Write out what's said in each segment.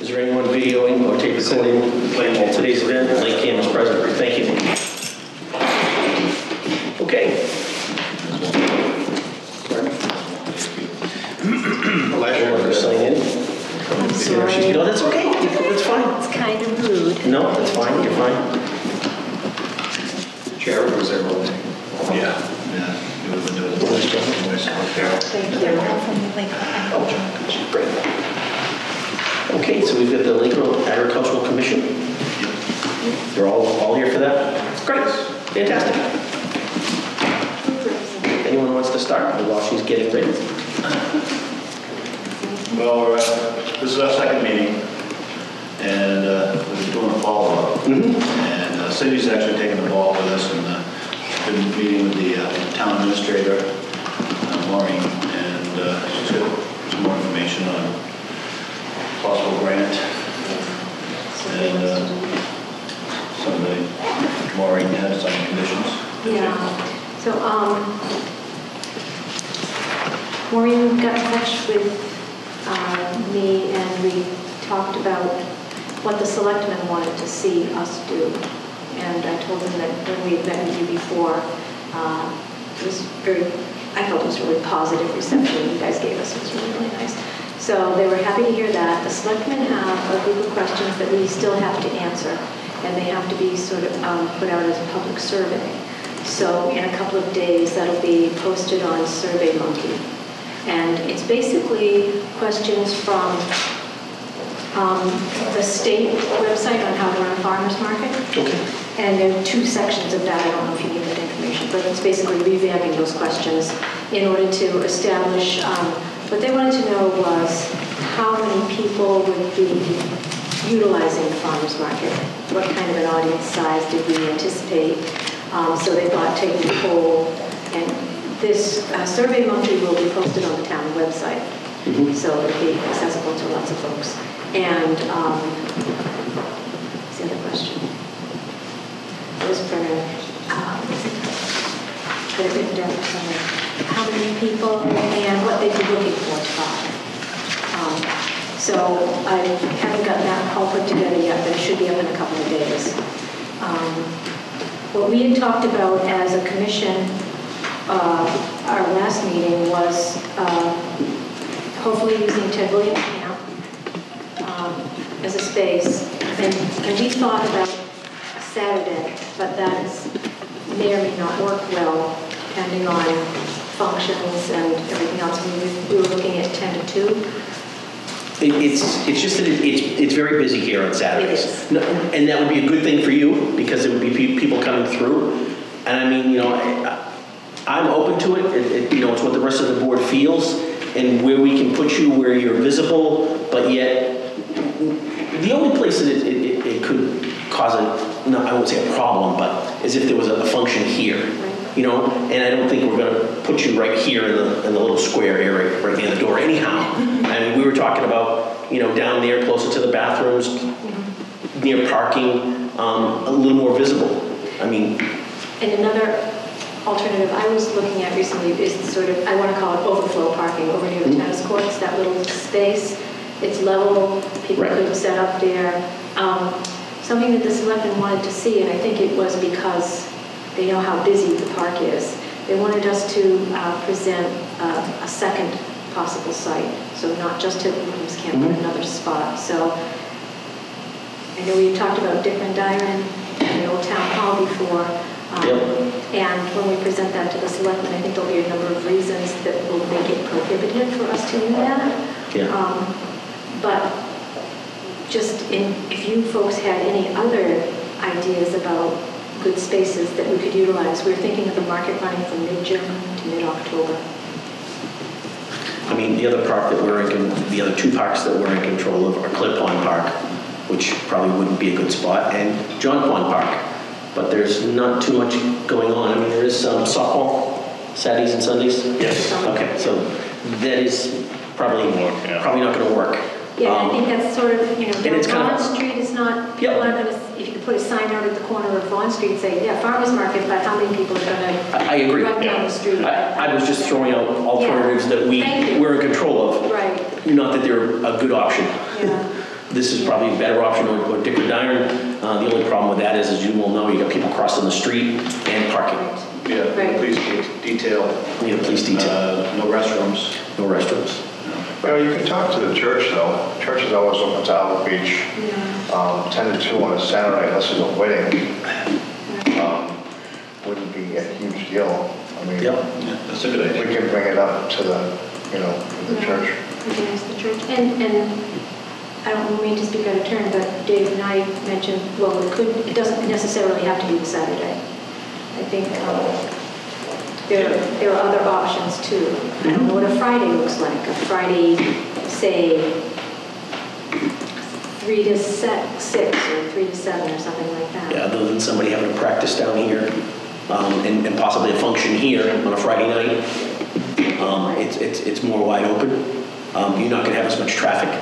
Is there anyone videoing or tape recording of today's event? Lake Cam is present. Thank you. Okay. Elijah, sign in. I'm sorry. No, that's okay. That's fine. It's kind of rude. No, that's fine. You're fine. Jared was there all day. Yeah, yeah. It was a, it was a Nice job. nice work there. Thank you. Oh, Okay, so we've got the Lakeville Agricultural Commission. They're all, all here for that? Great, fantastic. Anyone wants to start while she's getting ready? Well, we're, uh, this is our second meeting, and uh, we're doing a follow-up. And uh, Cindy's actually taking the ball with us, and uh, been meeting with the uh, town administrator, uh, Maureen, and uh, she's got some more information on possible grant. And uh, some of the, Maureen has some conditions. Yeah, so, um, Maureen got in touch with, uh, me and we talked about what the selectmen wanted to see us do. And I told them that when we had met with you before, uh, it was very, I felt it was really positive reception you guys gave us, it was really, really nice. So they were happy to hear that. The selectmen have a group of questions that we still have to answer, and they have to be sort of um, put out as a public survey. So in a couple of days, that'll be posted on SurveyMonkey. And it's basically questions from um, the state website on how to run a farmer's market. Okay. And there are two sections of that, I don't know if you need that information, but it's basically revamping those questions in order to establish, um, what they wanted to know was how many people would be utilizing the farmer's market? What kind of an audience size did we anticipate? Um, So they thought, taking a poll, and this uh, Survey Monkey will be posted on the town website, so it'll be accessible to lots of folks. And, um, what's the other question? It was for, um, have written down somewhere, how many people and what they'd be looking for to buy. Um, So I haven't gotten that all put together yet, but it should be up in a couple of days. Um, What we had talked about as a commission, uh, our last meeting was uh, hopefully using Ted Williams Camp um, as a space. And and we thought about a Saturday, but that may or may not work well, depending on functions and everything else. We were- We were looking at 10 to 2. It- It's, it's just that it- it's, it's very busy here on Saturdays. No, And that would be a good thing for you, because it would be pe- people coming through. And I mean, you know, I- I'm open to it, It- it, you know, it's what the rest of the board feels, and where we can put you where you're visible, but yet, the only place that it, it, it- could cause a, no, I won't say a problem, but is if there was a a function here. You know, and I don't think we're gonna put you right here in the, in the little square area, right near the door anyhow. I mean, we were talking about, you know, down there closer to the bathrooms, near parking, um, a little more visible. I mean, And another alternative I was looking at recently is sort of, I want to call it overflow parking over near the tennis courts, that little space. It's level, people Right. could set up there. Um, Something that the selectmen wanted to see, and I think it was because they know how busy the park is. They wanted us to uh, present uh, a second possible site, so not just Ted Williams Camp, but Mhm. another spot. So I know we talked about Dick Van Dyren in the old town hall before. um, Yep. And when we present that to the selectmen, I think there'll be a number of reasons that will make it prohibitive for us to do that. Yeah. Um, But just in, if you folks had any other ideas about good spaces that we could utilize, we we're thinking of the market running from mid-June to mid-October. I mean, the other park that we're in, the other two parks that we're in control of are Clear Pond Park, which probably wouldn't be a good spot, and John Pond Park. But there's not too much going on. I mean, there is some softball, Saturdays and Sundays? Yes. Okay, so that is probably, Yeah. probably not gonna work. Yeah, I Um, think that's sort of, you know, and it's kind Vaughn of- Street is not, people Yep. aren't gonna, if you could put a sign out at the corner of Vaughn Street and say, yeah, farmer's market, but how many people are gonna I I agree. run down the street? I I was just throwing out alternatives that we, Thank you. we're in control of. Right, Not that they're a good option. yeah. this is probably a better option or or Dicker Diner. Uh, The only problem with that is, as you well know, you got people crossing the street and parking. Right. Yeah, Right. police de- detail, You need police detail, uh, no restrooms. no restrooms. Well, you can talk to the church, though. Church is always open to Albert Beach, um, 10 to 2 on a Saturday, unless there's a wedding. Um, Wouldn't be a huge deal. I mean, Yep. Yeah, That's a good idea. we can bring it up to the, you know, the church. We can ask the church. And, and I don't mean to speak out of turn, but Dave and I mentioned, well, it could, it doesn't necessarily have to be the Saturday. I think um, there, there are other options too. I don't know what a Friday looks like. A Friday, say, three to se- six or three to seven or something like that. Yeah, other than somebody having a practice down here um, and and possibly a function here on a Friday night, um, it's it's it's more wide open. Um, You're not going to have as much traffic,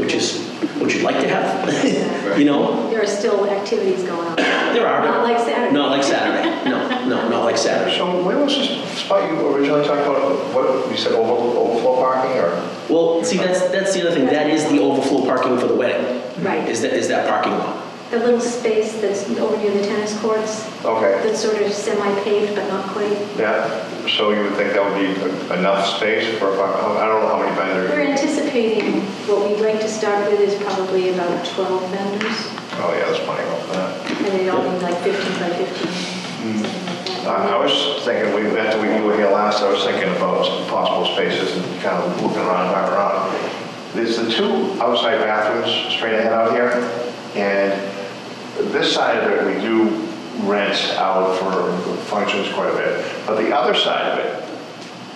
which is what you'd like to have, you know? There are still activities going on. There are. Not like Saturday. Not like Saturday. No, no, not like Saturday. So where was this spot you originally talked about? What, you said over- overflow parking, or? Well, see, that's, that's the other thing. That is the overflow parking for the wedding. Right. Is that, is that parking lot. The little space that's over near the tennis courts, Okay, that's sort of semi-paved but not quite. yeah. So you would think that would be enough space for, a park- I don't know how many vendors. We're vendors. anticipating, what we'd like to start with is probably about 12 vendors, Oh, yeah, there's plenty of that. and they all need like 15 by 15, something hmm. like that. I I was thinking, we, after we were here last, I was thinking about some possible spaces and kind of looking around, back around. There's the two outside bathrooms straight ahead out here, and this side of it, we do rent out for functions quite a bit. But the other side of it,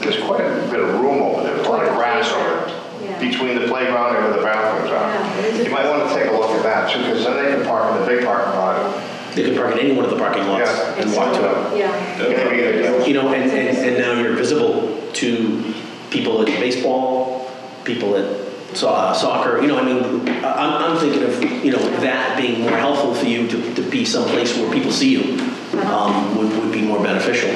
there's quite a bit of room over there, a lot of grass over it, between the playground and where the bathrooms are. You might want to take a look at that too, because then they can park in the big parking lot. They could park in any one of the parking lots Yeah. and walk to it. Yeah. Maybe, you know, You know, and, and, and now you're visible to people at baseball, people at so- uh, soccer, you know, I mean, I- I'm, I'm thinking of, you know, that being more helpful for you to, to be someplace where people see you, um, would, would be more beneficial.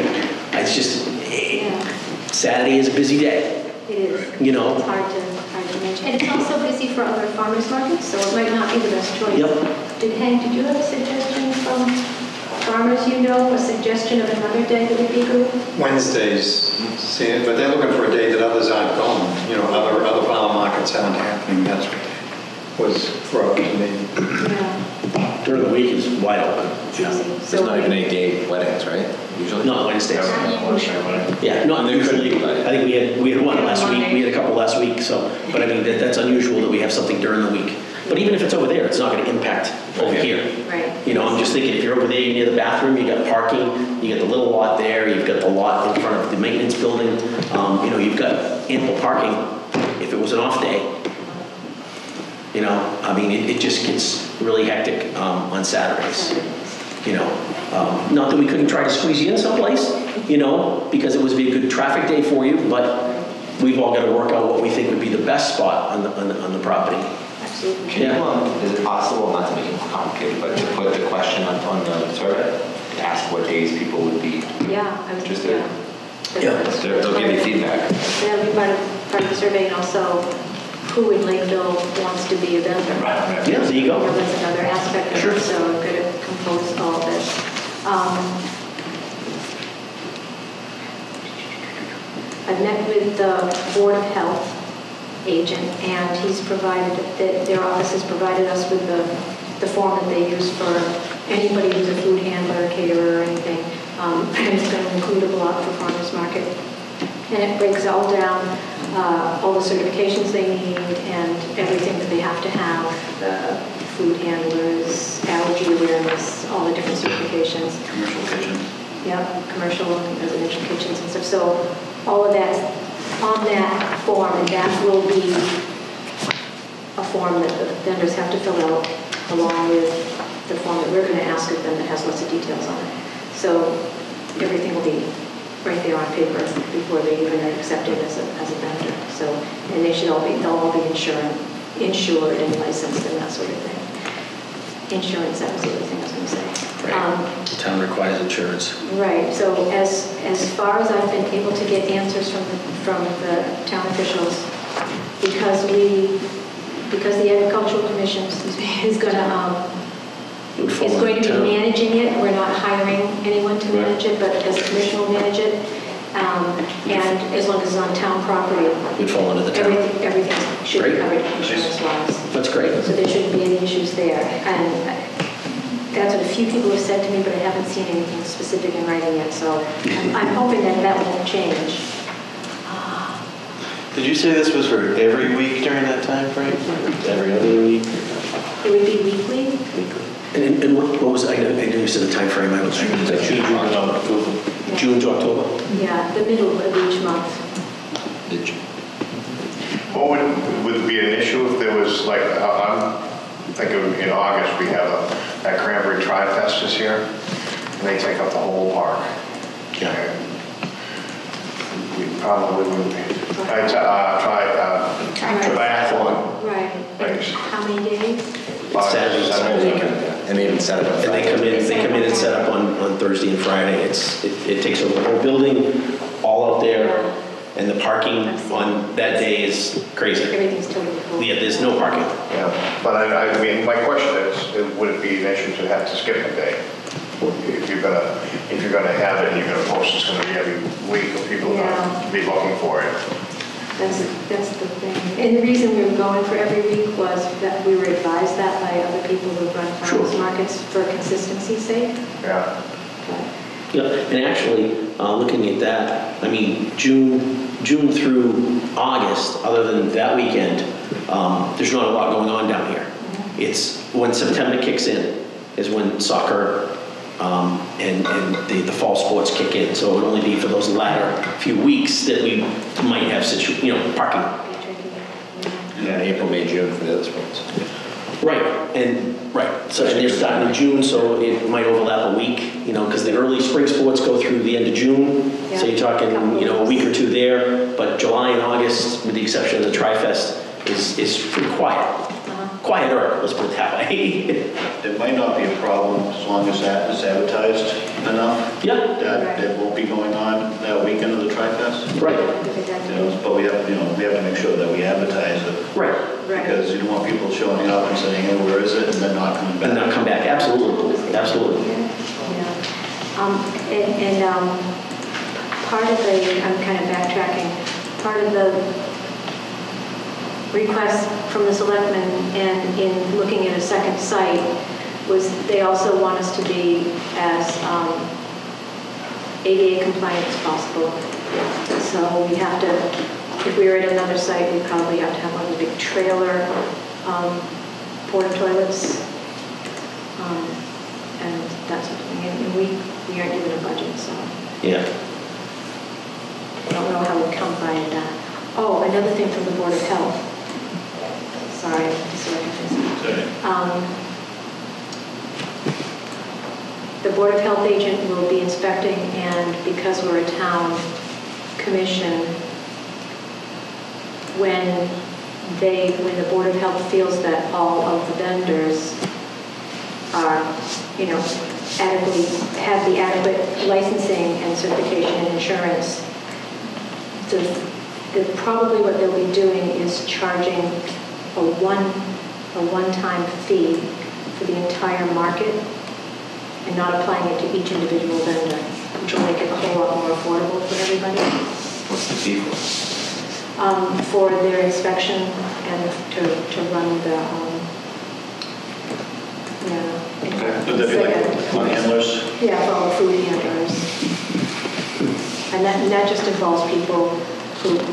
It's just, eh, Yeah, Saturday is a busy day, it is. you know? It's hard to, hard to mention. And it's also busy for other farmers markets, so it might not be the best choice. Yep. Did Hank, did you have a suggestion from farmers you know, a suggestion of another day that would be good? Wednesdays, see but they're looking for a day that others aren't going. You know, other, other farmer markets aren't happening, that's what was brought to me. Yeah, During the week is wide open. it's easy. There's So not even any day weddings, right? Usually? Not Wednesdays. Yeah, not And they're usually, good, but- I think we had, we had one last week, we had a couple last week, so, but I mean, that, that's unusual that we have something during the week. But even if it's over there, it's not gonna impact over here. Right. You know, I'm just thinking, if you're over there, you're near the bathroom, you got parking, you got the little lot there, you've got the lot in front of the maintenance building, um, you know, you've got ample parking if it was an off day. You know, I mean, it, it just gets really hectic, um, on Saturdays you know. Um, Not that we couldn't try to squeeze you in someplace, you know, because it would be a good traffic day for you, but we've all got to work out what we think would be the best spot on the, on the, on the property. Absolutely. Can you, Yeah. um, is it possible, not to make it more complicated, but to put the question on, on the survey? To ask what days people would be, Yeah, I would, Interested? yeah. Yeah. they'll they'll give you feedback. That'll be part of, part of the survey, and also who in Lakeville wants to be a vendor. Right. Yeah, there you go. that's another aspect of Sure. it, so I'm going to compose all of this. Um, I've met with the Board of Health agent, and he's provided, that their office has provided us with the, the form that they use for anybody who's a food handler, caterer, or anything. Um, And it's going to include a block for farmers market. And it breaks all down, uh, all the certifications they need and everything that they have to have, the food handlers, allergy awareness, all the different certifications. Commercial kitchen. Yeah, commercial and residential kitchens and stuff. So all of that's on that form, and that will be a form that the vendors have to fill out along with the form that we're going to ask of them that has lots of details on it. So everything will be right there on paper before they even are accepted as a, as a vendor. So, and they should all be, they'll all be insured, insured and licensed and that sort of thing. Insurance, that was the other thing I was going to say. Um, The town requires insurance. Right, so as, as far as I've been able to get answers from, the- from the town officials, because we because the agricultural commission is going to, um, It would fall is going to be town. managing it. We're not hiring anyone to Right. manage it, but as the commission will manage it. Um, And as long as it's on town property, Would fall under the town. everything, everything should be Great. covered insurance-wise. That's great. So there shouldn't be any issues there. And that's what a few people have said to me, but I haven't seen anything specific in writing yet, so I'm I'm hoping that that won't change. Did you say this was for every week during that time frame? Every other week? It would be weekly? And, and what what was, I know I know you said the timeframe, I was. June, July, October. June to October? Yeah, the middle of each month. Did What would, would be an issue if there was, like, I- I'm thinking in August, we have a, that Cranberry Tri-Fest is here, and they take up the whole park. Yeah. And We probably wouldn't be, it's, uh, try, uh, triathlon. Right. Thanks. How many days? Saturday, Sunday. And they even set it up. And they come in, they come in and set up on, on Thursday and Friday. It's, it it takes over the whole building, all out there, and the parking on that day is crazy. Everything's totally full. Yeah, there's no parking. Yeah, but I, I mean, my question is, uh, would it be an issue to have to skip a day? If you're gonna, if you're gonna have it, and you're gonna post it's gonna be every week, and people are Yeah. gonna be looking for it. That's, that's the thing. And the reason we were going for every week was that we were advised that by other people who run farmers Sure. markets for consistency's sake. Yeah, But Yeah, and actually, uh, looking at that, I mean, June, June through August, other than that weekend, um, there's not a lot going on down here. It's, when September kicks in, is when soccer um, and, and the, the fall sports kick in. So it would only be for those latter few weeks that we might have situ, you know, parking. be. Yeah, April, May, June for the other sports. Right, and, right, so, and they're starting in June, so it might overlap a week, you know, because the early spring sports go through the end of June. So you're talking, you know, a week or two there, but July and August, with the exception of the Tri-Fest, is, is pretty quiet. Quieter, let's put it that way. It might not be a problem as long as that is advertised enough. Yeah, That it won't be going on that weekend of the Tri-Fest. right, Because You know, But we have, you know, we have to make sure that we advertise it. right. Right. Because you don't want people showing up and saying, hey, where is it? And then not coming back. And not come back, absolutely, absolutely. Yeah. Um, And, and um, part of the, I'm kind of backtracking, part of the request from the selectmen and in looking at a second site was they also want us to be as um, ADA compliant as possible. So we have to, if we were at another site, we'd probably have to have one of the big trailer um, porta toilets um, and that sort of thing. And we, we aren't given a budget, so Yeah, I don't know how we come by that. Oh, another thing from the Board of Health. Sorry, just so I can Um, The Board of Health agent will be inspecting, and because we're a town commission, when they, when the Board of Health feels that all of the vendors are, you know, adequately, have the adequate licensing and certification and insurance, the, the, probably what they'll be doing is charging a one, a one-time fee for the entire market and not applying it to each individual vendor, which will make it a whole lot more affordable for everybody. What's the fee for? Um, for their inspection and to, to run the, um, yeah. Would that be like It's on a- handlers? Yeah, for all the food handlers. And that, and that just involves people who,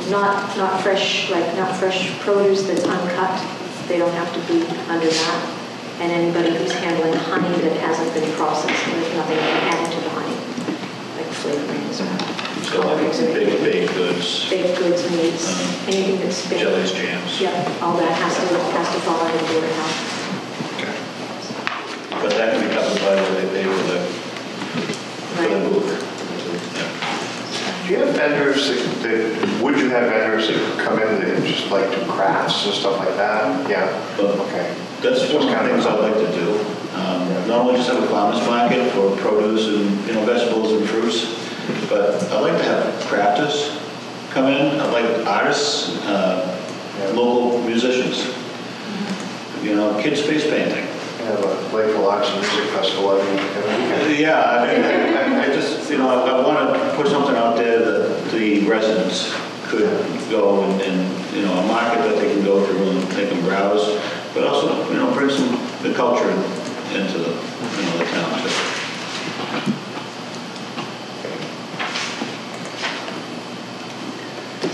not, not fresh, like, not fresh produce that's uncut, they don't have to be under that. And anybody who's handling honey that hasn't been processed, there's nothing added to the honey, like flavorings or So like big, baked goods, baked goods, meats, Um, anything that's baked. jellies, jams. Yeah, all that has to, has to fall under of Health. But that can be covered by what they pay for the, for the Right. booth. Do you have vendors that, that- would you have vendors that come in that just like do crafts and stuff like that? Yeah, But okay. That's one of the things I'd like to do. Um, Not only just have a farmer's market for produce and, you know, vegetables and fruits, but I'd like to have crafters come in, I'd like artists, uh, local musicians. You know, kids face painting. Have a Arts and Music Festival every weekend. Yeah, I mean, I I you know, I want to put something out there that the residents could go and, and, you know, a market that they can go through and they can browse, but also, you know, bring some, the culture into the, you know, the town too.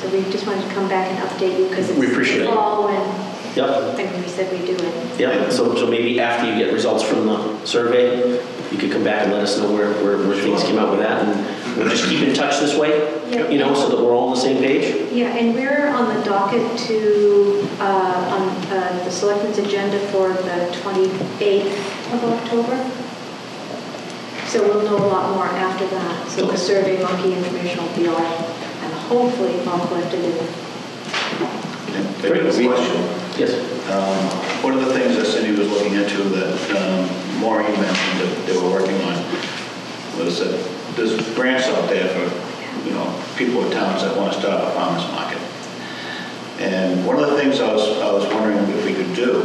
So we just wanted to come back and update you because it's We appreciate it. fall and Yep. I think we said we'd do it. Yeah, so, so maybe after you get results from the survey, you could come back and let us know where, where, where things came out with that, and we'll just keep in touch this way, Yeah. you know, so that we're all on the same page. Yeah, and we're on the docket to, uh, on uh, the selectmen's agenda for the 28th of October. So we'll know a lot more after that. So the survey monkey information will be all, and hopefully all collected in Great. question. Yes. Um, One of the things that Cindy was looking into that um, Maureen mentioned that they were working on was that there's grants out there for, you know, people in towns that want to start a farmer's market. And one of the things I was, I was wondering if we could do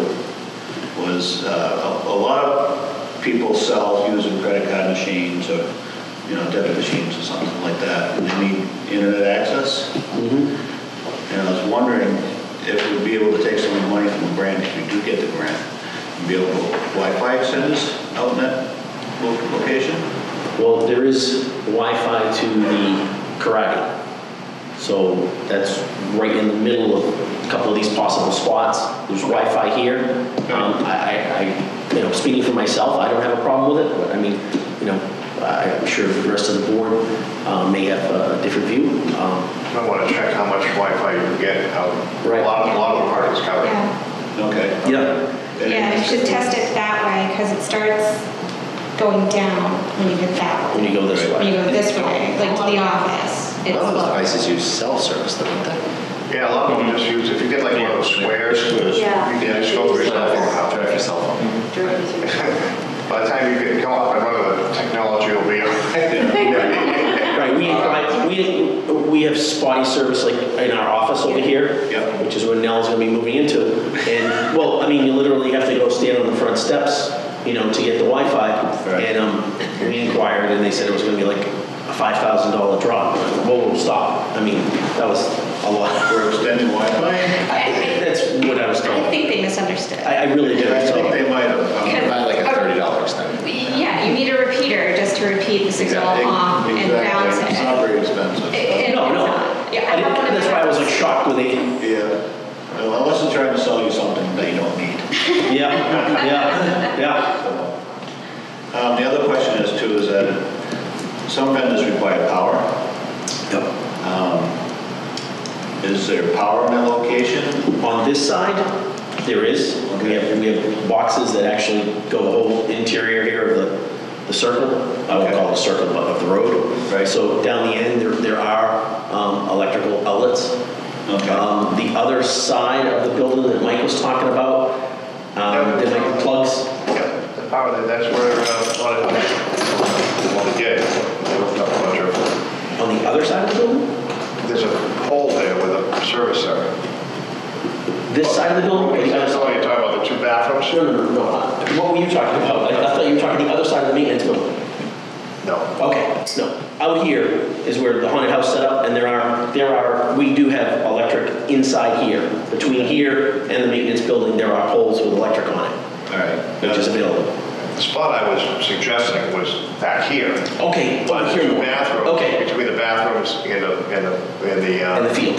was, uh, a a lot of people sell using credit card machines or, you know, debit machines or something like that, and they need internet access. And I was wondering if we'd be able to take some of the money from the grant, if we do get the grant, and be able to Wi-Fi extenders out in that lo- location? Well, there is Wi-Fi to the karate. So that's right in the middle of a couple of these possible spots. There's Wi-Fi here. Um, I, I, I, you know, speaking for myself, I don't have a problem with it, but I mean, you know, I'm sure the rest of the board um, may have a different view. Um, I want to check how much Wi-Fi you can get out. Right. A lot, a lot of the park is covered. Yeah, Okay. Yeah, yeah, you should test it that way, because it starts going down when you get that when way. you go this way. When you way. go this way, like to the office. A it's lot of those slow. devices use self-service, though, don't they? Yeah, a lot of them just use, if you get like one of those squares, you Yeah. can just go through your cell phone. Turn now. off your cell phone. By the time you can come up and of the technology will be. Right, we, I- we, we have spotty service like in our office over here. Yep. Which is where Nell's gonna be moving into. And, well, I mean, you literally have to go stand on the front steps, you know, to get the Wi-Fi. Right. And, um, we inquired and they said it was gonna be like a five thousand dollar drop. Whoa, whoa, stop. I mean, that was a lot. For extending Wi-Fi? That's what I was told. I think they misunderstood. I, I really did. I so- think they might have. um, Buy like a thirty dollar extender. Yeah, you need a repeater just to repeat the signal off and bounce Exactly. It's not very expensive. It- No, no. it's not. Yeah, I I didn't- have one of That's why I was like shocked when they, Yeah. Well, Unless they're trying to sell you something that you don't need. yeah, yeah, yeah. Um, The other question is too, is that some vendors require power. Yep. Um, Is there power in that location? On this side, there is. We have, we have boxes that actually go the whole interior here of the, the circle. I won't call it a circle, of the road. Right. So down the end, there, there are um, electrical outlets. Okay. Um, The other side of the building that Mike was talking about, um, there might be plugs. Yeah, The power, that- that's where, uh, a lot of, well, they they hooked up a bunch of, On the other side of the building? there's a pole there with a service center. This side of the building? or the other side? you're talking about, the two bathrooms? No, no, no, no. uh, What were you talking about? I I thought you were talking the other of the. No. Okay, no. Out here is where the haunted house set up, and there are, there are, we do have electric inside here. Between here and the maintenance building, there are poles with electric on it, All right. which is available. The spot I was suggesting was back here. Okay, But over the here more. bathrooms, Okay, between the bathrooms and the, and the, and the, and the uh, field.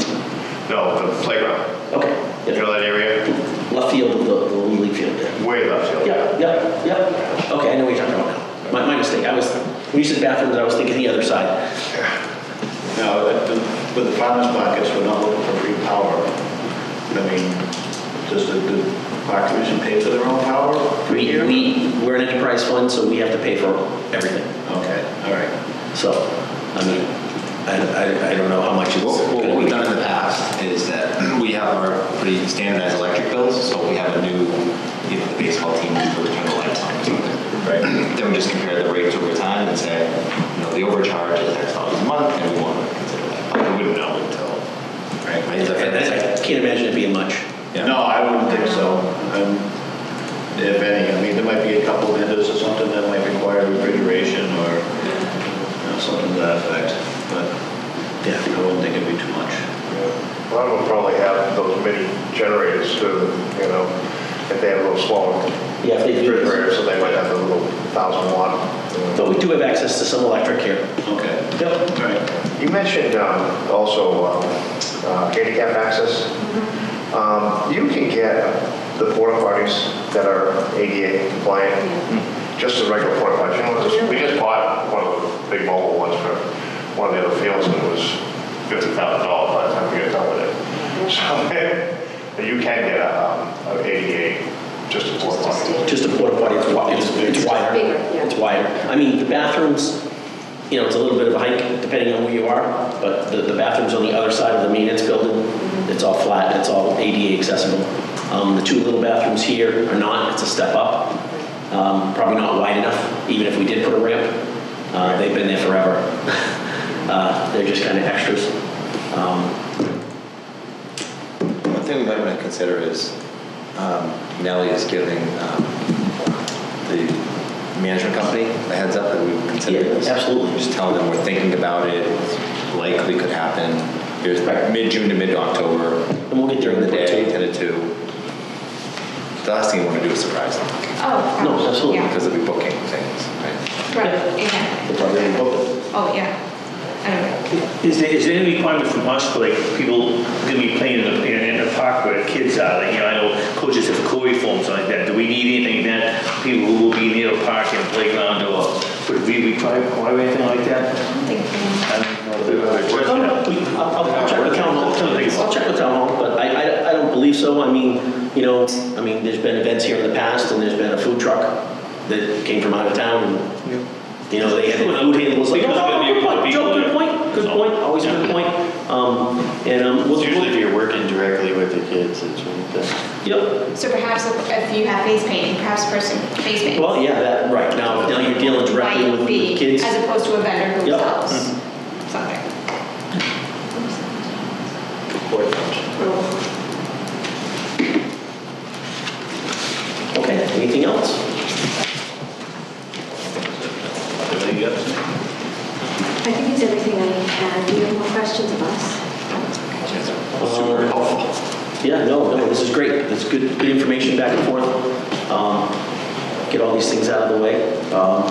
no, the playground. Okay. You know that area? Left field of the, the Little League field there. Way left field. Yep, yep, yep. Okay, I know what you're talking about now. My, my mistake. I was, when you said bathrooms, I was thinking the other side. Now, at the- with the farmers markets, we're not looking for free power. I mean, does the, the park commission pay for their own power per We, year? we, we're an enterprise fund, so we have to pay for everything. Okay, all right. So, I mean, I, I, I don't know how much it's What what we've be. done in the past is that we have our pretty standardized electric bills, so we have a new, you know, the baseball team, we put turn the lights on or something. Right. Then we just compare the rates over time and say, you know, the overcharge is X dollars a month, and we want to consider that. But we wouldn't know until, right? I, I- I can't imagine it being much. Yeah. No, I wouldn't think so. Um, if any, I mean, there might be a couple windows or something that might require refrigeration or, you know, something to that effect. But, yeah, I wouldn't think it'd be too much. A lot of them probably have those mini generators too, you know, if they have a little smaller Yeah, if they do. refrigerator, so they might have a little thousand watt. you know. But we do have access to some electric here. Okay. Yep. All right. You mentioned um, also um, uh, handicap access. Um, You can get the porta potties that are ADA compliant, just the regular porta potties. You know, just- we just bought one of the big mobile ones for one of the other fields, and it was $50,000 by the time we got done with it. So you can get a um, a ADA, just a porta Just a potty. Just a porta potty, it's wi- it's it's wider. bigger, yeah. It's wider. I mean, the bathrooms, you know, it's a little bit of a hike depending on where you are, but the the bathrooms on the other side of the maintenance building, it's all flat, it's all ADA accessible. Um, The two little bathrooms here are not, it's a step up. Um, Probably not wide enough, even if we did put a ramp. Uh, They've been there forever. Uh, They're just kind of extras. Um, One thing we might want to consider is um, Nellie is giving um, the management company a heads up that we would consider Yeah, this. absolutely. Just telling them we're thinking about it, likely could happen. Here's mid-June to mid-October. And we'll get During the there day, too. 10 to 2. The last thing you want to do is surprise them, Oh, No, gosh, absolutely. yeah. because they'll be booking things, right? Right, exactly. They'll probably already booked it. Oh, yeah. Anyway. Is there, is there any requirement from us for like people gonna be playing in the, in in the park where kids are, like, you know, I know coaches have CORI forms like that, do we need anything then, people who will be near a park and playground, or would we require, require anything like that? I don't think, I don't know if they've ever addressed No, no, that. we- I'll I'll- I'll check with town hall, I'll check with town hall, but I, I, I don't believe so. I mean, you know, I mean, there's been events here in the past, and there's been a food truck that came from out of town, and, you know, they had the food handlers like, Because no, of no, the good point, people Joe, good that- point, good point, always a good point. Um, and, um, we'll, It's usually if we'll, you're working directly with the kids, it's when the, yep, So perhaps if if you have face painting, perhaps a person face painting. well, yeah, that, right, now, now you're dealing directly with be, with kids. As opposed to a vendor who Yep. sells Mm-hmm. something. Okay, anything else? Everything you got? I think it's everything I had. Do you have more questions of us? Super helpful. Yeah, no, no, this is great. It's good, good information back and forth. Um, Get all these things out of the way. Um,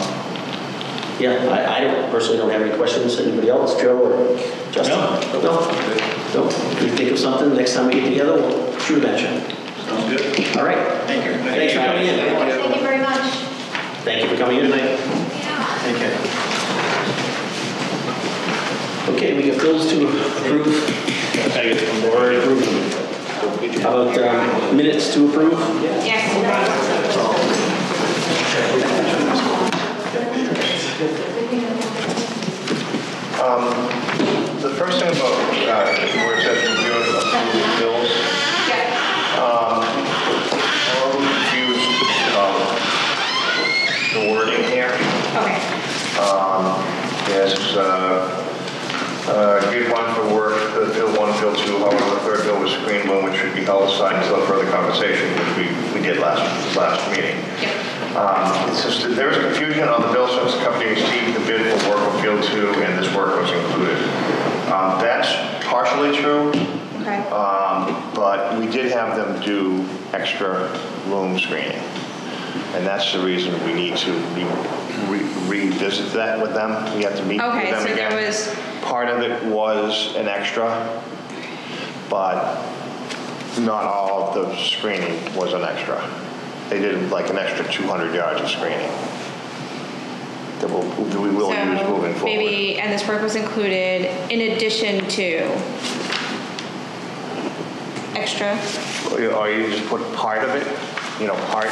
Yeah, I, I don't, personally don't have any questions. Anybody else, Joe or Justin? No. No? No? If you think of something, next time we get together, we'll shoot a match. Sounds good. All right. Thank you. Thanks for coming in. Thank you very much. Thank you for coming in tonight. thank you. Okay, we got bills to approve. I guess from already approved them. How about um, minutes to approve? Yes. Um, The first thing about, uh, where it says review and approve bills, Yeah. um, I'm a little confused about the wording here. Okay. Um, Yes, uh, uh, good one for work, uh, field one, field two, however, the third bill was screened one, which should be held aside until further conversation, which we, we did last, last meeting. Um, that there is confusion on the bill since the company received the bid for work on field two, and this work was included. Um, That's partially true, Okay. um, but we did have them do extra room screening. And that's the reason we need to re- re- revisit that with them. We have to meet with Okay, them so there was- Part of it was an extra, but not all of the screening was an extra. They did like an extra 200 yards of screening that we'll- we will use So moving forward. maybe, and this work was included in addition to extra? Or you just put part of it, you know, part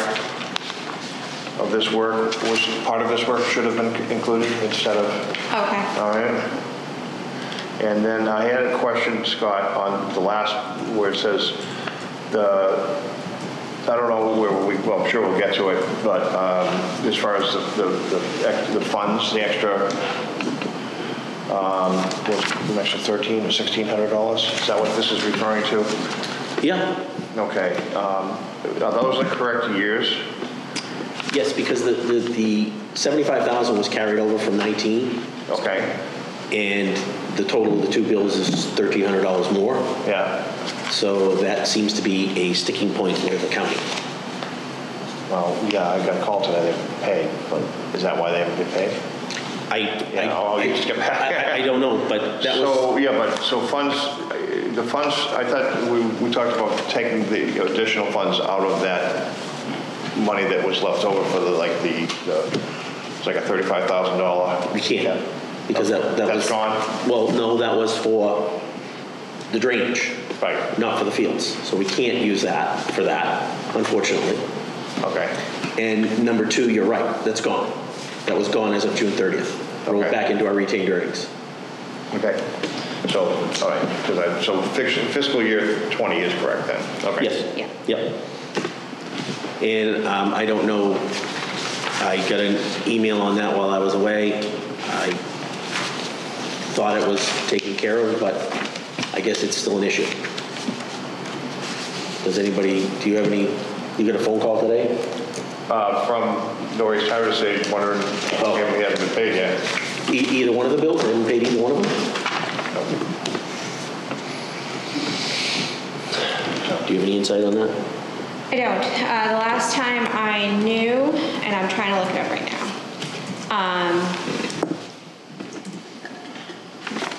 of this work, was, part of this work should have been included instead of, Okay. all right? And then I had a question, Scott, on the last, where it says, the, I don't know where we, well, I'm sure we'll get to it, but um, as far as the, the, the ex- the funds, the extra, um, was an extra 13 or 1,600 dollars? Is that what this is referring to? Yeah, Okay, um, are those the correct years? Yes, because the, the, the 75,000 was carried over from 19, Okay, and the total of the two bills is $1,300 more. yeah. So that seems to be a sticking point with the county. Well, yeah, I got a call today, they paid, but is that why they haven't been paid? I, Yeah, I'll I, just get back. I I don't know, but that was, So, yeah, but, so funds, uh, the funds, I thought, we, we talked about taking the additional funds out of that money that was left over for the, like, the, the- it's like a thirty-five thousand dollar. we can't, because that, that was. That's gone? Well, no, that was for the drainage, Right, not for the fields. So we can't use that for that, unfortunately. okay, And number two, you're right, that's gone. That was gone as of June 30th. Rolled Okay. back into our retained earnings. okay. So, all right, because I, so fix- fiscal year twenty is correct then? Okay. Yes. Yeah. Yep. And um, I don't know, I got an email on that while I was away. I thought it was taken care of, but I guess it's still an issue. Does anybody, do you have any, you got a phone call today? Uh, from Norris Tires, they wondering, Oh. if we haven't been paid yet. E- Either one of the bills, I haven't paid either one of them? Do you have any insight on that? I don't. Uh, the last time I knew, and I'm trying to look it up right now. Um,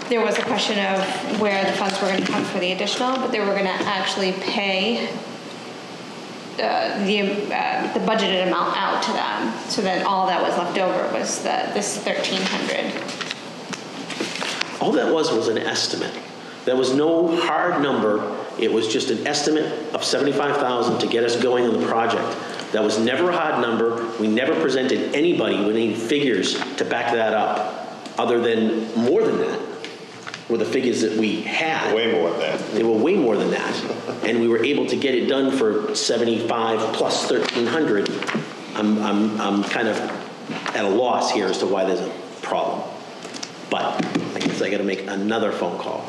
there was a question of where the funds were going to come for the additional, but they were going to actually pay uh, the uh, the budgeted amount out to them. So then all that was left over was the this 1300. All that was was an estimate. There was no hard number. It was just an estimate of 75,000 to get us going on the project. That was never a hard number. We never presented anybody with any figures to back that up, other than more than that were the figures that we had. Way more than that. They were way more than that. And we were able to get it done for 75 plus 1,300. I'm, I'm, I'm kind of at a loss here as to why there's a problem. But I guess I gotta make another phone call.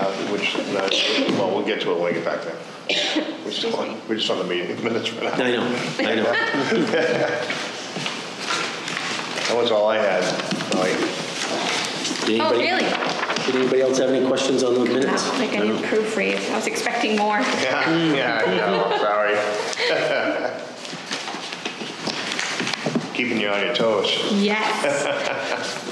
Yeah, which, uh, well, we'll get to it when we get back there. We're just on, we're just on the meeting minutes right now. I know, I know. That was all I had. Like, Did Oh, anybody- really? Did anybody else have any questions on the minutes? Not like I No? didn't proofread. I was expecting more. Yeah, yeah, I know, sorry. Keeping you on your toes. Yes.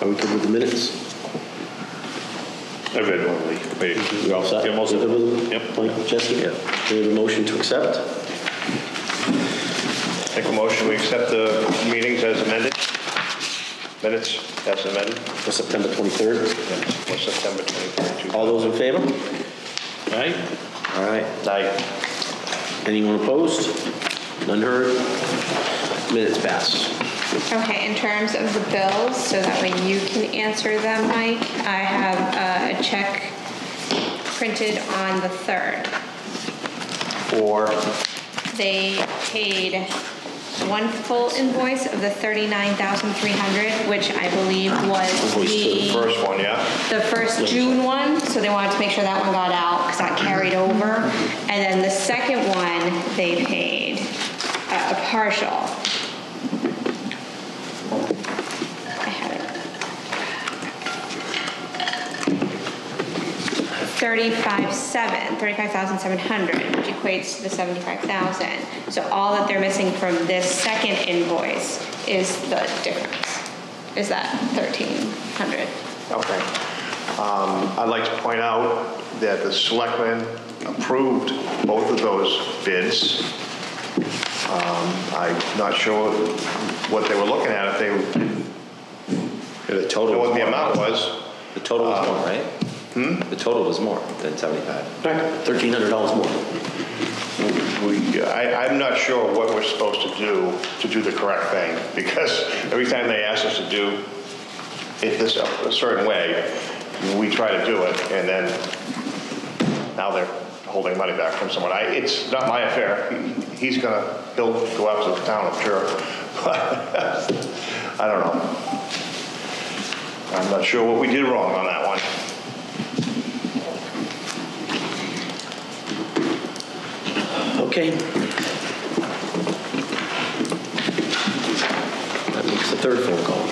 Are we good with the minutes? I read one, Lee. Wait. You're all set? Yeah, I'm all set. Good with them? Yep. Mike, Jesse? Yeah. Do we have a motion to accept? Make a motion, we accept the meetings as amended? Minutes as amended? For September 23rd? For September 23rd. All those in favor? All right? All right. Aye. Anyone opposed? None heard? Minutes pass. Okay, in terms of the bills, so that way you can answer them, Mike, I have uh, a check printed on the 3rd. Or, They paid one full invoice of the 39300 which I believe was Invoice to the the, first one, yeah? the first June one, so they wanted to make sure that one got out, because that carried over. And then the second one, they paid a a partial. 35,700, 35,700, which equates to the 75,000. So all that they're missing from this second invoice is the difference, is that 1,300. Okay. Um, I'd like to point out that the selectmen approved both of those bids. Um, I'm not sure what they were looking at, if they, The total. what the amount was. The total was one, um, right? Hmm? The total was more than 75. Thirteen hundred dollars more. We, I, I'm not sure what we're supposed to do to do the correct thing, because every time they ask us to do it this, a certain way, we try to do it, and then now they're holding money back from someone. I, it's not my affair. He- He's gonna, he'll go out to the town, I'm sure. I don't know. I'm not sure what we did wrong on that one. Okay. That makes the third phone call.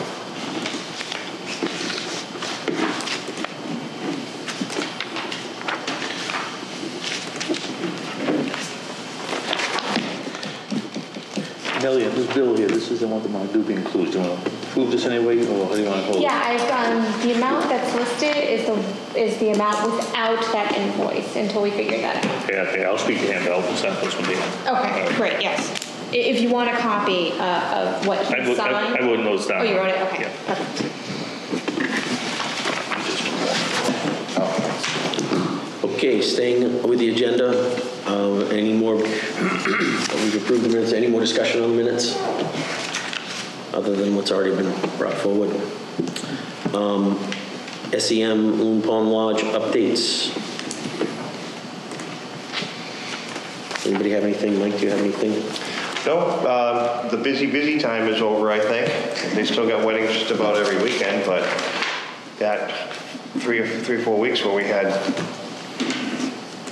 Melly, this is bill here, this is the one that my Duke includes. Do you want to approve this anyway, or how do you want to hold it? Yeah, I've, um, the amount that's listed is the, is the amount without that invoice until we figure that out. Okay, okay, I'll speak to him, but I'll send this one to him. Okay, great, yes. I- If you want a copy uh, of what I he wrote- I- signed. I wrote those down. Oh, you wrote it, okay, Yeah. perfect. Okay, staying with the agenda, uh, any more, we've approved the minutes, any more discussion on the minutes? Other than what's already been brought forward? Um, SEM Loon Pond Lodge updates. Anybody have anything? Mike, do you have anything? No, uh, the busy, busy time is over, I think. They still got weddings just about every weekend, but that three, or three, or four weeks where we had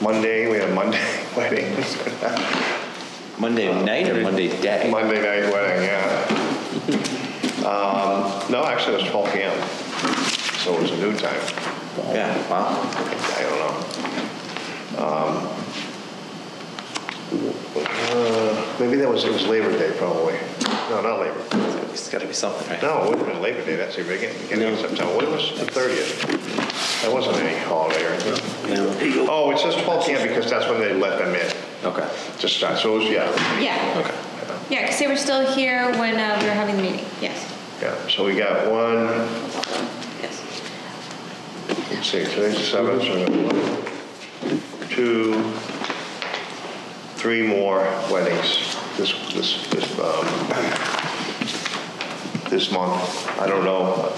Monday, we had Monday weddings. Monday night or Monday day? Monday night wedding, yeah. Um, No, actually, it was 12 PM, so it was a noon time. Yeah, wow. I don't know. Um, uh, Maybe that was, it was Labor Day, probably. No, not Labor. It's got to be something, right? No, it wouldn't have been Labor Day, that's the beginning, beginning of September. What was the 30th? That wasn't any holiday or anything. No. Oh, it says 12 PM because that's when they let them in Okay. to start, so it was, yeah. Yeah. Okay. Yeah, because they were still here when uh, we were having the meeting, yes, Yeah, so we got one, yes. let's see, today's the seventh, so we got one, two, three more weddings this, this, this, um, this month. I don't know,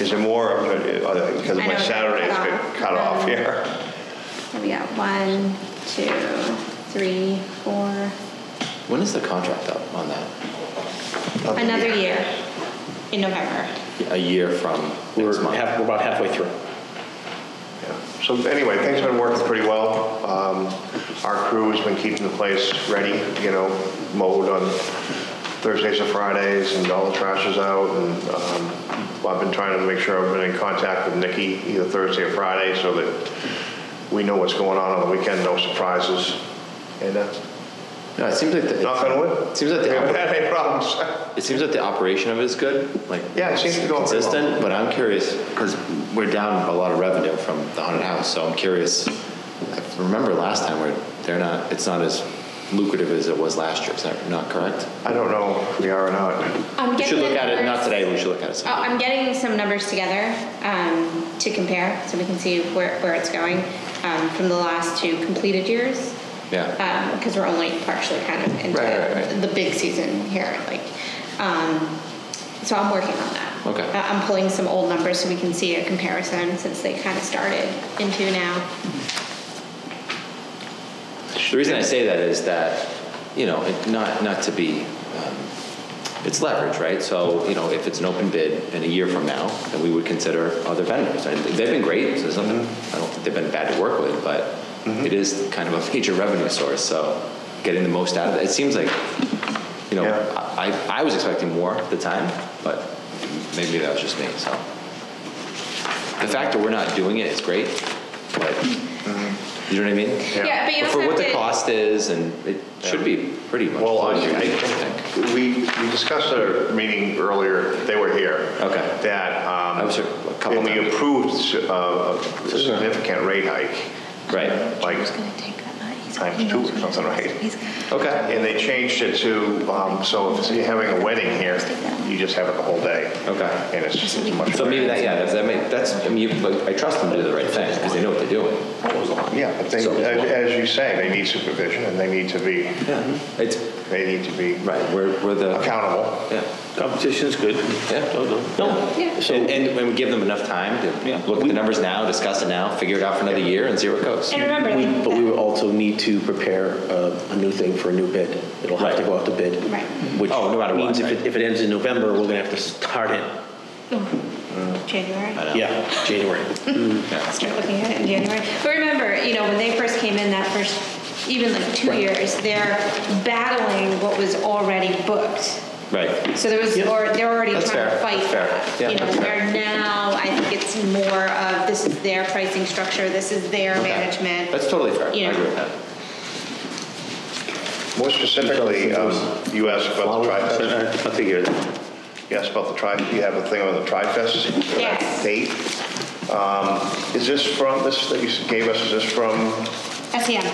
is there more, uh, because of I my know, Saturdays cut get off. cut off Um, here. So we got one, two, three, four, When is the contract up on that? another year in November. A year from next We're month? half, we're about halfway through. Yeah. So anyway, things have been working pretty well. Um, Our crew has been keeping the place ready, you know, mowed on Thursdays and Fridays, and all the trash is out, and um, I've been trying to make sure I've been in contact with Nikki either Thursday or Friday, so that we know what's going on on the weekend, no surprises. And uh, No, it seems like the. knock on wood. It seems like We haven't the, had any problems. it seems like the operation of it is good, like. Yeah, it seems to be going pretty well. Consistent, but I'm curious, because we're down a lot of revenue from the haunted house, so I'm curious. I remember last time where they're not, it's not as lucrative as it was last year, is that not correct? I don't know if we are or not. I'm We getting should look the at it, not numbers- today, we should look at it Oh, sometime. I'm getting some numbers together um, to compare, so we can see where, where it's going um, from the last two completed years. Yeah, Because we're only partially kind of into Right, right, right. the big season here, like, um, so I'm working on that. Okay. I- I'm pulling some old numbers so we can see a comparison since they kind of started into now. the reason I say that is that, you know, it- not, not to be, um, it's leverage, right? So, you know, if it's an open bid in a year from now, then we would consider other vendors. And they've been great, so there's nothing, I don't think they've been bad to work with, but it is kind of a major revenue source, so getting the most out of it, it seems like, you know, Yeah. I, I was expecting more at the time, but maybe that was just me, so. The fact that we're not doing it is great, but, you know what I mean? Yeah, but you But For what the to- cost is, and it should be pretty much. Well, I, close, I think. we, we discussed at a meeting earlier, they were here. Okay. That, um. I was a couple And we approved uh, a significant rate hike. Right. Like, Who's gonna take that? times two or something, right? Okay. And they changed it to, um, so if you're having a wedding here, you just have it the whole day. Okay. And it's it's much. So maybe that, yeah, that's, that may, that's, I mean, you- but I trust them to do the right thing, because they know what they're doing. Yeah, but they, So- as as you say, they need supervision and they need to be, It's, they need to be right, we're, we're the, accountable. yeah. Competition's good. Yeah. No, no, no. Yeah. So, And, and we give them enough time to Yeah. look at the numbers now, discuss it now, figure it out for another year and see where it goes. And remember, We- But we will also need to prepare uh, a new thing for a new bid. It'll have to go out to bid. Right. Which Oh, no matter what, means if it, if it ends in November, we're gonna have to start it, January. I know. yeah, January. start looking at it in January. But remember, you know, when they first came in that first, even like two Right. years, they're battling what was already booked. Right. So there was, Yeah. or they're already That's trying to fair. fight That's fair. that. Yeah, You know, that's fair. where now, I think it's more of, this is their pricing structure, this is their Okay. management. That's totally fair. I You know. agree with that. More specifically, um, you asked about the I tri-fest. I figured, You asked about the tri, you have a thing on the tri-fest? that Yes. Date. Um, Is this from, this that you gave us, is this from, SEM,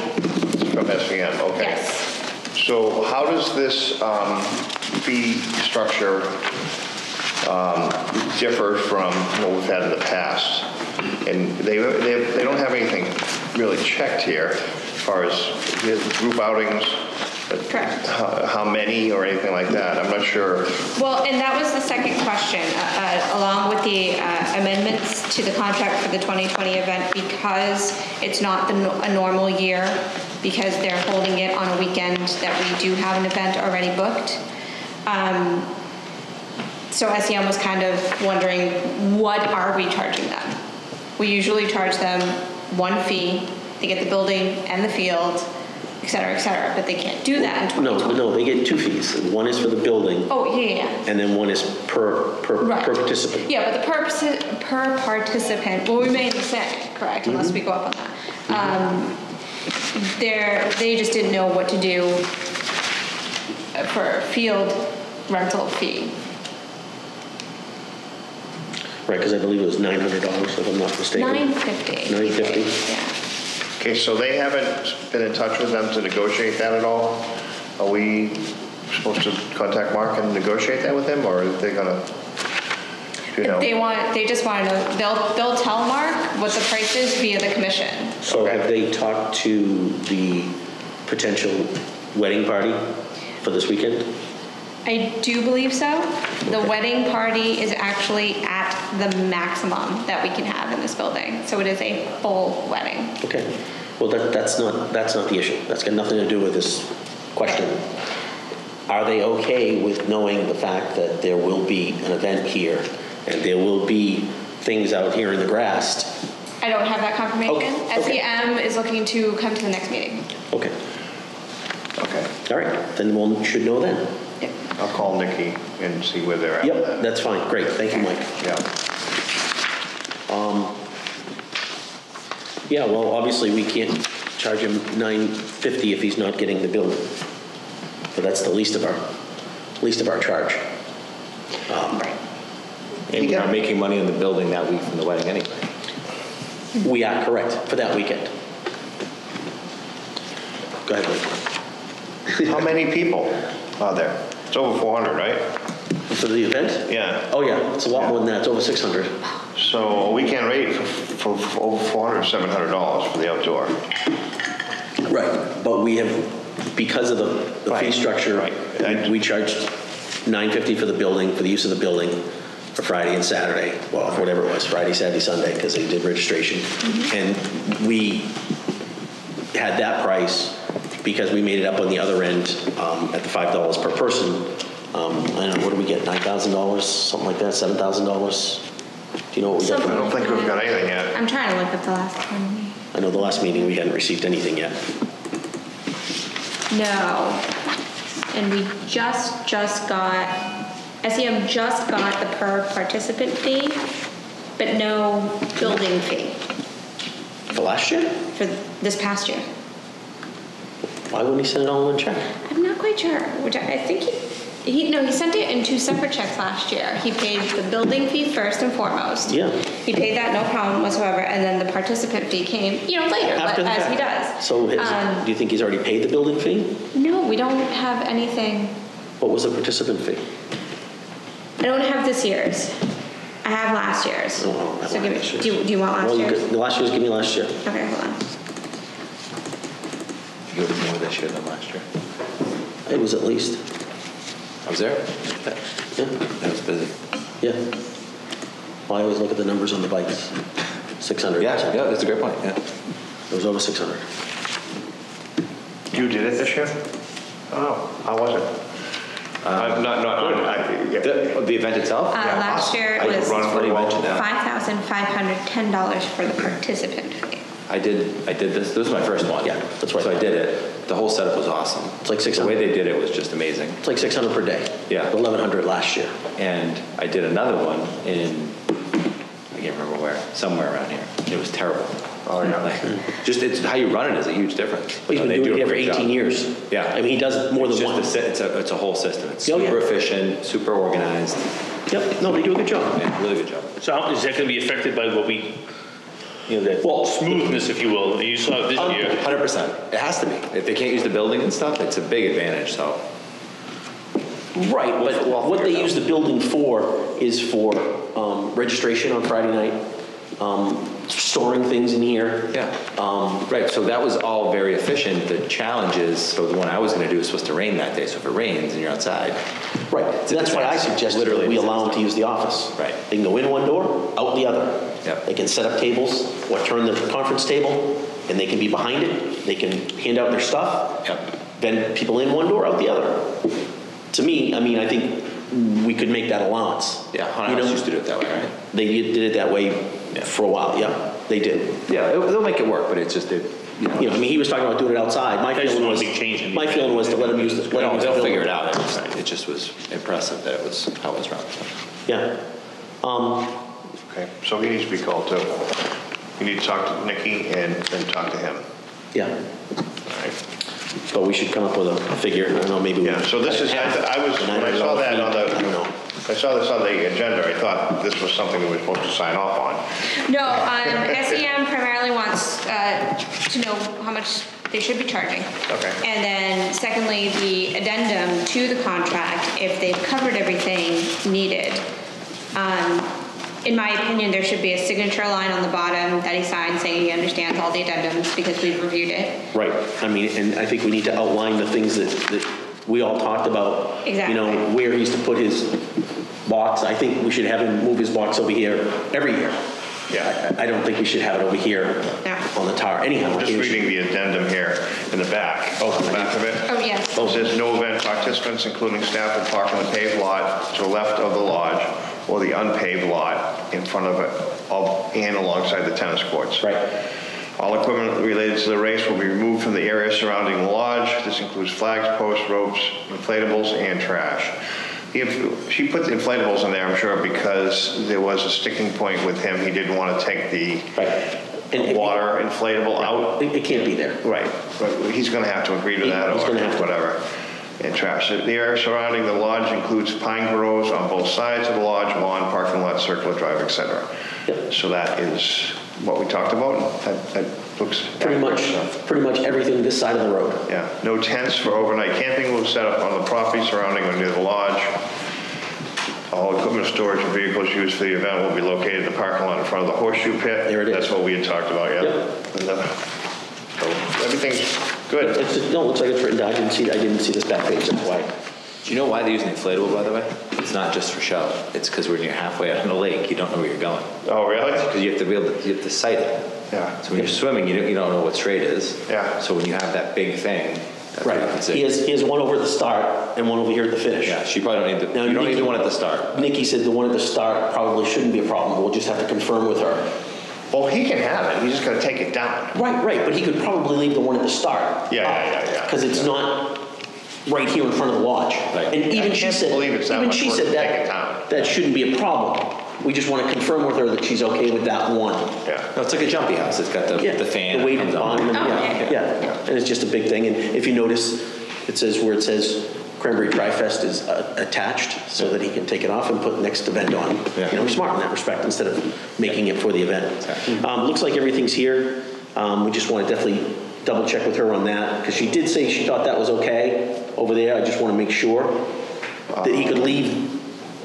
from SVM? Okay. yes. So how does this um, fee structure um, differ from what we've had in the past? And they, they they don't have anything really checked here as far as group outings, Correct. how how many or anything like that. I'm not sure. Well, and that was the second question, uh, uh, along with the uh, amendments to the contract for the 2020 event, because it's not the a normal year, because they're holding it on a weekend that we do have an event already booked. Um, So SEM was kind of wondering, what are we charging them? We usually charge them one fee, they get the building and the field, et cetera, et cetera, but they can't do that in No, 2020. no, they get two fees. One is for the building, Oh, yeah, yeah, yeah. and then one is per, per, Right. per participant. Yeah, but the per, partic- per participant will remain the same, correct, unless we go up on that. Um, They're, they just didn't know what to do for field rental fee. Right, because I believe it was nine hundred dollars, if I'm not mistaken. Nine fifty. Nine fifty? Yeah. Okay, so they haven't been in touch with them to negotiate that at all? Are we supposed to contact Mark and negotiate that with him, or are they gonna, do you know? They want, they just want to know, they'll, they'll tell Mark what the price is via the commission. So have they talked to the potential wedding party for this weekend? I do believe so. The wedding party is actually at the maximum that we can have in this building. So it is a full wedding. Okay, well, that, that's not, that's not the issue. That's got nothing to do with this question. Are they okay with knowing the fact that there will be an event here and there will be things out here in the grass? I don't have that confirmation. Okay, okay. SEM is looking to come to the next meeting. Okay, Okay, all right, then we'll, should know then. Yep. I'll call Nikki and see where they're at. with Yep, that. that's fine, great, thank you, Mike. Yeah. Yeah, well, obviously, we can't charge him nine fifty if he's not getting the building. But that's the least of our, least of our charge. Um, And we're not making money on the building that week from the wedding anyway. We are correct, for that weekend. Go ahead, Mike. How many people are there? It's over 400, right? For the event? Yeah. Oh, yeah, it's a lot more than that, it's over six hundred. So a weekend rate for, for for over 400, 700 dollars for the outdoor. Right, but we have, because of the the fee Right, structure, right. I- we charged nine fifty for the building, for the use of the building, for Friday and Saturday, well, for whatever it was, Friday, Saturday, Sunday, because they did registration. Mm-hmm. And we had that price because we made it up on the other end um, at the five dollars per person. Um, I don't know, what do we get, nine thousand dollars, something like that, seven thousand dollars? Do you know what we got? I don't think we've got anything yet. I'm trying to look up the last one. I know the last meeting, we hadn't received anything yet. No. And we just, just got, SEM just got the per participant fee, but no building fee For last year? for this past year. Why wouldn't he send it all in one check? I'm not quite sure, which I I think he, He, no, he sent it in two separate checks last year. He paid the building fee first and foremost. Yeah. He paid that, no problem whatsoever, and then the participant fee came, you know, later, After the as he fact. does. So has- Um, do you think he's already paid the building fee? No, we don't have anything, What was the participant fee? I don't have this year's. I have last year's. Oh, I don't have So give me, last do you, do you want last Well, you year's? could- last year's, give me last year. Okay, hold on. You go to more this year than last year. It was at least, I was there. yeah, I was busy. yeah. Well, I always look at the numbers on the bikes. 600. Yeah, yeah, that's a great point, yeah. It was over 600. You did it this year? Oh, how was it? Uh, Not, not, I- yeah. The, the event itself? Uh, last year I it was run very well. mentioned five thousand five hundred ten dollars for the participant fee. I did, I did this, this was my first one. Yeah, that's right. So I did it. The whole setup was awesome. It's like six. The way they did it was just amazing. It's like 600 per day. Yeah. 1,100 last year. And I did another one in, I can't remember where, somewhere around here. It was terrible. Oh, yeah. Like, Just, it's, how you run it is a huge difference. But he's been they doing do it for 18 job. years. Yeah. I mean, he does more It's than just one. a It's a, it's a whole system. It's Oh, yeah. super efficient, super organized, Yep, no, they do a good job. and really good job. So is that gonna be affected by what we, you know, that Well- smoothness, if you will, that you saw this year? Hundred percent. It has to be. If they can't use the building and stuff, it's a big advantage, so. Right, but We'll- we'll what they figure use the building for is for um, registration on Friday night, um, storing things in here. Yeah. Um, Right, so that was all very efficient. The challenge is, so the one I was gonna do is supposed to rain that day, so if it rains and you're outside, Right, that's why I suggested Literally that we allow them to use the office. Right. They can go in one door, out the other. Yep. They can set up tables, or turn the conference table, and they can be behind it. They can hand out their stuff. Yep. Then people in one door, out the other. To me, I mean, I think we could make that allowance. yeah, You Hunter know? Used to do it that way, right? They did it that way Yeah. for a while, yeah, they did. Yeah, they'll they'll make it work, but it's just, it, you know. You know, I mean, he was talking about doing it outside. My I just feeling don't was, want a change my feeling was to let him use the, let him No, use the they'll building. figure it out. It just, it just was impressive that it was, how it was run. Yeah. Um, Okay, so he needs to be called too. You need to talk to Nikki and then talk to him. yeah, All right. but we should come up with a figure. I don't know, maybe. we- Yeah, so this is, I I was, when I saw that we- on I don't know. The, I saw this on the agenda, I thought this was something we were supposed to sign off on. No, um, SEM primarily wants, uh, to know how much they should be charging. Okay. And then secondly, the addendum to the contract, if they've covered everything needed. Um, in my opinion, there should be a signature line on the bottom that he signs saying he understands all the addendums because we've reviewed it. Right, I mean, and I think we need to outline the things that, that we all talked about. Exactly. You know, where he's to put his box. I think we should have him move his box over here every year. Yeah. I I don't think we should have it over here Yeah. on the tower anyhow. I'm just reading the addendum here in the back, oh, the back of it. Oh, yes. It says no event participants, including staff, will park on the paved lot to the left of the lodge or the unpaved lot in front of it, of- and alongside the tennis courts. Right. All equipment related to the race will be removed from the area surrounding the lodge. This includes flags, posts, ropes, inflatables, and trash. If, she put the inflatables in there, I'm sure, because there was a sticking point with him. He didn't want to take the Right. And water inflatable out. It, it can't be there. Right, but he's gonna have to agree to that he's or gonna have to. whatever. And trash. The area surrounding the lodge includes pine groves on both sides of the lodge, lawn, parking lot, circular drive, et cetera. Yep. So that is what we talked about. That, that looks. Pretty much, pretty much everything this side of the road. Yeah, no tents for overnight camping will be set up on the property surrounding or near the lodge. All equipment storage and vehicles used for the event will be located in the parking lot in front of the horseshoe pit. There it is. That's what we had talked about, yeah. Yep. And, uh, So everything's good. It's, no, it looks like it's written down. I didn't see, I didn't see this back page, that's why. Do you know why they use an inflatable, by the way? It's not just for show. It's because when you're halfway out on the lake, you don't know where you're going. Oh, really? Because you have to be able to, you have to sight it. Yeah. So when you're swimming, you don't, you don't know what straight is. Yeah. So when you have that big thing, that's what Right. happens. He has, he has one over at the start and one over here at the finish. Yeah, she probably don't need the, Now, you don't need Nikki- the one at the start. Nikki said the one at the start probably shouldn't be a problem. We'll just have to confirm with her. Well, he can have it, he's just gonna take it down. Right, right, but he could probably leave the one at the start. Yeah, yeah, yeah, yeah. Uh, because it's not right here in front of the lodge. Right. And even I she can't said, believe it's that even much she work said to take it that, that shouldn't be a problem. We just want to confirm with her that she's okay with that one. Yeah. No, it's like a jumpy house. It's got the, Yeah, the fan. The weight that comes on. and- Oh, yeah, okay. yeah. And it's just a big thing. And if you notice, it says where it says Cranberry Tri-Fest is uh, attached so that he can take it off and put next event on. Yeah. You know, smart in that respect, instead of making it for the event. Um, Looks like everything's here. Um, We just want to definitely double check with her on that, because she did say she thought that was okay over there. I just want to make sure that he could leave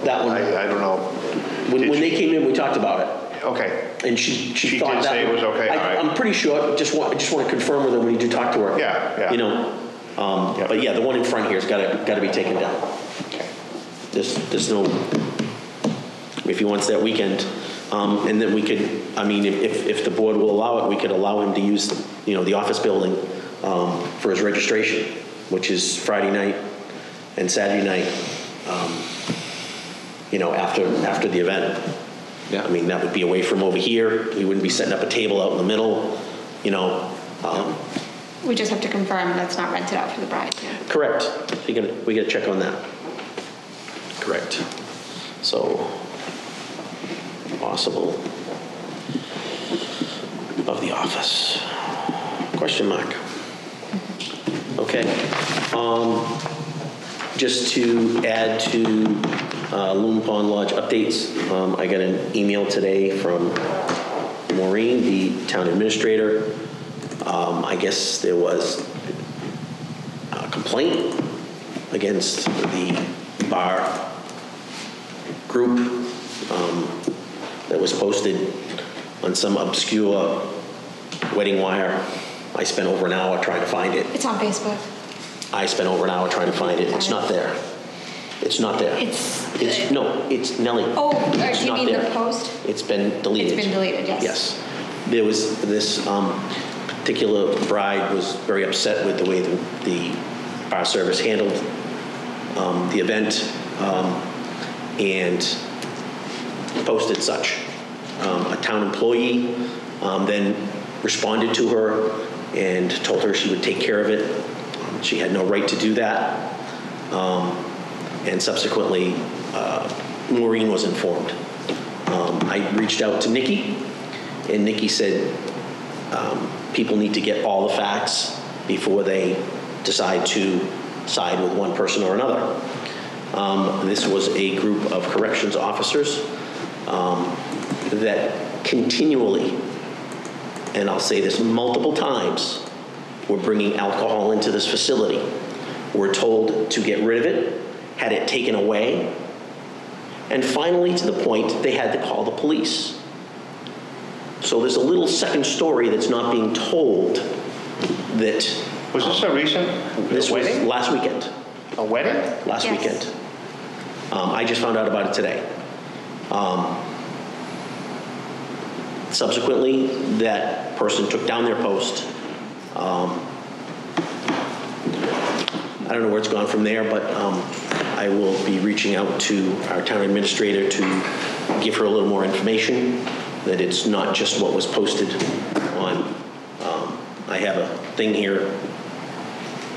that one. I, I don't know. When, Did when they she- came in, we talked about it. Okay, And she, she She thought did that. say it was okay, I- all right. I'm pretty sure, just want, I just want to confirm with her when you do talk to her. Yeah, yeah. You know, um, Yep. but yeah, the one in front here's gotta, gotta be taken down. okay. There's, there's no, if he wants that weekend. Um, and then we could, I mean, if, if the board will allow it, we could allow him to use, you know, the office building, um, for his registration, which is Friday night and Saturday night, um, you know, after, after the event. Yeah. I mean, that would be away from over here. We wouldn't be setting up a table out in the middle, you know. Um, We just have to confirm that's not rented out for the bride. yeah. Correct. We gotta, we gotta check on that. Correct. So, possible of the office. Question mark. Okay. Um, just to add to uh, Loon Pond Lodge updates, um, I got an email today from Maureen, the town administrator. Um, I guess there was a complaint against the bar group um, that was posted on some obscure wedding wire. I spent over an hour trying to find it. It's on Facebook. I spent over an hour trying to find it. It's not there. It's not there. It's- It's, no, it's Nellie. Oh, uh, It's do you not mean the there. post? It's been deleted. It's been deleted, yes. Yes. There was, this um, particular bride was very upset with the way the, the bar service handled um, the event um, and posted such. Um, A town employee um, then responded to her and told her she would take care of it. She had no right to do that. Um, And subsequently, uh, Maureen was informed. Um, I reached out to Nikki, and Nikki said, um, people need to get all the facts before they decide to side with one person or another. Um, This was a group of corrections officers um, that continually, and I'll say this multiple times, we're bringing alcohol into this facility. We're told to get rid of it, had it taken away, and finally, to the point, they had to call the police. So there's a little second story that's not being told that Was this a recent this was wedding? last weekend, A wedding? last Yes. weekend. Um, I just found out about it today. Um, Subsequently, that person took down their post. Um, I don't know where it's gone from there, but um, I will be reaching out to our town administrator to give her a little more information, that it's not just what was posted on, um, I have a thing here,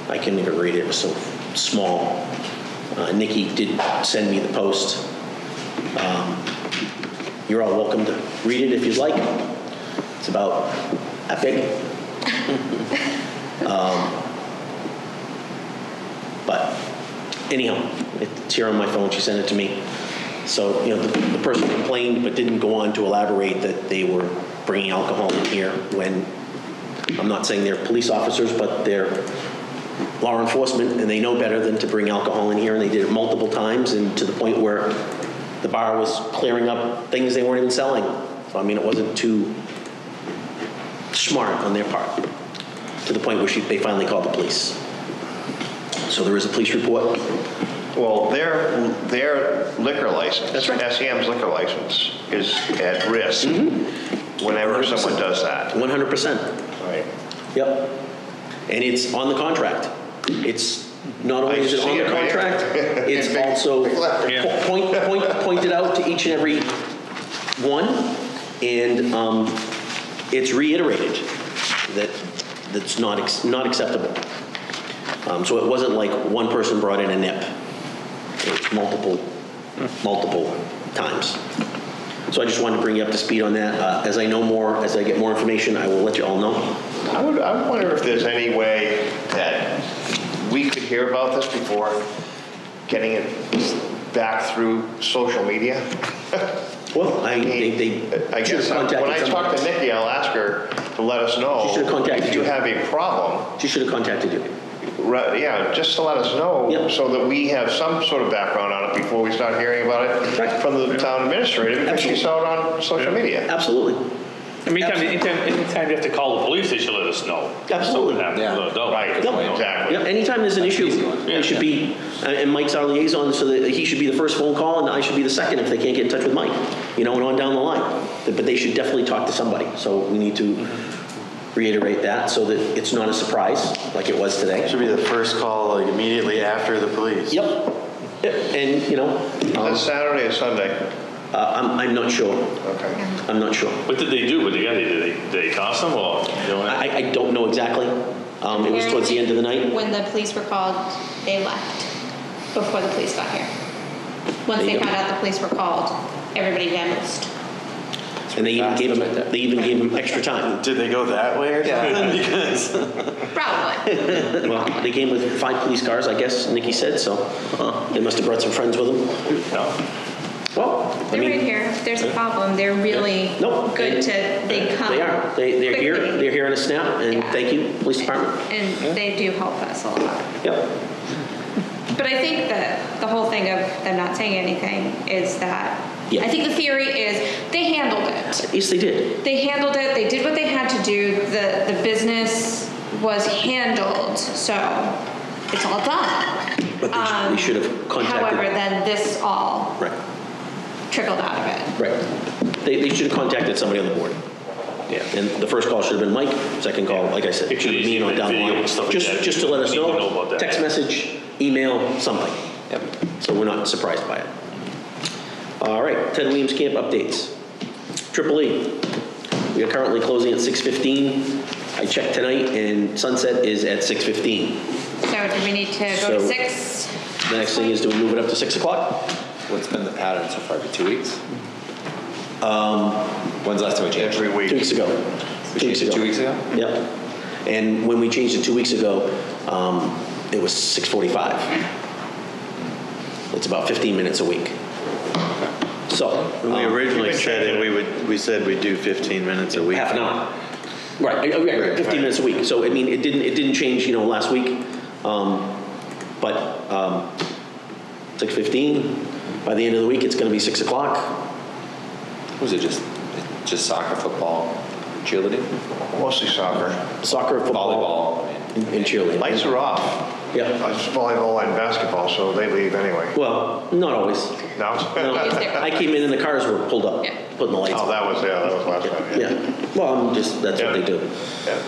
I can't even read it, it was so small. Uh, Nikki did send me the post. Um, You're all welcome to read it if you'd like. It's about big. Um, But anyhow, it's here on my phone, she sent it to me. So, you know, the the person complained but didn't go on to elaborate that they were bringing alcohol in here when, I'm not saying they're police officers, but they're law enforcement and they know better than to bring alcohol in here and they did it multiple times and to the point where the bar was clearing up things they weren't even selling. So, I mean, it wasn't too smart on their part, to the point where she, they finally called the police. So there is a police report. Well, their, their liquor license. That's right. SEM's liquor license is at risk mm-hmm. whenever someone does that. 100%. Right. Yep. And it's on the contract. It's, not only is it see on the it right here. contract, it's Big- also big po- point, point, pointed out to each and every one, and um, it's reiterated that that's not, ex- not acceptable. Um, So it wasn't like one person brought in a nip. It's multiple, multiple times. So I just wanted to bring you up to speed on that. Uh, As I know more, as I get more information, I will let you all know. I would, I wonder if there's any way that we could hear about this before getting it back through social media? Well, I, they, they I should guess, have uh, when I contacted talk to. Nikki, I'll ask her to let us know. She should have contacted If you you. have a problem, She should have contacted you. Right, yeah, just to let us know, Yep. so that we have some sort of background on it before we start hearing about Right. it from the town administrator, because she saw it on social media. Absolutely. Anytime, anytime, anytime you have to call the police, they should let us know. Absolutely. Something happened, Yeah. let us know. Right, Yep. exactly. Yeah, anytime there's an issue, easy one. it should be, uh, and Mike's our liaison, so that he should be the first phone call, and I should be the second if they can't get in touch with Mike, you know, and on down the line. But but they should definitely talk to somebody, so we need to reiterate that, so that it's not a surprise, like it was today. Should be the first call like immediately after the police. Yep, Yep. and, you know, Is um, it Saturday or Sunday? Uh, I'm, I'm not sure, Okay. I'm not sure. What did they do? What they got? Did they, did they toss them or? you know, I, I don't know exactly, um, it was towards the end of the night. When the police were called, they left before the police got here. Once they found out the police were called, everybody vanished. And they even gave him, they even gave him extra time. Did they go that way or something? Because Probably. Well, they came with five police cars, I guess, Nikki said, so uh, they must have brought some friends with them. No. Well, I They're right mean, here. If there's a problem, they're really Nope. good to, they come. they are, they, they're here, quickly. they're here in a snap, and Yeah. thank you, police department. And they do help us a lot. Yep, But I think that the whole thing of them not saying anything is that, Yeah. I think the theory is they handled it. yes, they did. They handled it, they did what they had to do, the, the business was handled, so it's all done. But they should- they um, should have contacted- However, then this all Right, trickled out of it. right. They, they should have contacted somebody on the board. Yeah. And the first call should have been Mike, second call, like I said, should Pictures, be me on down the line. and like Just, just to let us We need to know know, about that. text message, email, something. Yep. So we're not surprised by it. All right, Ted Williams Camp updates. Triple E, we are currently closing at 6:15. I checked tonight and sunset is at 6:15. So do we need to go to six? The next thing is, do we move it up to 6 o'clock? What's been the pattern so far? Two weeks? Um. When's the last time we changed? Every week. Two weeks ago. We Two weeks changed it two weeks ago? Yep. And when we changed it two weeks ago, um, it was 6:45. It's about 15 minutes a week. So. when we um, originally You've said it, we would, we said we'd do 15 minutes a week. Half an hour. Right, uh, yeah, Right, 15 right. minutes a week. So, I mean, it didn't, it didn't change, you know, last week. Um, But um, 6:15, by the end of the week, it's going to be 6 o'clock. Was it just, just soccer, football, cheerleading? Mostly soccer. Soccer, football, Volleyball? I mean, and cheerleading. Lights are off. Yeah. It's volleyball and basketball, so they leave anyway. Well, not always. No? No, I came in and the cars were pulled up, Yeah. putting the lights Oh, on. that was, yeah, that was last time, yeah. Yeah, well, I'm just, that's what they do. Yeah.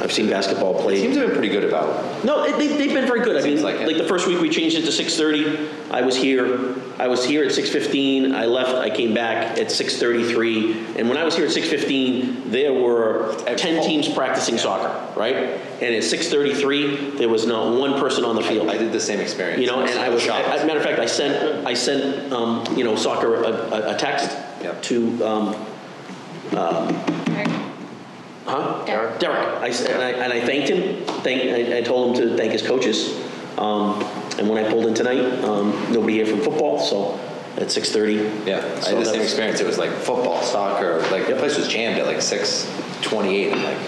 I've seen basketball played. Teams have been pretty good about, No, it- they, they've been very good. I mean, like like the first week we changed it to 6:30, I was here, I was here at 6:15, I left, I came back at 6:33. And when I was here at 6:15, there were 10 teams practicing soccer, right? And at 6:33, there was not one person on the field. I did the same experience. You know, and I was, shocked. as a matter of fact, I sent, I sent, um, you know, soccer a, a- a text Yep. to, um, huh? Derek. Derek, I, s- and I, and I thanked him, thank, I, I told him to thank his coaches. Um, and when I pulled in tonight, um, nobody here from football, so at six thirty. Yeah, I had the same experience. It was like football, soccer, like the place was jammed at like six twenty-eight. I'm like,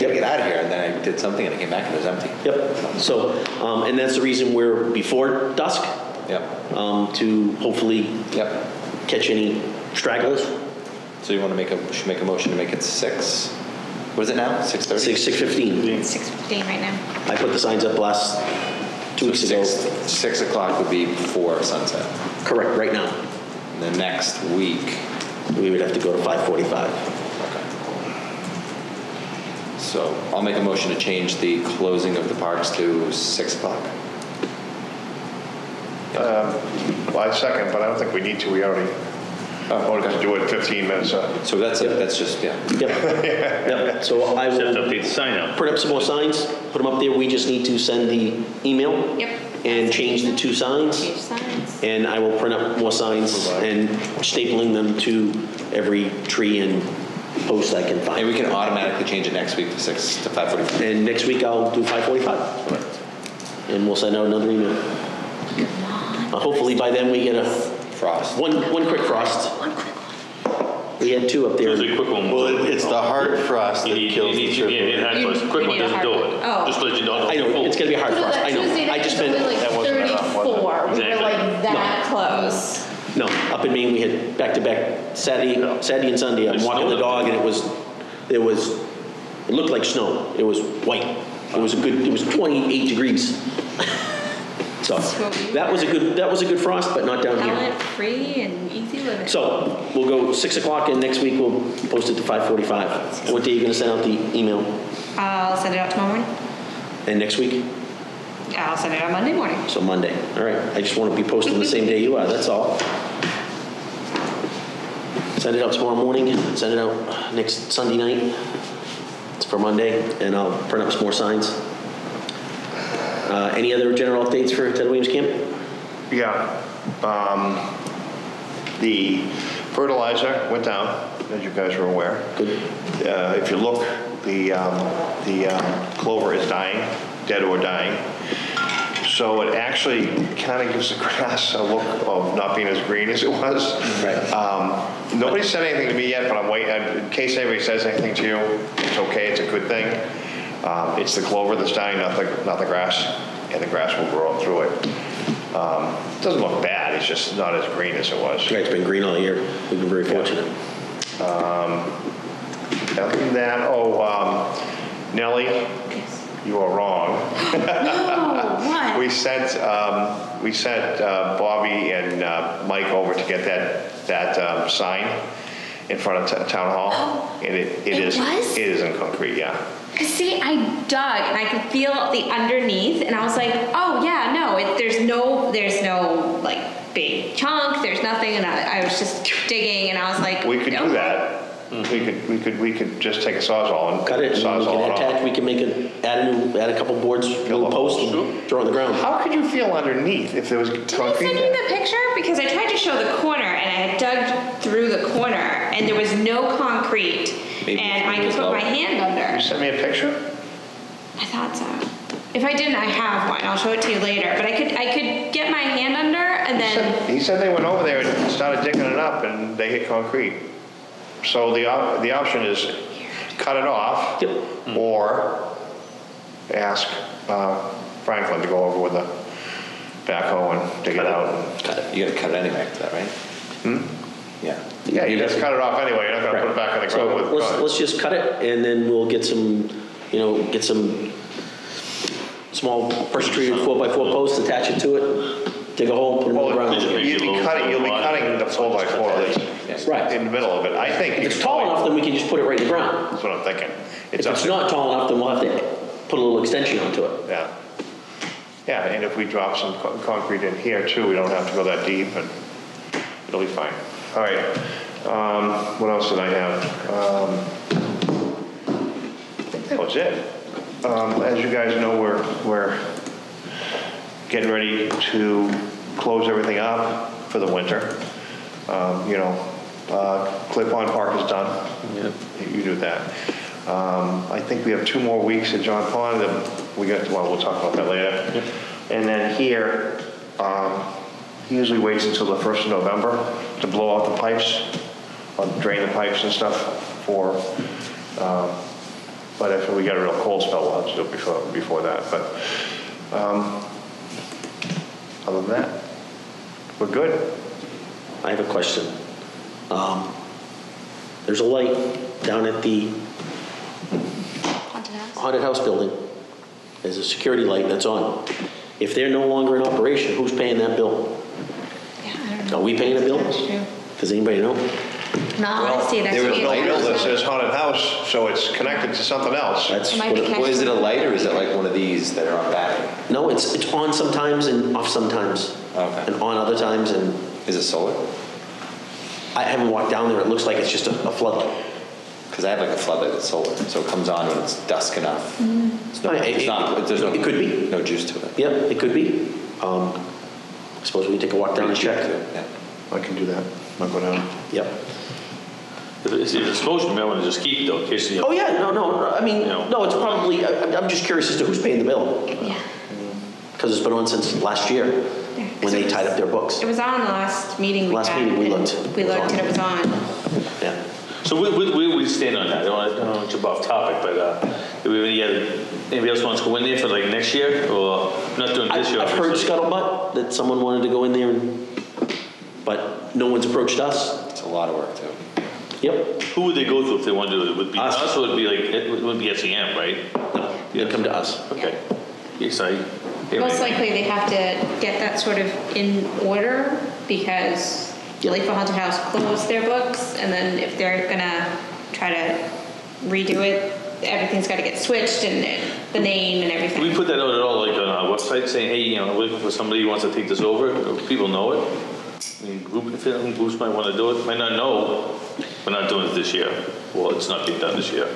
gotta get out of here. And then I did something and I came back and it was empty. Yep, so, um, and that's the reason we're before dusk, Yep, um, to hopefully yep. catch any stragglers. So you want to make a, should make a motion to make it six, what is it now? Six thirty? Six, six fifteen. Six fifteen right now. I put the signs up last, two weeks ago. Six o'clock would be before sunset. Correct, right now. And the next week, We would have to go to 5:45. so I'll make a motion to change the closing of the parks to six o'clock. Um, well, I'd second, but I don't think we need to, we already, Oh, wanted to do it 15 minutes. uh, So that's, it. that's just, yeah. Yep, yep, so I Just have to will update the sign up. print up some more signs, put them up there, we just need to send the email. Yep. And change the two signs, Change signs. and I will print up more signs and stapling them to every tree and post I can find. And find. we can automatically change it next week to six, to five forty-five. And next week I'll do 5:45. And we'll send out another email. Come on. Uh, Hopefully by then we get a, Frost. one, one quick frost. We had two up there. Usually a quick one. Well, it- it's the hard frost that need, kills the need, you need a hard You- frost. Quick you one need a doesn't hard do one. it. Oh. Just let you know. I know, it's gonna be a hard frost, I know. I just meant, That wasn't enough, was it? Thirty-four, we were like that close. no, up in Maine, we had back-to-back Saturday, Saturday and Sunday. I'm It walking the snowed up dog and it was, it was, it looked like snow. It was white. It was a good, it was 28 degrees. So, that was a good, that was a good frost, but not down here. Free and easy living. So, we'll go 6 o'clock and next week we'll post it to 5:45. What day are you gonna send out the email? I'll send it out tomorrow morning. And next week? I'll send it on Monday morning. So Monday, all right. I just want to be posting the same day you are, that's all. Send it out tomorrow morning, send it out next Sunday night. It's for Monday, and I'll print up some more signs. Uh, Any other general updates for Ted Williams Camp? Yeah. Um, The fertilizer went down, as you guys are aware. Good. Uh, If you look, the, um, the um, clover is dying, dead or dying. So it actually kind of gives the grass a look of not being as green as it was. Right. Um, Nobody said anything to me yet, but I'm waiting, in case anybody says anything to you, it's okay, it's a good thing. Um, It's the clover that's dying, not the, not the grass, and the grass will grow up through it. Um, It Doesn't look bad, it's just not as green as it was. Yeah, it's been green all year. We've been very fortunate. Other than that, oh, um, Nellie, you are wrong. Oh, what? We sent, um, we sent uh, Bobby and uh, Mike over to get that, that um, sign in front of t- Town Hall. And it, it It is, was? it is in concrete, yeah. Cause see, I dug and I could feel the underneath, and I was like, oh yeah, no, it, there's no, there's no like big chunk, there's nothing, and I, I was just digging, and I was like, We could do that. We could, we could, we could just take a sawzall and. Cut it, and we sawzall can it off. attach, we can make it, add a new, add a couple boards, little posts, and throw it on the ground. How could you feel underneath if there was Did I concrete send you there? the picture? Because I tried to show the corner, and I had dug through the corner, and there was no concrete, Maybe and I could put low. my hand You under. sent me a picture? I thought so. If I didn't, I have one. I'll show it to you later. But I could, I could get my hand under, and He then. said- He said they went over there and started digging it up and they hit concrete. So the, op- the option is cut it off. Yep. Or ask uh, Franklin to go over with a backhoe and dig it out. and- Cut it. You gotta cut it anyway after that, right? Hmm? Yeah. Yeah, you just cut it off anyway, you're not gonna put it back in the So ground with. let's, let's just cut it and then we'll get some, you know, get some small pressure treated four by four posts, attach it to it, dig a hole, put it in the Well, ground. you'll be cutting, you'll be cutting the four by four Right. in the middle of it. I think. If it's tall enough, then we can just put it right in the ground. That's what I'm thinking. If up it's to- not tall enough, then we'll have to put a little extension onto it. Yeah. Yeah, and if we drop some co- concrete in here too, we don't have to go that deep and it'll be fine. All right, um, what else did I have? Um, I think that was it. Um, as you guys know, we're, we're getting ready to close everything up for the winter. Um, you know, uh, Clear Pond Park is done. You do that. Um, I think we have two more weeks at John Pond, then we got, well, we'll talk about that later. And then here, um, he usually waits until the first of November to blow out the pipes, or drain the pipes and stuff for, um, but if we get a real cold spell, we'll have to do it before, before that, but, um, other than that, we're good. I have a question. Um, There's a light down at the Haunted house? haunted house building. There's a security light that's on. If they're no longer in operation, who's paying that bill? Yeah, I don't know. Are we paying a bill? That's true. Does anybody know? No, honesty, that's. there was what no you- Bill that says haunted house, so it's connected to something else. That's It might what be it- Well, is it a light or is it like one of these that are on battery? No, it's, it's on sometimes and off sometimes. Okay. And on other times, and Is it solar? I haven't walked down there. It looks like it's just a a floodlight. Because I have like a floodlight that's solar, so it comes on when it's dusk enough. It's not, It- it's it- not, there's no. it could be. No juice to it. Yep, it could be. Um, I suppose we can take a walk down and check. Yeah. I can do that. I'll go down. Yep. If it's an explosion, you may want to just keep though, in case you. Oh, yeah, no, no, I mean, No. no, it's probably, I- I'm just curious as to who's paying the bill. Yeah. Because it's been on since last year. There. when they tied up their books. It was on the last meeting we Last had. meeting we and looked. We It was looked on. and it was on. Yeah. So we, we, we we stand on that, I don't want, I don't want to jump off topic, but, uh, do we have any other, anybody else wants to go in there for like next year, or not doing I've this year? I've heard obviously? scuttlebutt that someone wanted to go in there and, but no one's approached us. It's a lot of work too. Yep. Who would they go to if they wanted to do it? Would be Us. us, or would it be like, it would be SEM, right? No, they come to us. Okay. Yes, I. Most likely, they have to get that sort of in order because. Lakeville Haunted House closed their books, and then if they're gonna try to redo it, everything's gotta get switched and it- the name and Do we put that out at all, like on our website, saying, hey, you know, we're looking for somebody who wants to take this over, people know it? I mean, group, if groups might want to do it, might not know, we're not doing it this year, well, it's not being done this year.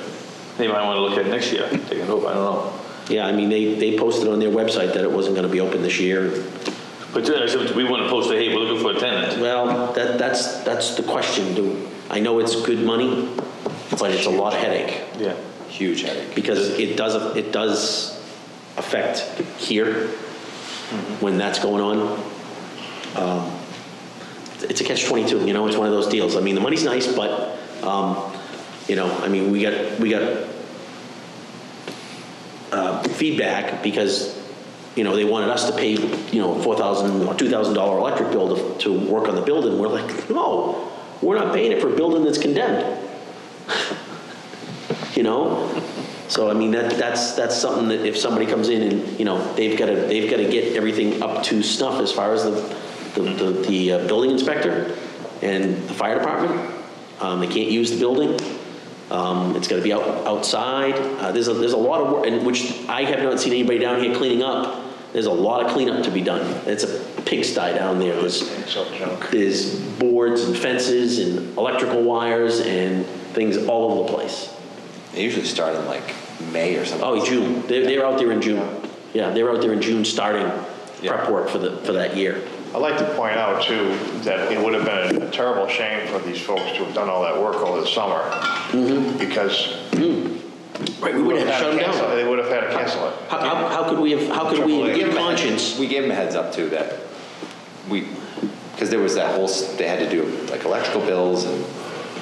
They might want to look at it next year, take it over, I don't know. Yeah, I mean, they, they posted on their website that it wasn't gonna be open this year. But uh, I said, we want to post, hey, we're looking for a tenant. Well, that, that's, that's the question, do, I know it's good money, but it's a lot of headache. Yeah. Huge headache. Because it does, it does affect here, when that's going on. Um, It's a catch twenty-two, you know, it's one of those deals. I mean, the money's nice, but, um, you know, I mean, we got, we got uh, feedback because, you know, they wanted us to pay, you know, four thousand or two thousand dollar electric bill to, to work on the building. We're like, no, we're not paying it for a building that's condemned. You know? So, I mean, that, that's, that's something that if somebody comes in and, you know, they've got to, they've got to get everything up to snuff as far as the, the, the, the uh, building inspector and the fire department. Um, they can't use the building. Um, it's got to be out, outside. Uh, there's a, there's a lot of work, and which I have not seen anybody down here cleaning up. There's a lot of cleanup to be done. It's a pigsty down there. There's, It's all junk. there's boards and fences and electrical wires and things all over the place. They usually start in like May or something. Oh, June. They're, they're out there in June. Yeah, they're out there in June starting prep work for the, for that year. I'd like to point out too, that it would have been a terrible shame for these folks to have done all that work over the summer. Mm-hmm. Because. Mm-hmm. Right, we would have shut them cancel- down. They would have had to cancel it. How, how, how could we have, how could we in We gave good them heads- conscience? We gave them a heads up too that we, because there was that whole, s- they had to do like electrical bills and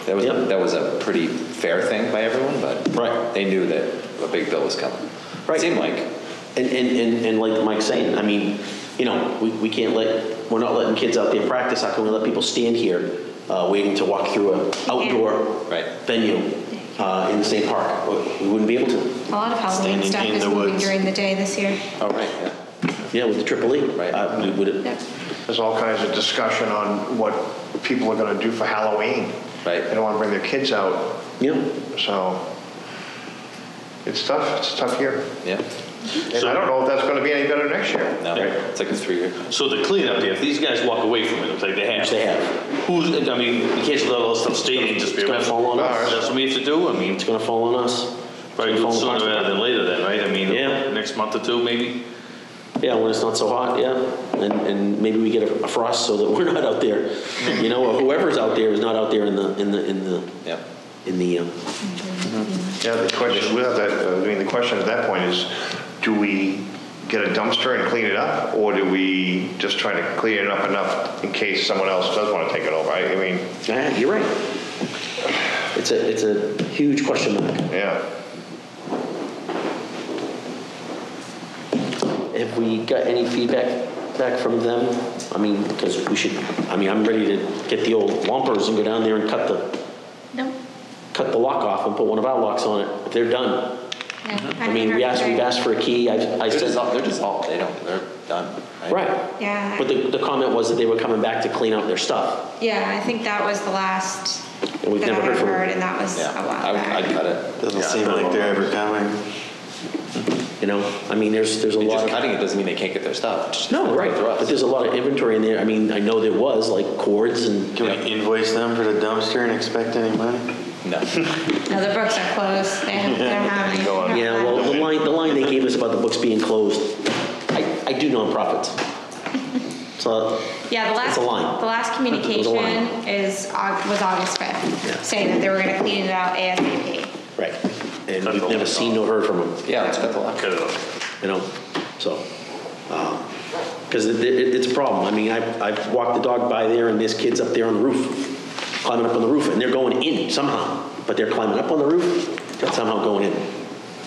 that was, Yep. that was a pretty fair thing by everyone, but Right. they knew that a big bill was coming. Right. It seemed like, And, and, and, and like Mike's saying, I mean, you know, we, we can't let, we're not letting kids out there practice. How can we let people stand here, uh, waiting to walk through an outdoor Right. venue, uh, in the same park? We wouldn't be able to. A lot of Halloween Standing stuff in is the moving woods. during the day this year. oh, right, yeah. Yeah, with the triple E. Right. Uh, we would Yep. There's all kinds of discussion on what people are gonna do for Halloween. Right. They don't wanna bring their kids out, yeah. so. It's tough, it's a tough year. Yeah, And I don't know if that's gonna be any better next year. no, it's like a three-year. So the cleanup there, if these guys walk away from it, it's like they have. Which they have. Who's, I mean, you can't just let all this stuff stay and just be. It's gonna fall on us. That's what we have to do, I mean, It's gonna fall on us. probably It's gonna fall sooner rather than later then, right? I mean, Yeah. next month or two, maybe? Yeah, when it's not so hot, yeah. And, and maybe we get a a frost so that we're not out there, you know, or whoever's out there is not out there in the, in the, in the, Yeah. in the, um, Yeah, the question, we have that, uh, I mean, the question at that point is, do we get a dumpster and clean it up? Or do we just try to clean it up enough in case someone else does wanna take it over? I I mean, yeah, you're right. It's a, it's a huge question mark. yeah. Have we got any feedback back from them? I mean, because we should, I mean, I'm ready to get the old lumpers and go down there and cut the, Nope. cut the lock off and put one of our locks on it, if they're done. Yeah, uh-huh. I mean, we asked, we've asked for a key, I, I They're said, dissolved, they're dissolved, they don't, they're done. right. Yeah. But the, the comment was that they were coming back to clean out their stuff. Yeah, I think that was the last And we've that I never heard from heard, and that was Yeah, a while I would- I'd back. cut it. Doesn't seem like they're ever coming. You know, I mean, there's, there's a I mean, lot Just of. cutting it doesn't mean they can't get their stuff. just No, right, for us. but there's a lot of inventory in there. I mean, I know there was, like cords and, Can we invoice them for the dumpster and expect any money? No. No, the books are closed. They don't, they don't have any. Go on. yeah, well, the line, the line they gave us about the books being closed, I, I do nonprofits. So, Yeah, the last, It's a line. the last It was communication is, Au- was August Yeah. 5th, saying that they were gonna clean it out ASAP. right, and Cut we've never seen nor heard from them, Yeah, let's cut the lock. Cut it off. you know, so. um, Because it, it- it's a problem. I mean, I, I've walked the dog by there and there's kids up there on the roof, climbing up on the roof, and they're going in somehow, but they're climbing up on the roof and somehow going in.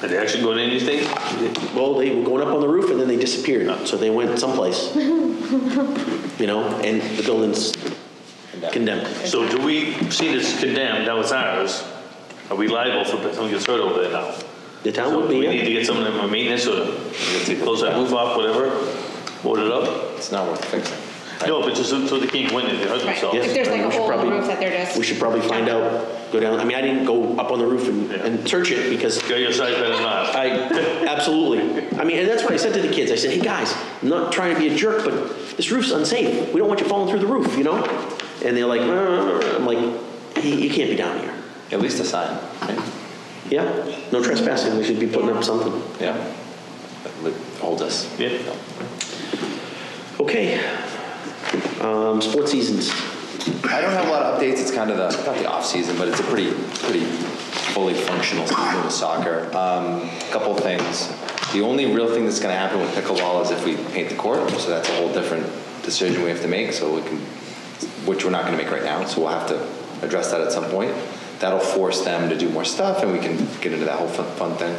Are they actually going in, you think? Well, they were going up on the roof and then they disappeared, so they went someplace. You know, and the building's condemned. So do we see this condemned, now it's ours, are we liable for something someone gets hurt over there now? The town So would do be, we need to get some of them maintenance or close that roof off, whatever, board it up? It's not worth fixing. No, but just so so they can't go in and they hurt Right. themselves. If there's like We a should hole in the probably- roof that they're just. We should probably find out, go down, I mean, I didn't go up on the roof and, and search it because Got your size better than ours. I, absolutely. I mean, and that's what I said to the kids. I said, hey, guys, I'm not trying to be a jerk, but this roof's unsafe. We don't want you falling through the roof, you know? And they're like, "Uh," I'm like, you, you can't be down here. At least a sign, right? Yeah, no trespassing. We should be putting up something. Yeah. That would Hold us. Yeah. Okay. Um, sports seasons. I don't have a lot of updates. It's kind of the, not the off season, but it's a pretty, pretty fully functional season soccer. Um, couple of things. The only real thing that's going to happen with pickleball is if we paint the court. So that's a whole different decision we have to make. So we can, which we're not going to make right now. So we'll have to address that at some point. That'll force them to do more stuff, and we can get into that whole fun, fun thing.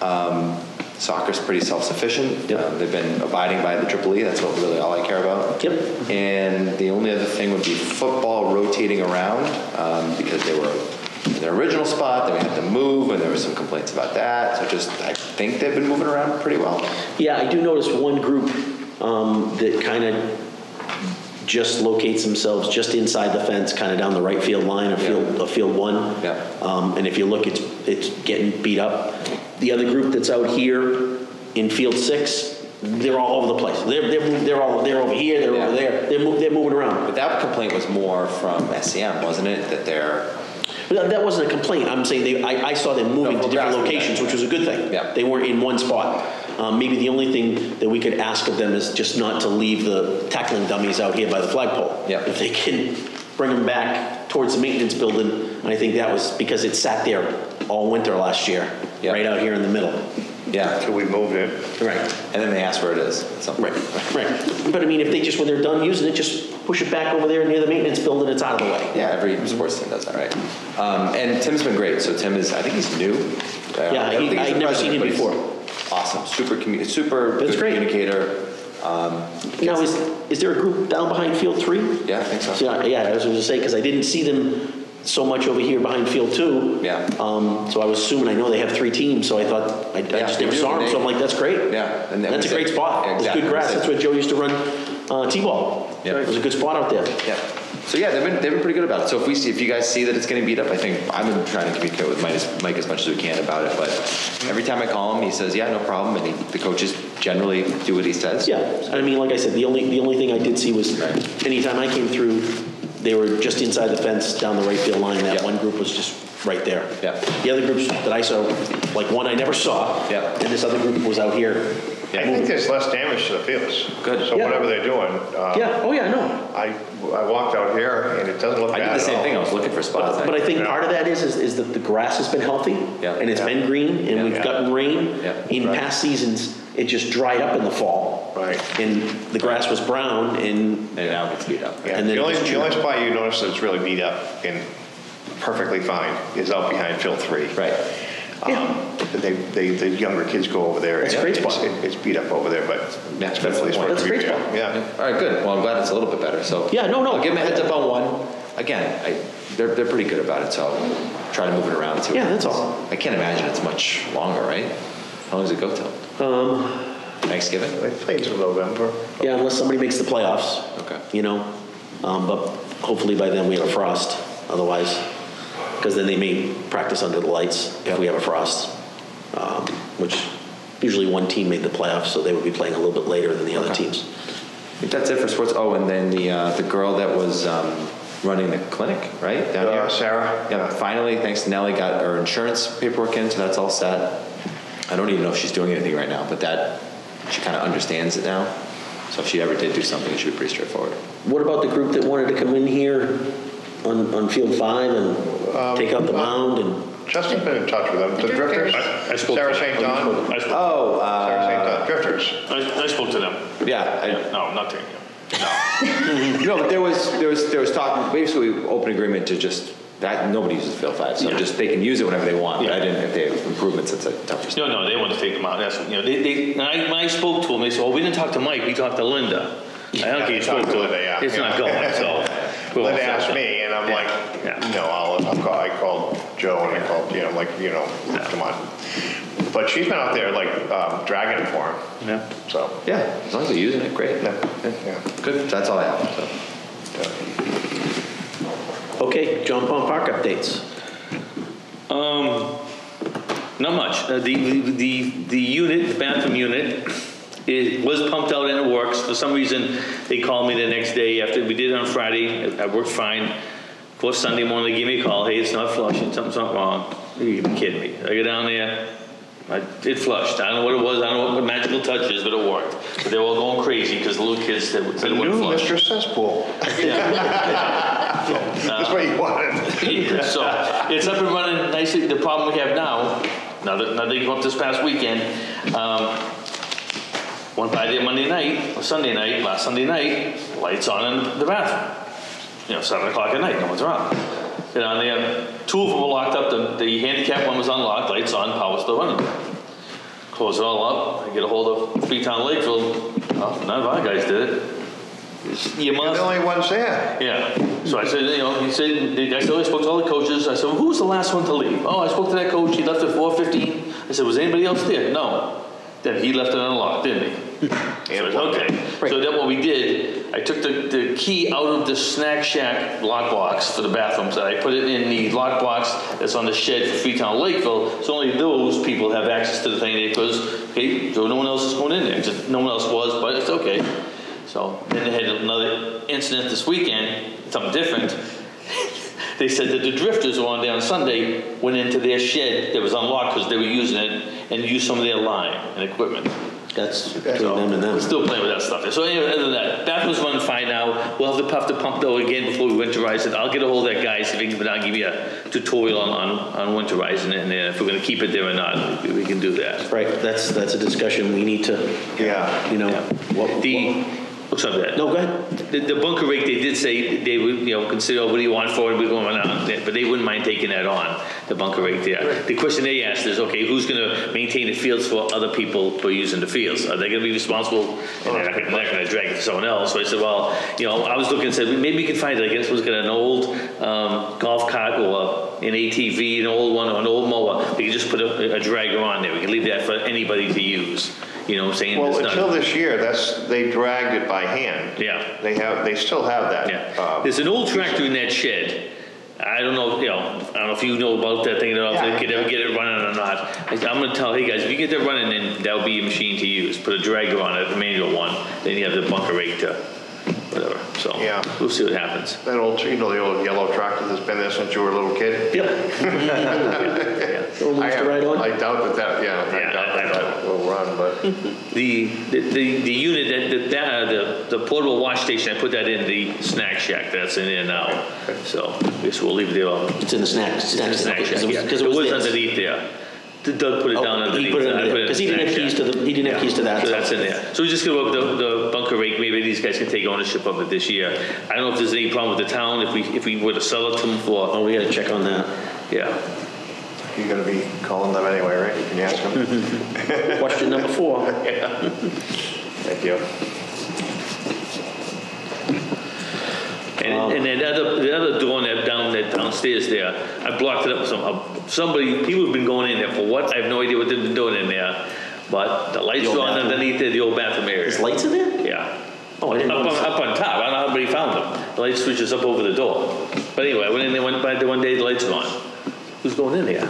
Um, soccer's pretty self-sufficient. Yep. Uh, they've been abiding by the Triple E. That's what really all I care about. Yep. And the only other thing would be football rotating around um, because they were in their original spot, then we had to move, and there were some complaints about that. So just, I think they've been moving around pretty well. Yeah, I do notice one group um, that kind of just locates themselves just inside the fence, kind of down the right field line of field, of field one. Yeah. Um, And if you look, it's, it's getting beat up. The other group that's out here in field six, they're all over the place. They're, they're, they're all, they're over here, they're Yeah. over there, they're, mo- they're moving around. But that complaint was more from SCM, wasn't it? That they're, But that wasn't a complaint, I'm saying they, I, I saw them moving No, to different locations, which was a good thing. Yeah. They weren't in one spot. Um, maybe the only thing that we could ask of them is just not to leave the tackling dummies out here by the flagpole. Yeah. If they can bring them back towards the maintenance building, and I think that was because it sat there all winter last year, Yeah. right out here in the middle. yeah. Till we moved it. Right. And then they asked where it is. at some Right, point. right. But I mean, if they just, when they're done using it, just push it back over there near the maintenance building, it's out of the way. Yeah, every sports team does that, right? Um, and Tim's been great. So Tim is, I think he's new. Yeah, I don't he- think he's I'd the never seen him president, but he's before. Awesome, super commu, super That's good great. communicator. Um, Now, is, is there a group down behind field three? yeah, I think so. Yeah, yeah, I was going to say, because I didn't see them so much over here behind field two. Yeah. Um, so I was assuming, I know they have three teams, so I thought, I I Yeah, just they never do, saw them, they- so I'm like, that's great. Yeah, and That's a we great spot. It's exactly, good grass, that's where Joe used to run, uh, T-ball. Yeah. It was a good spot out there. Yeah. So yeah, they've been, they've been pretty good about it. So if we see, if you guys see that it's getting beat up, I think I've been trying to communicate with Mike as, Mike as much as we can about it. But every time I call him, he says, yeah, no problem. And he, the coaches generally do what he says. Yeah, I mean, like I said, the only, the only thing I did see was, Right. anytime I came through, they were just inside the fence down the right field line, that Yeah. one group was just right there. Yeah. The other groups that I saw, like one I never saw. Yeah. And this other group was out here. I think there's less damage to the fields. Good. So Yeah. whatever they're doing, uh, Yeah, oh yeah, no. I, I walked out here and it doesn't look I bad did the at same all. thing. I was looking for spots. But, but I think part of that is, is, is that the grass has been healthy. Yeah. And it's Yeah. been green, and we've Yeah. gotten rain. Yeah. In Right. past seasons, it just dried up in the fall. Right. And the grass was brown, and, And now it's beat up. Yeah, and then the only, was the only spot you notice that's really beat up and perfectly fine is out behind field three. Right. Um, They, they, the younger kids go over there. That's a great It's- spot. it- It's beat up over there, but Yeah, it's that's definitely the point. supposed That's a great up. spot. Yeah. All right, good. Well, I'm glad it's a little bit better. So Yeah, no, no. I'll give them a heads up on one. Again, I, they're, they're pretty good about it. So I'll try to move it around. and see what Yeah, that's happens. all. I can't imagine it's much longer, right? How long does it go till? um, Thanksgiving. They play until November. yeah, unless somebody makes the playoffs. Okay. You know, um, but hopefully by then we have a frost, otherwise, because then they may practice under the lights if we have a frost. Um, which usually one team made the playoffs, so they would be playing a little bit later than the other Okay. teams. I think that's it for sports. Oh, and then the uh, the girl that was um, running the clinic, right down Uh, here. Sarah? Yeah. Yeah. Finally, thanks to Nellie, got her insurance paperwork in, so that's all set. I don't even know if she's doing anything right now, but that she kind of understands it now. So if she ever did do something, it should be pretty straightforward. What about the group that wanted to come in here on, on field five and take out the mound and? Justin's been in touch with them, the The Drifters. Drifters. I- I spoke Sarah to St. them. John, I spoke, Oh, Sarah St. uh, John, Drifters. I I spoke to them. yeah, No, I- No, nothing. No, but there was, there was, there was talk, basically, open agreement to just, that, nobody uses field five, so Yeah. just, they can use it whenever they want, but I Yeah. didn't, if they have improvements, it's a tougher. No, no, they want to take them out, that's, you know, they, they, when I, when I spoke to them, they said, well, we didn't talk to Mike, we talked to Linda. I don't think you spoke to Linda, her, yeah. it's not going, so. we're all Linda asked me, and I'm Yeah. like, Yeah. no, I'll, I'll call, I called Joe, and I called, you know, I'm like, you know, Yeah. come on. But she's been out there, like, um, dragging it for him, Yeah. so, Yeah, as long as they're using it, great. yeah, yeah. Good, that's all I have, so. Okay, John Pond Park updates. Um, not much. Uh, the, the, the unit, the bathroom unit, it was pumped out and it works. For some reason, they called me the next day after we did it on Friday. I worked fine. Of course, Sunday morning, they give me a call. Hey, it's not flushing. Something's not wrong. You can kidding me. I go down there. I, it flushed. I don't know what it was. I don't know what magical touch is, but it worked. But they were all going crazy because the little kids said, The said it wouldn't new flush. Mr. Cesspool, that's what you wanted. Yeah, So it's up and running nicely. The problem we have now, now that, now that you go up this past weekend, um, by there Monday night, or Sunday night, last Sunday night, lights on in the bathroom. You know, seven o'clock at night, no one's around. And on there, two of them were locked up, the, the handicap one was unlocked, lights on, power still running. Close it all up, I get a hold of Freetown Lakeville, well, none of our guys did it. You You're must. the only ones there. Yeah, so I said, you know, he said, I said, oh, I spoke to all the coaches, I said, well, who was the last one to leave? Oh, I spoke to that coach, he left at four fifteen. I said, was anybody else there? No. Then he left it unlocked, didn't he? So I said, okay, so then what we did, I took the, the key out of the snack shack lockbox for the bathrooms, and I put it in the lockbox that's on the shed for Freetown Lakeville, so only those people have access to the thing, because, okay, so no one else is going in there, just, no one else was, but it's okay. So then they had another incident this weekend, something different. They said that the drifters were on there on Sunday, went into their shed that was unlocked because they were using it and used some of their line and equipment. That's between them and them. We're still playing with that stuff. So anyway, other than that, bathroom's running fine now. We'll have to puff the pump though again before we winterize it. I'll get a hold of that guy, see if he can come down and give you a tutorial on, on, on winterizing it and then if we're gonna keep it there or not, we we can do that. Right, that's, that's a discussion we need to, Yeah. you know, Yeah. what, The, what- what's up there? no, go ahead. The, the bunker rake, they did say they would, you know, consider what do you want for it, we're going on, but they wouldn't mind taking that on, the bunker rake there. The question they asked is, okay, who's gonna maintain the fields for other people who are using the fields? Are they gonna be responsible? And they're not gonna, they're not gonna drag it to someone else. So I said, well, you know, I was looking and said, maybe we can find, it. I guess, was gonna an old, um, golf cart or an ATV, an old one, or an old mower. We can just put a, a dragger on there. We can leave that for anybody to use, you know, saying Well, it's not. until this year, that's, they dragged it by hand. Yeah. They have, they still have that. Yeah, uh, there's an old tractor in that shed. I don't know, you know, I don't know if you know about that thing, I don't know if they could ever get it running or not. I- I'm gonna tell, hey guys, if you get that running, then that'll be a machine to use. Put a dragger on it, a manual one, then you have the bunker rake to, whatever, so. Yeah. We'll see what happens. That old, you know, the old yellow tractor that's been there since you were a little kid? Yep. Throw I loose have- ride on? I doubt that that, yeah, Yeah, I doubt I- I that that will run, but, The, the, the the unit, that, that- that, uh, the, the portable wash station, I put that in the snack shack, that's in there now. So, I guess we'll leave it there. It's in the snacks. Snack shack, Because it was- yeah. because It was theirs. underneath there. Doug put it Oh, down he put it I under there, he didn't have keys to the- he didn't have keys to that, So so- that's in there. So we just go up the, the bunker rake, maybe these guys can take ownership of it this year. I don't know if there's any problem with the town, if we, if we were to sell it to them for, Oh, we gotta check on that. yeah. you're gonna be calling them anyway, right? Can you ask them? Question number four. Thank you. And, and that other, the other door in that down, that downstairs there, I blocked it up with some, uh, somebody, people have been going in there for what? I have no idea what they've been doing in there. But the lights The old are on bathroom? underneath there, the old bathroom area. There's lights in there? Yeah. Oh, I didn't Up on, notice. up on top, I don't know how anybody found them. The light switch is up over the door. But anyway, I went in there one, by the one day, the lights on. Who's going in there?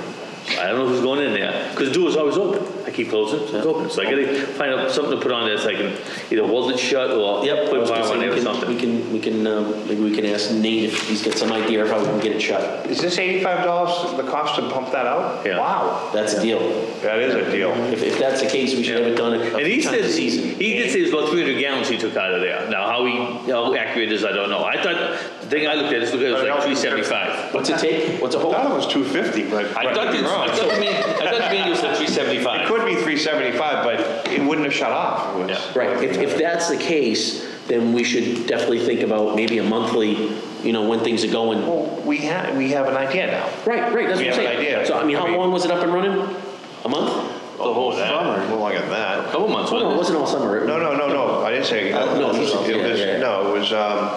I I don't know who's going in there, because the door is always open. I keep closing, it's open, so I gotta find out something to put on there so I can either weld it shut or Yep, I put was a gonna bar say, on there or we can, we something. can, we can, um, maybe we can ask Nate if he's got some idea of how we can get it shut. Is this eighty-five dollars the cost to pump that out? Yeah. Wow, That's a deal. that is a deal. If, if that's the case, we should have it done a And he few times said, a season. he did say it was about 300 gallons he took out of there. Now, how he, how accurate is, I don't know. I thought, the thing I looked at, is look at it was like 375. What's it take? What's it I hold? thought it was two fifty, but. I thought, the- I thought the man, I thought the man was at It 375. could be three seventy-five, but it wouldn't have shut off. It was- Yeah. Right, if, if that's the case, then we should definitely think about maybe a monthly, you know, when things are going. Well, we have, we have an idea now. Right, right, that's We what I'm have an saying. idea. So, I mean, how I mean- long was it up and running? A month? The whole that. Summer, more longer than that. Couple months, Oh, no, it wasn't wasn't all summer. It- No, no, no, no, I didn't say, Oh, no, it was, yeah, it was- yeah, yeah. no, it was, um,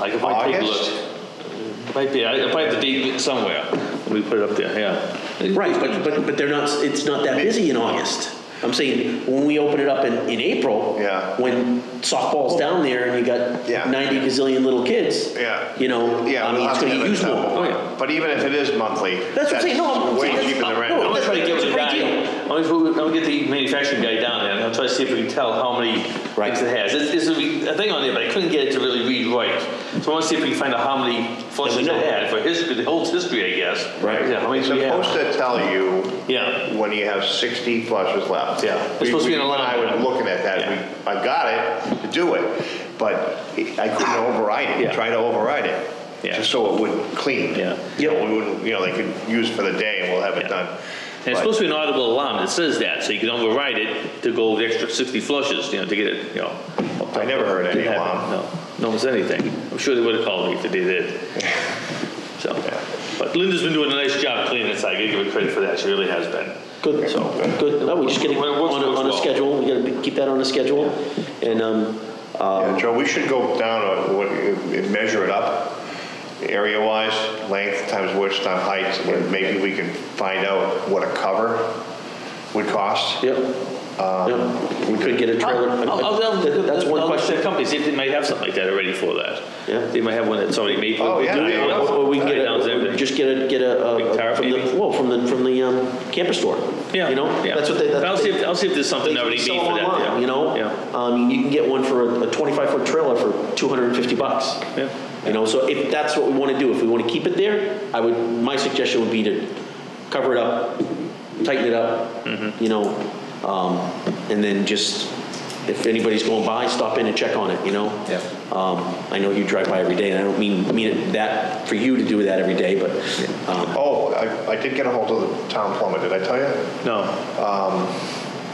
it? I could probably take a look. August? Might be, I I probably have the date somewhere. Let me put it up there, yeah. Right, but, but, but they're not, it's not that busy in August. I'm saying, when we open it up in, in April. Yeah. When softball's down there and you got Yeah. 90 gazillion little kids. Yeah. You know, yeah. I mean, we'll it's have gonna to get used more. done. Oh, yeah. But even if it is monthly. That's what I'm saying, no, I'm Way saying that's- cheaper than no. I'm gonna try to get It's a the great guy, deal. I'm gonna, I'm gonna get the manufacturing guy down there, and I'll try to see if we can tell how many Right. things it has. There's, there's a a thing on there, but I couldn't get it to really read right. So I wanna see if we can find out how many flushes it know. had, for history, the whole history, I guess. Right. Yeah, how many It's do we have? supposed to tell you Yeah. when you have 60 flushes left. Yeah. It's supposed to be an When I was looking at that, we, I got it to do it, but I couldn't override it, Yeah. try to override it. Yeah. Just so it would clean. Yeah. You know, we wouldn't, you know, they could use for the day and we'll have it Yeah. done. And it's supposed to be an audible alarm that says that, so you can override it to go the extra 60 flushes, you know, to get it, you know. I never heard any Didn't happen, alarm. No, no one said anything. I'm sure they would've called me if they did. So, but Linda's been doing a nice job cleaning it, so I gotta give her credit for that, she really has been. Good, so, good. No, we just get it Well, it works- on a, on a well. schedule. We gotta be- keep that on a schedule. And, um, Yeah, Joe, we should go down, a- what- and measure it up, area-wise, length times width times height, and maybe we can find out what a cover would cost. yep. Yep. We could get a trailer. I'll, I'll, I'll, That- That's one I'll look question. at companies, see if they may have something like that already for that. Yeah. They may have one that's already made. Oh, yeah, Do there it. Or or we can get Tie down a, everything. Just get a, get a, a- Big tarp, from the, maybe? well, from the, from the um, campus store. Yeah. You know? yeah. That's what they, that's I'll what see if, I'll see if there's something they already made sell for that, online, yeah. You know? Yeah. Um, you can get one for a 25-foot trailer for 250 bucks. Yeah. You know, so if that's what we want to do, if we want to keep it there, I would, my suggestion would be to cover it up, tighten it up, Mm-hmm. you know, um, and then just, if anybody's going by, stop in and check on it, you know? Yeah. Um, I know you drive by every day, and I don't mean, mean it that, for you to do that every day, but, um, Oh, I, I did get a hold of the town plumber, did I tell you? No.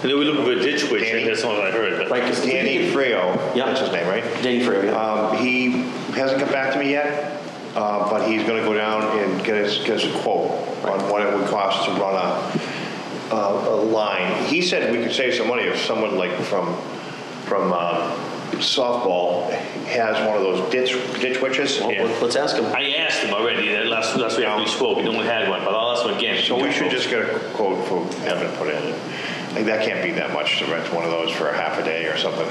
And then we look for a ditch witch, Danny? that's what I heard, but. right, 'cause if we Danny get- Frio, Yeah. that's his name, right? Danny Ferrer, yeah. Um, he hasn't come back to me yet, uh, but he's gonna go down and get us, get us a quote on what it would cost to run a, a, a line. He said we could save some money if someone like from, from, um, softball has one of those ditch, ditch witches. Well, Yeah. Let's ask him. I asked him already, that last, last week after we spoke, no one had one, but I'll ask him again. So we should just get a quote for having it put in. Like, that can't be that much to rent one of those for a half a day or something.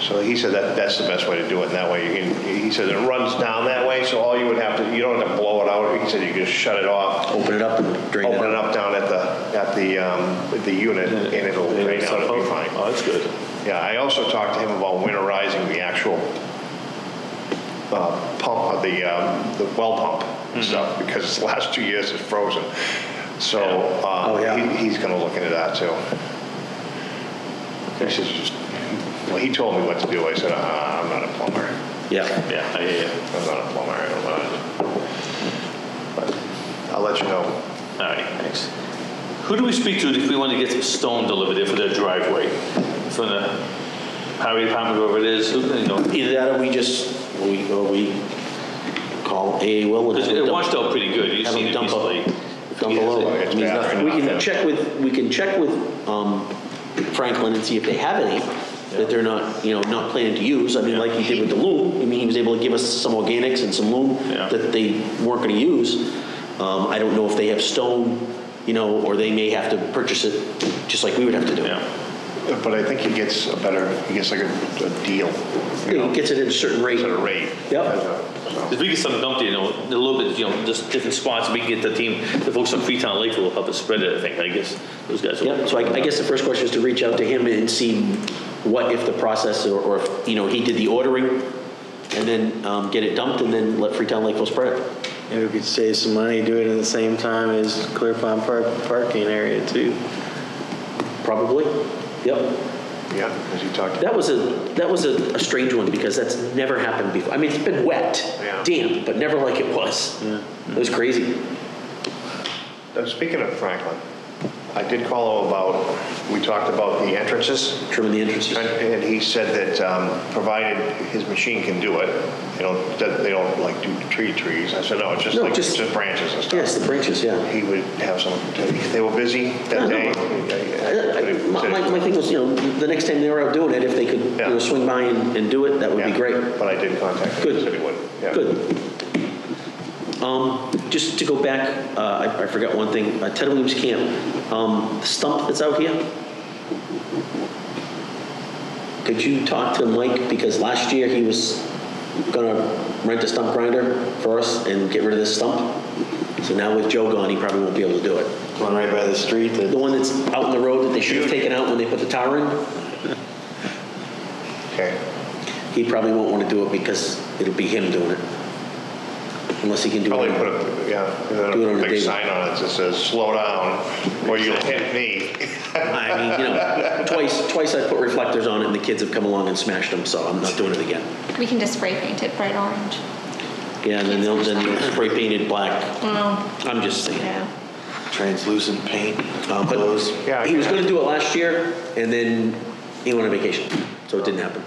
So he said that, that's the best way to do it, and that way you can, he said it runs down that way, so all you would have to, you don't have to blow it out. He said you can just shut it off, Open it up and drain it open it out. up down at the, at the, um, the unit, and it'll drain out, it'll be fine. Oh, that's good. Yeah, I also talked to him about winterizing the actual uh, pump, uh, the, um, the well pump and stuff, because the last two years it's frozen. So Oh, yeah. uh, he- he's going to look into that too. He says, just- well, he told me what to do. I said, "Uh, I'm not a plumber. Yeah. Yeah, I hear you. I'm not a plumber, I don't know. But I'll let you know. All right, thanks. Who do we speak to if we want to get some stone delivered there for their driveway? From the highway department, whoever it is, you know, Either that or we just, we, or we call AA and. because it washed out pretty good, you've have seen them it dump a- recently. Dump below. It's I mean, bad nothing- right We now. can check with, we can check with um, Franklin and see if they have any that they're not, you know, not planning to use. I mean, like he did with the loam. I mean, he was able to give us some organics and some loam Yeah. that they weren't going to use. Um, I don't know if they have stone, you know, or they may have to purchase it just like we would have to do. Yeah. But I think he gets a better, he gets like a a deal. you know, It gets it at a certain rate. At a rate. Yep. As a- so. If we get something dumped, you know, a little bit, you know, just different spots, we can get the team, the folks from Freetown Lakeville help us spread it, I think, I guess, those guys will. Yeah, so I, I guess the first question is to reach out to him and see what if the process, or, or if, you know, he did the ordering, and then, um, get it dumped, and then let Freetown Lakeville spread it. Maybe we could save some money, do it at the same time as Clear Pond Park parking area too. Probably, yep. Yeah, because he talked. That was a, that was a, a strange one, because that's never happened before. I mean, it's been wet, Yeah. damp, but never like it was. It was crazy. Uh, Speaking of Franklin, I did call him about, we talked about the entrances. Trimming the entrances. And and he said that um, provided his machine can do it, they don't, that they don't like do tree trees. I said, no, it's just No, like, just- just branches and stuff. Yes, the branches, yeah. He would have some, they were busy that day. I- I- My, my- my thing was, you know, the next time they were out doing it, if they could, you know, Yeah. swing by and, and do it, that would be Yeah, great. But I did contact him, he Good. said he would. yeah. Good. Um, just to go back, uh, I, I forgot one thing, uh, Ted Williams Camp, um, the stump that's out here. Could you talk to Mike, because last year he was gonna rent a stump grinder for us and get rid of this stump? So now with Joe gone, he probably won't be able to do it. One right by the street The one that's out in the road that they should have taken out when they put the tower in, Okay. he probably won't wanna do it because it'll be him doing it. Unless he can do Probably it. put a, yeah, and then Do it on a the big table. sign on it that says, slow down, or you'll hit me. I mean, you know, twice, twice I put reflectors on it and the kids have come along and smashed them, so I'm not doing it again. We can just spray paint it bright orange. Yeah, and then they'll, then they'll spray painted black. I'm just saying. yeah. translucent paint, Um, but clothes. Yeah, I he was can- gonna do it last year and then he went on vacation, so it didn't happen.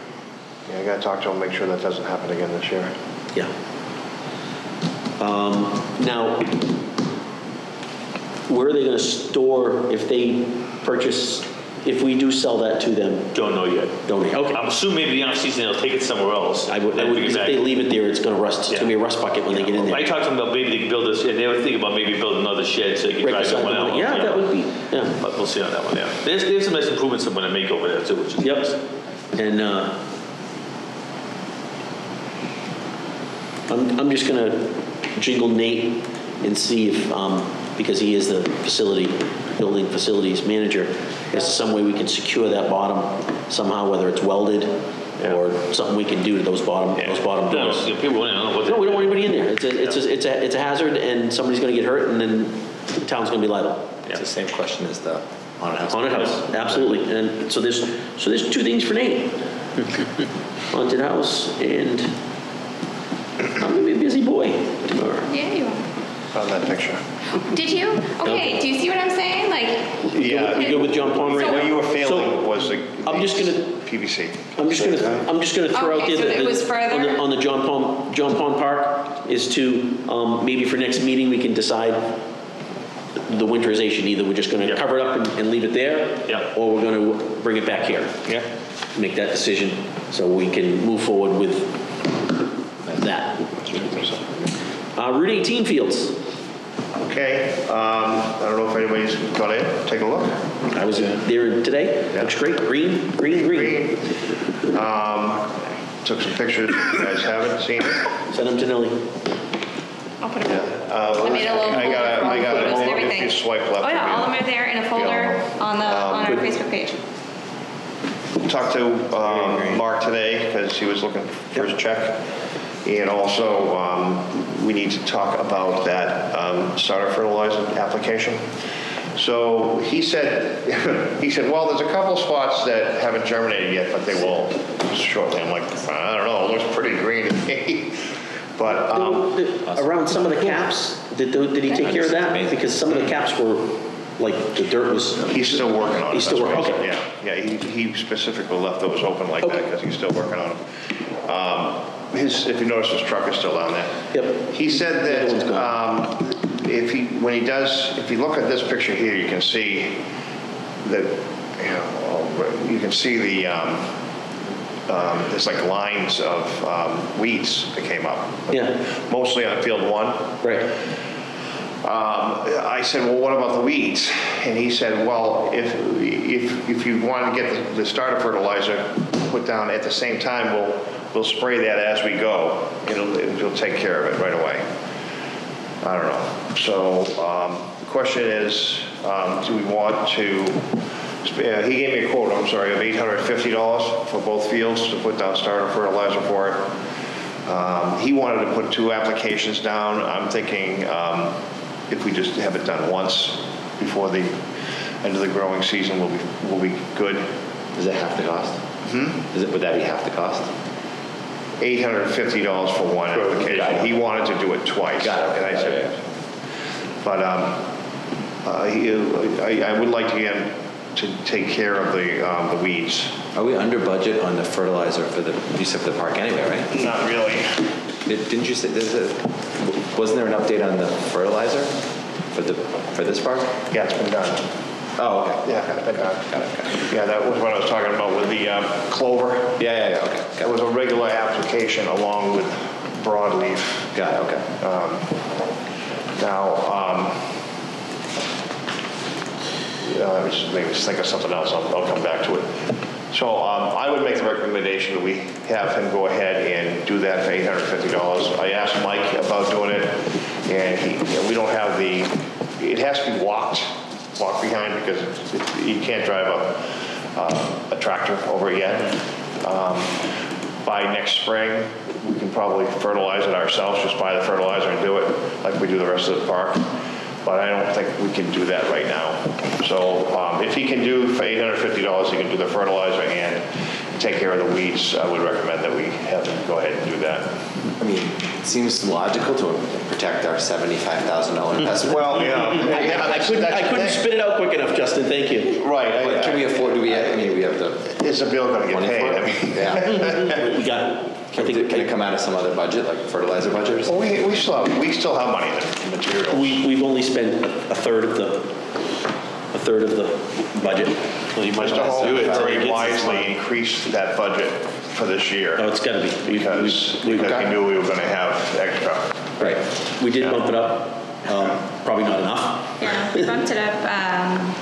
Yeah, I gotta talk to him, and make sure that doesn't happen again this year. Yeah. Um, now, where are they gonna store if they purchase, if we do sell that to them? Don't know yet. Donate, okay. I'm assuming maybe the off-season they'll take it somewhere else. I would, I would, bring it because if back. they leave it there, it's gonna rust, it's gonna be a rust bucket when they get in there. I talked to them about maybe they could build this, and they were thinking about maybe building another shed so they could Right drive beside that one the out. Yeah, that would be, yeah. But we'll see on that one, yeah. There's, there's some nice improvements I'm gonna make over there too, which is. Yep. And, uh, I'm, I'm just gonna jingle Nate and see if, um, because he is the facility, building facilities manager, is there's some way we can secure that bottom somehow, whether it's welded or something we can do to those bottom, Yeah. those bottom No, doors. you People, I don't know what. No, we don't want anybody in there. It's a, it's a, it's a, it's a hazard and somebody's gonna get hurt and then the town's gonna be liable. It's the same question as the haunted house. Haunted house, absolutely. And so there's, so there's two things for Nate. Haunted house and I'm gonna be a busy boy tomorrow. Yeah, you are. Found that picture. Did you? Okay, do you see what I'm saying? Like, Yeah. You good with John Pond right now? Where you were failing So, was the. I'm just gonna- PVC. I'm just gonna, I'm just gonna throw out Okay, there so that. it was On the, on the John Pond, John Pond Park is to, um, maybe for next meeting, we can decide the winterization. Either we're just gonna Yeah. cover it up and, and leave it there. Yeah. Or we're gonna bring it back here. Yeah. Make that decision so we can move forward with that. Uh, Route 18 fields. Okay, um, I don't know if anybody's got in, take a look. I was there today. Yeah. Looks great. Green, green, green. Green. Um, took some pictures, you guys haven't seen it. Send them to Nellie. I'll put them. Uh, I made a little I folder got for a- all I the got a- photos and if everything. you swipe left, Oh yeah, it'll all of be- them are there in a folder on the, on our Um, Facebook page. Talked to um, Mark today because he was looking for his check. And also, um, we need to talk about that um, starter fertilizer application. So he said, he said, well, there's a couple spots that haven't germinated yet, but they will shortly. I'm like, I don't know, it looks pretty green to me. But, um, Around some of the caps, did, did he take care of that? Because some of the caps were, like, the dirt was, he's still working on it. He's still that's what he working, said. Yeah, yeah, he, he specifically left those open like that Okay. because he's still working on them. Um, His, if you notice, his truck is still down there. Yep. He said that one's um, if he, when he does, if you look at this picture here, you can see that, you know, you can see the, um, um, there's like lines of um, weeds that came up. Yeah. Mostly on field one. right. um, I said, well, what about the weeds? And he said, well, if, if, if you want to get the- the starter fertilizer put down at the same time, we'll, we'll spray that as we go. It'll, it'll take care of it right away. I don't know. So um, the question is, um, do we want to, uh, he gave me a quote, I'm sorry, of $850 for both fields to put down starter fertilizer for it. Um, He wanted to put two applications down. I'm thinking um, if we just have it done once before the end of the growing season, we'll be, we'll be good. Does it half the cost? Hmm? Is it, would that be half the cost? $850 for one application. it. He wanted to do it twice. Got it. And I said, but um, uh, he- I I would like to get to take care of the um, the weeds. Are we under budget on the fertilizer for the, use of the park anyway, right? Not really. Did- Didn't you say, there's a, wasn't there an update on the fertilizer for the, for this park? Yeah, it's been done. Oh, okay. Yeah, it's been done. Got it, got it. Yeah, that was what I was talking about with the um, clover. Yeah, yeah, yeah, okay. That was a regular application along with broadleaf. Got it, okay. Now, um, yeah, let me just maybe just think of something else, I'll, I'll come back to it. So um, I would make the recommendation that we have him go ahead and do that for $850. I asked Mike about doing it, and he, you know, we don't have the, it has to be walked, walk behind, because you can't drive a, uh, a tractor over it yet. Um, By next spring, we can probably fertilize it ourselves, just buy the fertilizer and do it like we do the rest of the park. But I don't think we can do that right now. So um, if he can do, for $850, he can do the fertilizer and take care of the weeds, I would recommend that we have him go ahead and do that. I mean, it seems logical to protect our seventy-five thousand dollar investment. Well, yeah. I couldn't, I couldn't spit it out quick enough, Justin, thank you. Right. But can we afford, do we, I mean, we have the Is the bill going to get money paid? for I mean, it? Yeah. We got, I Can think, it can it come out of some other budget, like fertilizer budget or something? Well, we, we still have, we still have money in the materials. we, we've only spent a third of the, a third of the budget. Well, you might Mr. not Holmes it till he very gets his wisely money. increased that budget for this year. Oh, it's gotta be. We've- Because, we've- because he knew we were going to have extra. Right, we did bump it up, um, probably not enough. Yeah, we bumped it up um,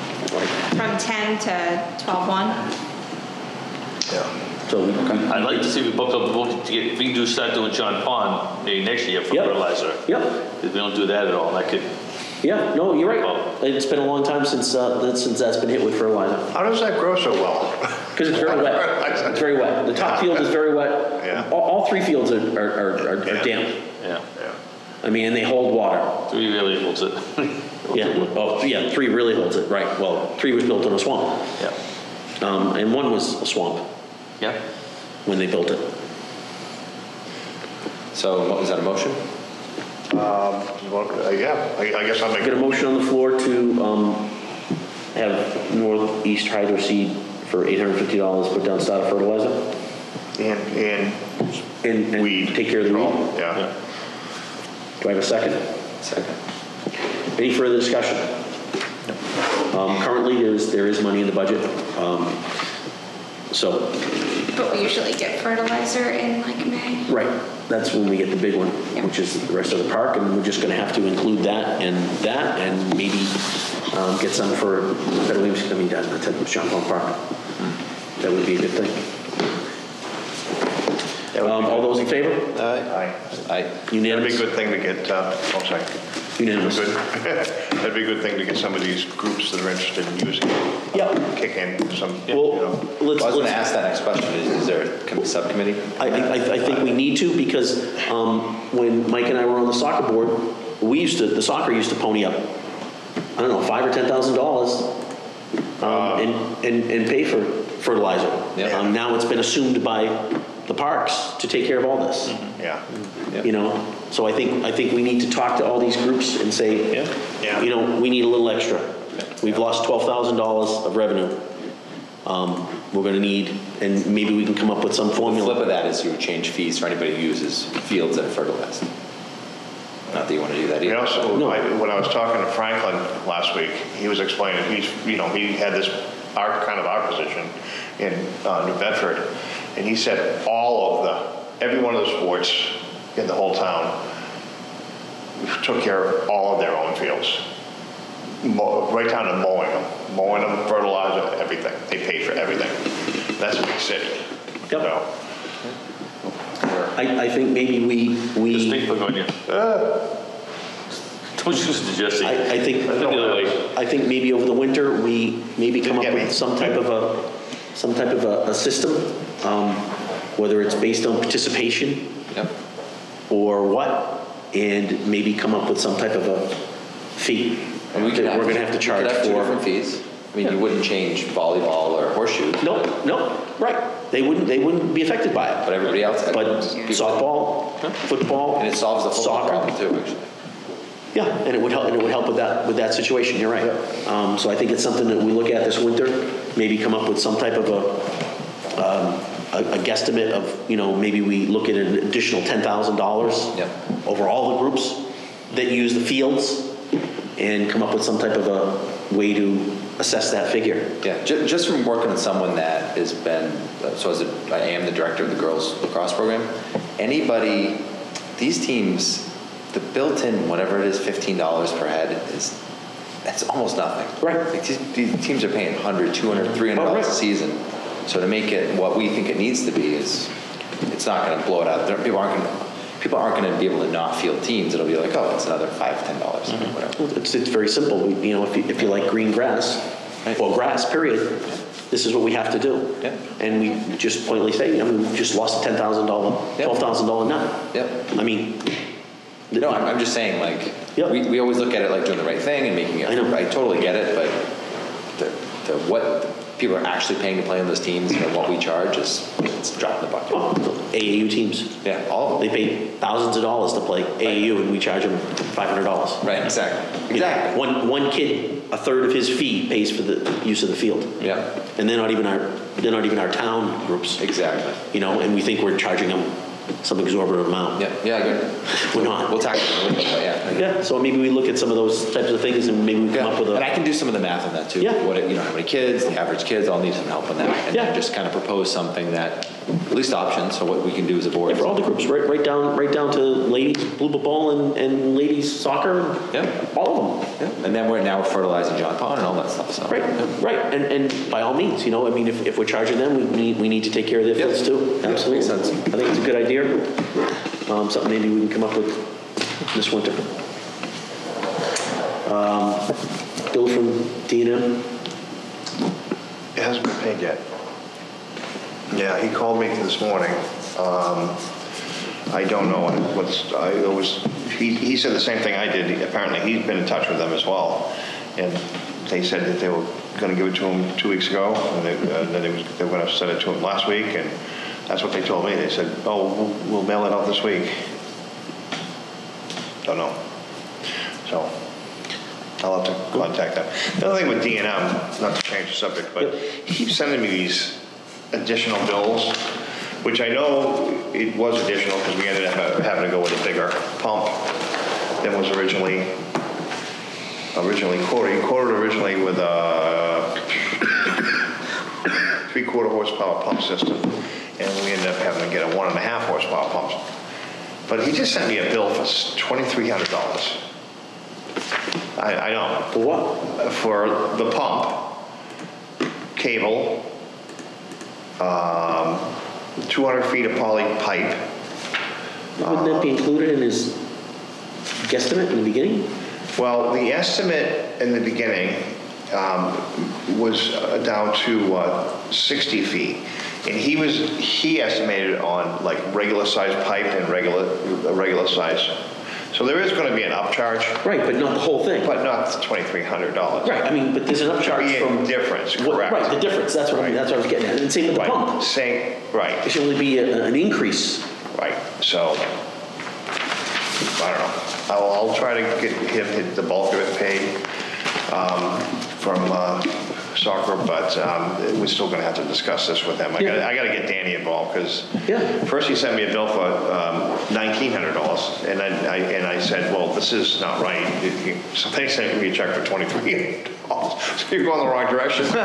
from 10 to 12.1. So we, I'd like to see we bumped up, the book to get, we do, start doing John Pond maybe next year for Yep. fertilizer. Yep. If we don't do that at all, that could, yeah, no, you're right. Oh. It's been a long time since, uh, that- since that's been hit with fertilizer. How does that grow so well? Because it's very wet. It's very wet. The top field is very wet. Yeah. All, all three fields are, are, are- are Yeah. damp. yeah, Yeah. I mean, and they hold water. three really holds it. Yeah, oh, yeah, three really holds it, right. Well, three was built on a swamp. Yeah, Um, and one was a swamp yeah. when they built it. So what was that, a motion? Um, well, uh, Yeah, I I guess I'll make Get a motion on the floor to, um, have northeast hydro seed for $850 put down starter fertilizer And, and and, and weed. take care of the weed. Yeah. Do I have a second? Second. Any further discussion? Um, Currently, there is, there is money in the budget. Um, So, But we usually get fertilizer in like May. right, that's when we get the big one, which is the rest of the park, and we're just gonna have to include that and that, and maybe um, get some for Better Williams, I mean, that's that's John Paul Park. That would be a good thing. Um, All those in favor? Aye. I, That'd be Unanimous? a good thing to get, uh, oh, sorry. Unanimous. Good. That'd be a good thing to get some of these groups that are interested in using it, Yep. kick in some, you Well, know. let's, I was gonna let's, ask that next question, is, is there a com- subcommittee? I, I, I think we need to, because um, when Mike and I were on the soccer board, we used to, the soccer used to pony up, I don't know, five or ten thousand dollars um, and, and, and pay for fertilizer. Yeah. Um, Now it's been assumed by the parks to take care of all this, Yeah. you know? So I think, I think we need to talk to all these groups and say, Yeah. you know, we need a little extra. We've lost twelve thousand dollars of revenue. Um, We're gonna need, and maybe we can come up with some The formula. flip of that is you would change fees for anybody who uses fields that are fertilized. Not that you want to do that You either. know, so No. I- when I was talking to Franklin last week, he was explaining, he's, you know, he had this, our, kind of our position in uh, New Bedford, and he said all of the, every one of the sports in the whole town took care of all of their own fields. Mow- Right down to mowing them, mowing them, fertilizer, everything. They paid for everything. That's a big city. Yep. So, I, I think maybe we, Just we, think, look on you. Don't you suggest it? I, I think, Look the other way. I think maybe over the winter, we maybe come up with some type of a, some type of a, a system, um, whether it's based on participation Yep. or what, and maybe come up with some type of a fee And we could that we're gonna have to we charge could have two different for. fees. I mean, you wouldn't change volleyball or horseshoes, No, no, right, they wouldn't, they wouldn't be affected by it. but everybody else. But softball, football. And it solves the football soccer. problem too, actually. Yeah, and it would help, and it would help with that, with that situation, you're right. Um, So I think it's something that we look at this winter, maybe come up with some type of a, um, a a guesstimate of, you know, maybe we look at an additional $10,000 Yep. over all the groups that use the fields, and come up with some type of a way to assess that figure. Yeah, ju- just from working with someone that has been, uh, so as a, I am the director of the girls lacrosse program, anybody, these teams, the built-in, whatever it is, fifteen dollars per head is, that's almost nothing. Right. Like, these, these teams are paying hundred, two hundred, three hundred Oh, dollars a right. season. So to make it what we think it needs to be is, it's not gonna blow it out. People aren't gonna, people aren't gonna be able to not field teams. It'll be like, oh, it's another five, ten dollars, Mm-hmm. whatever. Well, It's, it's very simple, you know, if you, if you like green grass, Right. or grass, period, this is what we have to do. Yeah. And we just pointedly say, I mean, we just lost a ten thousand dollar, twelve thousand dollar net. Yep. I mean. No, I'm, I'm just saying, like, Yep. we, we always look at it like doing the right thing and making it. I know. I totally get it, but the, the what people are actually paying to play on those teams and what we charge is it's a drop in the bucket. Oh, AAU teams, Yeah, all of they pay thousands of dollars to play AAU, and we charge them $500. Right, exactly, You know, exactly. One, one kid, a third of his fee pays for the use of the field. Yeah, And they're not even our, they're not even our town groups, exactly. you know, and we think we're charging them some exorbitant amount. Yeah, yeah, good. We're not. We'll tackle it, but yeah. Yeah, so maybe we look at some of those types of things and maybe we come up with and I a, can do some of the math on that too. Yeah. What, it- you know, how many kids, the average kids, I'll need some help on that. And Yeah. then just kind of propose something that, at least options, so what we can do as a board. for all the groups, right, right down, right down to ladies blue ball and, and ladies soccer, Yeah. all of them. Yeah, and then we're now fertilizing John Pond and all that stuff, so. Right, right, and, and by all means, you know, I mean, if, if we're charging them, we need, we need to take care of their Yep. fields too. Absolutely. makes sense. I think it's a good idea, um, something maybe we can come up with this winter. Um, Bill from D and M, It hasn't been paid yet. Yeah, he called me this morning. Um, I don't know what's, I was, he, he said the same thing I did. Apparently, he's been in touch with them as well. And they said that they were gonna give it to him two weeks ago, and they, uh, then they was, they were gonna send it to him last week, and that's what they told me. They said, oh, we'll, we'll mail it out this week. Don't know. So, I'll have to contact them. The other thing with D and M, not to change the subject, but he keeps sending me these additional bills, which I know it was additional because we ended up having to go with a bigger pump than was originally, originally quoted. He quoted originally with a three-quarter horsepower pump system, and we ended up having to get a one and a half horsepower pump. But he just sent me a bill for twenty-three hundred dollars. I, I know for what? for the pump, cable, um, 200 feet of poly pipe. Wouldn't that be included in his guesstimate in the beginning? Well, the estimate in the beginning um, was uh, down to uh, 60 feet. And he was, he estimated on like regular size pipe and regular, regular size. So there is going to be an upcharge, Right, but not the whole thing. but not $2,300. Right, I mean, but there's an upcharge from. difference, correct. Right, the difference, that's what, I mean, that's what I was getting at, and same with the Right, pump. saying, right. There should only be a- an increase. Right, so, I don't know. I'll, I'll try to get him the bulk of it paid um, from uh, soccer, but um, we're still gonna have to discuss this with him. I gotta, Yeah. Gotta get Danny involved, because Yeah. first he sent me a bill for um, $1,900, and then I, and I said, well, this is not right. So they sent me a check for $2,300. So you're going the wrong direction.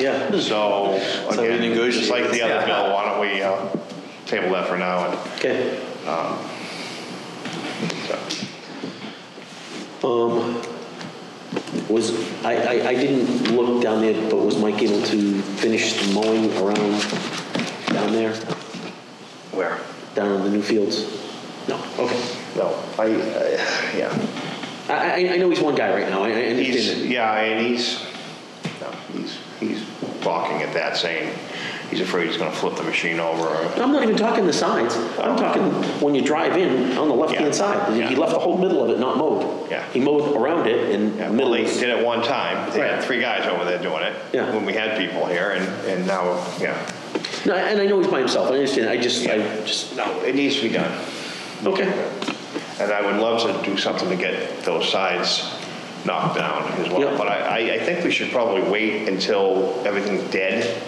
Yeah. So, we again, negotiate. just like the other bill, why don't we uh, table that for now and Okay. so, Um, was, I, I, I didn't look down there, but was Mike able to finish the mowing around down there, Where? down in the new fields? No, okay. No, I, I- yeah. I, I, I know he's one guy right now, I, I He's, understand that. yeah, and he's, no, he's, he's balking at that, saying he's afraid he's gonna flip the machine over. or- I'm not even talking the sides, I'm oh. talking when you drive in on the Yeah, left-hand side. yeah. He left the whole middle of it not mowed. Yeah. He mowed around it and Yeah, middle Well, they did it one time, they had Right. three guys over there doing it. Yeah. When we had people here, and, and now, yeah. No, and I know he's by himself, I understand, I just, I just, No, it needs to be done. okay. And I would love to do something to get those sides knocked down as Yeah. well. But I, I- I think we should probably wait until everything's dead.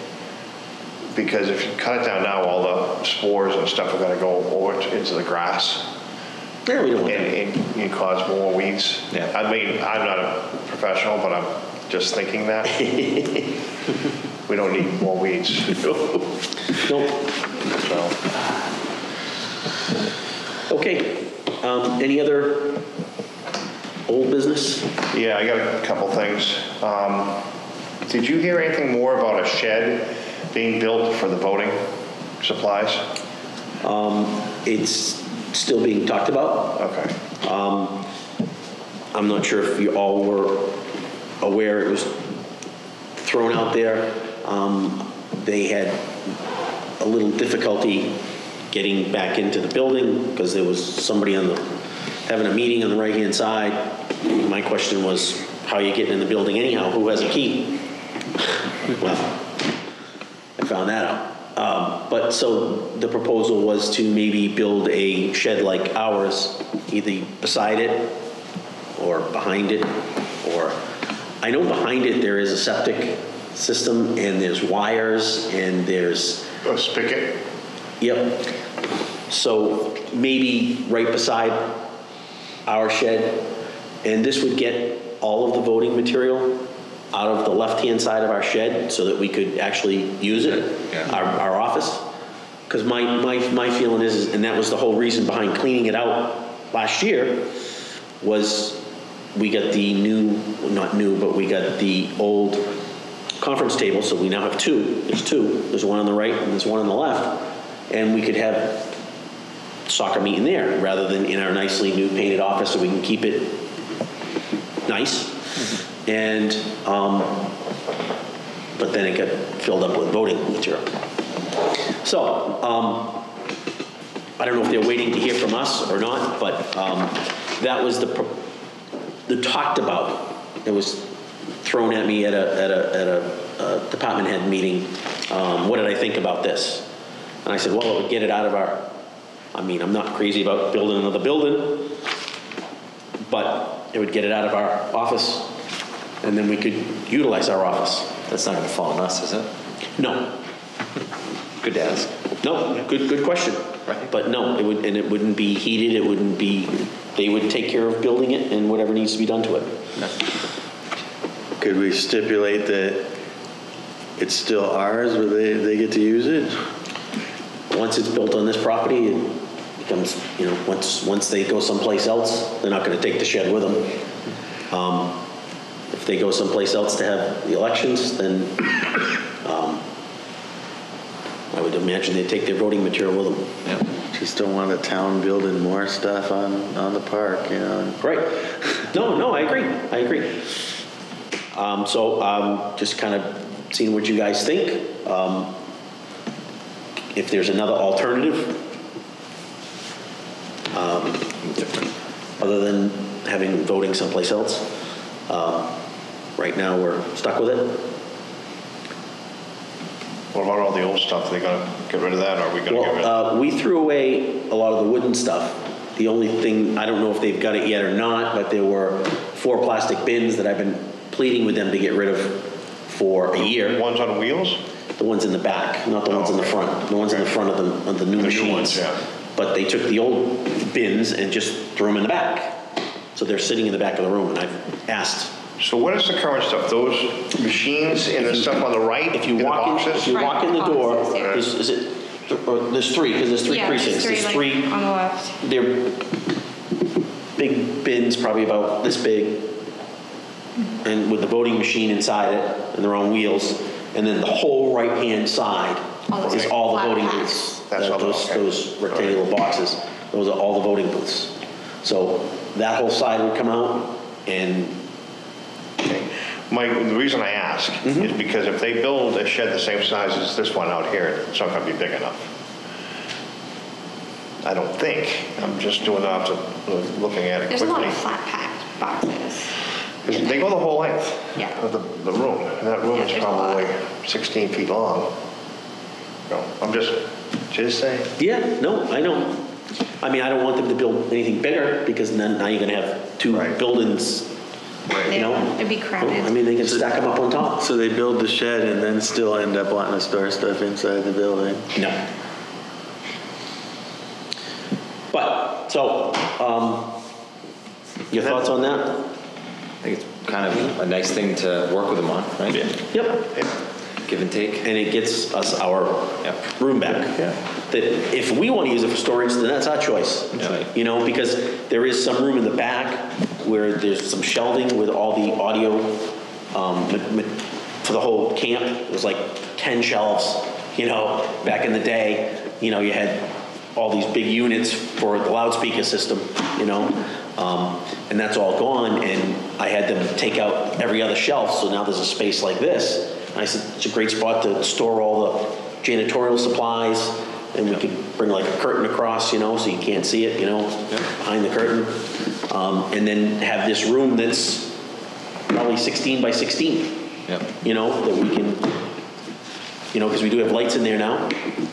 Because if you cut it down now, all the spores and stuff are gonna go over t- into the grass Yeah, we don't and, want that. and and cause more weeds. Yeah. I mean, I'm not a professional, but I'm just thinking that. We don't need more weeds, Nope. so. Okay, um, any other old business? Yeah, I got a couple things. Um, Did you hear anything more about a shed being built for the voting supplies? It's still being talked about. Okay. I'm not sure if you all were aware it was thrown out there. Um, They had a little difficulty getting back into the building because there was somebody on the, having a meeting on the right-hand side. My question was, how are you getting in the building anyhow? Who has a key? Well, I found that out. Um, But, so the proposal was to maybe build a shed like ours, either beside it or behind it, or, I know behind it there is a septic system, and there's wires, and there's, A spigot? yep. So maybe right beside our shed, and this would get all of the voting material out of the left-hand side of our shed, so that we could actually use it, Yeah. our, our office. Because my, my, my feeling is, and that was the whole reason behind cleaning it out last year, was we got the new, not new, but we got the old conference table, so we now have two. There's two. There's one on the right and there's one on the left. And we could have soccer meeting there, rather than in our nicely new painted office, so we can keep it nice. Mm-hmm. And, um, but then it got filled up with voting material. So, um, I don't know if they're waiting to hear from us or not, but um, that was the, the talked about. It was thrown at me at a, at a, at a uh, department head meeting. Um, What did I think about this? And I said, well, it would get it out of our, I mean, I'm not crazy about building another building, but it would get it out of our office, and then we could utilize our office. That's not gonna fall on us, is it? No, Good to ask. No, good, good question. Right. But no, it would, and it wouldn't be heated, it wouldn't be, they would take care of building it and whatever needs to be done to it. Could we stipulate that it's still ours, but they, they get to use it? Once it's built on this property, it becomes, you know, once, once they go someplace else, they're not gonna take the shed with them. Um, If they go someplace else to have the elections, then, um, I would imagine they'd take their voting material with them. Yep. Just don't want the town building more stuff on, on the park, you know? Right. No, no, I agree, I agree. Um, So, um, just kind of seeing what you guys think. Um, If there's another alternative, um, other than having voting someplace else, um, right now, we're stuck with it. What about all the old stuff? They gotta get rid of that, or are we gonna get rid of Well, uh, we threw away a lot of the wooden stuff. The only thing, I don't know if they've got it yet or not, but there were four plastic bins that I've been pleading with them to get rid of for a year. The Ones on wheels? The ones in the back, not the ones in the front. The ones in the front of the, of the new The new machines. ones, yeah. But they took the old bins and just threw them in the back. So they're sitting in the back of the room, and I've asked, So what is the current stuff? Those machines and the stuff on the right? if you in the walk in, if boxes? you walk in the door, Boxes, yeah. is is it, or there's three, because there's three Yeah, there's precincts. There's like, three, On the left. they're, big bins, probably about this big, and with the voting machine inside it, and their own wheels, and then the whole right-hand side All those is all the flat voting packs. booths. That's all the- Those, okay. those rectangular boxes, those are all the voting booths. So that whole side would come out, and Okay. My, the reason I ask mm-hmm. is because if they build a shed the same size as this one out here, it's not gonna be big enough. I don't think, I'm just doing it off the, uh, looking at it There's a lot quickly. of flat packed boxes. They go the whole length Yeah. of the, the room, and that room Yeah, is there's a lot. probably 16 feet long. No, I'm just, just saying. Yeah, no, I know. I mean, I don't want them to build anything bigger, because then now you're gonna have two Right. buildings, you know? It'd be crowded. I mean, they can stack them up on top. So they build the shed and then still end up wanting to store stuff inside the building? No. But, so, um, your thoughts on that? I think it's kind of a nice thing to work with them on, right? Yep. Give and take. And it gets us our room back. Yeah. That if we want to use it for storage, then that's our choice. Yeah. You know, because there is some room in the back where there's some shelving with all the audio, um, ma- ma- for the whole camp. It was like 10 shelves, you know, back in the day. You know, you had all these big units for the loudspeaker system, you know? Um, And that's all gone, and I had them take out every other shelf, so now there's a space like this. I said, it's a great spot to store all the janitorial supplies, and we could bring like a curtain across, you know, so you can't see it, you know, behind the curtain. Um, And then have this room that's probably 16 by 16 Yep. you know, that we can, you know, because we do have lights in there now.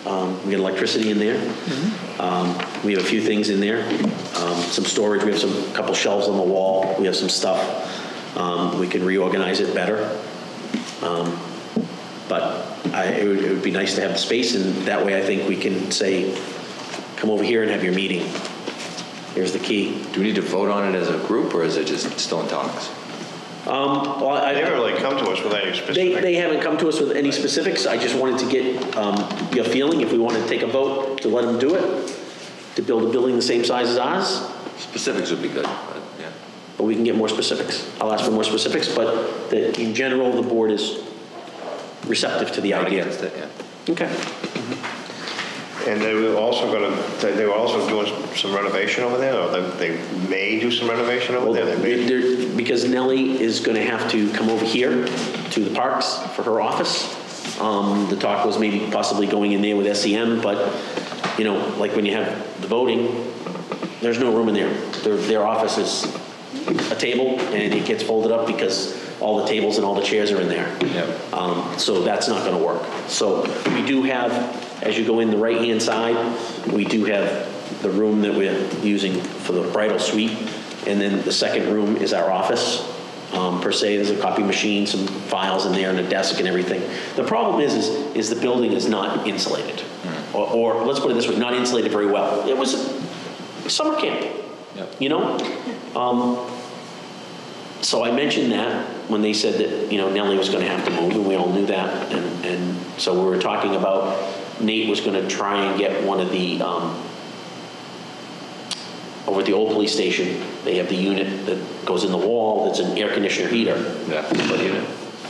Um, We got electricity in there. Um, We have a few things in there, Um, some storage, we have some, couple shelves on the wall, we have some stuff. Um, We can reorganize it better. Um, But I, it would, it would be nice to have the space, and that way I think we can say, come over here and have your meeting. Here's the key. Do we need to vote on it as a group, or is it just still in talks? Um, well, I. They haven't really come to us with any They, specific. they haven't come to us with any specifics. I just wanted to get um, your feeling, if we want to take a vote to let them do it, to build a building the same size as ours, Specifics would be good, but, yeah. but we can get more specifics. I'll ask for more specifics, but that in general, the board is receptive to the Not idea. against it, yeah. Okay. And they were also gonna, they they were also doing some renovation over there, or they they may do some renovation over Well, there? They may- there- Because Nellie is going to have to come over here to the parks for her office. Um, The talk was maybe possibly going in there with SEM, but, you know, like when you have the voting, there's no room in there. Their, their office is a table, and it gets folded up because all the tables and all the chairs are in there. Yep. Um, So that's not going to work. So we do have, as you go in the right-hand side, we do have the room that we're using for the bridal suite, and then the second room is our office, um, per se. There's a copy machine, some files in there, and a desk and everything. The problem is, is, is the building is not insulated. Or, or, let's put it this way, not insulated very well. It was summer camp, Yep. you know? Um, so I mentioned that when they said that, you know, Nellie was gonna have to move, and we all knew that. And, and so we were talking about, Nate was gonna try and get one of the, um, over at the old police station, they have the unit that goes in the wall, that's an air conditioner heater. Yeah.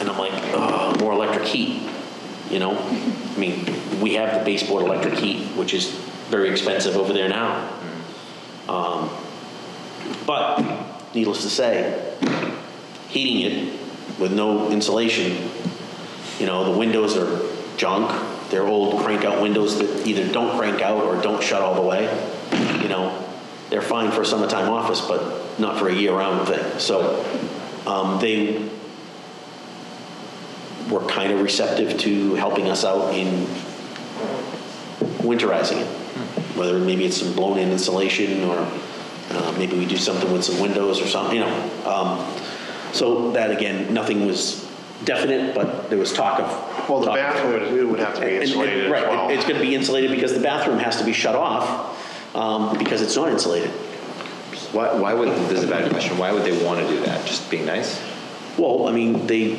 And I'm like, oh, more electric heat, you know? I mean, we have the baseboard electric heat, which is very expensive over there now. Um, But needless to say, heating it with no insulation, you know, the windows are junk. They're old crank-out windows that either don't crank out or don't shut all the way. You know, they're fine for summertime office, but not for a year-round thing. So um, they were kind of receptive to helping us out in winterizing it. Whether maybe it's some blown-in insulation or uh, maybe we do something with some windows or something, you know. Um, So that, again, nothing was definite, but there was talk of. Well, the talk- bathroom, would- it would have to be and- and- insulated as Right, well. it's going to be insulated because the bathroom has to be shut off um, because it's not insulated. Why, why would, this is a bad question, why would they want to do that? Just being nice? Well, I mean, they,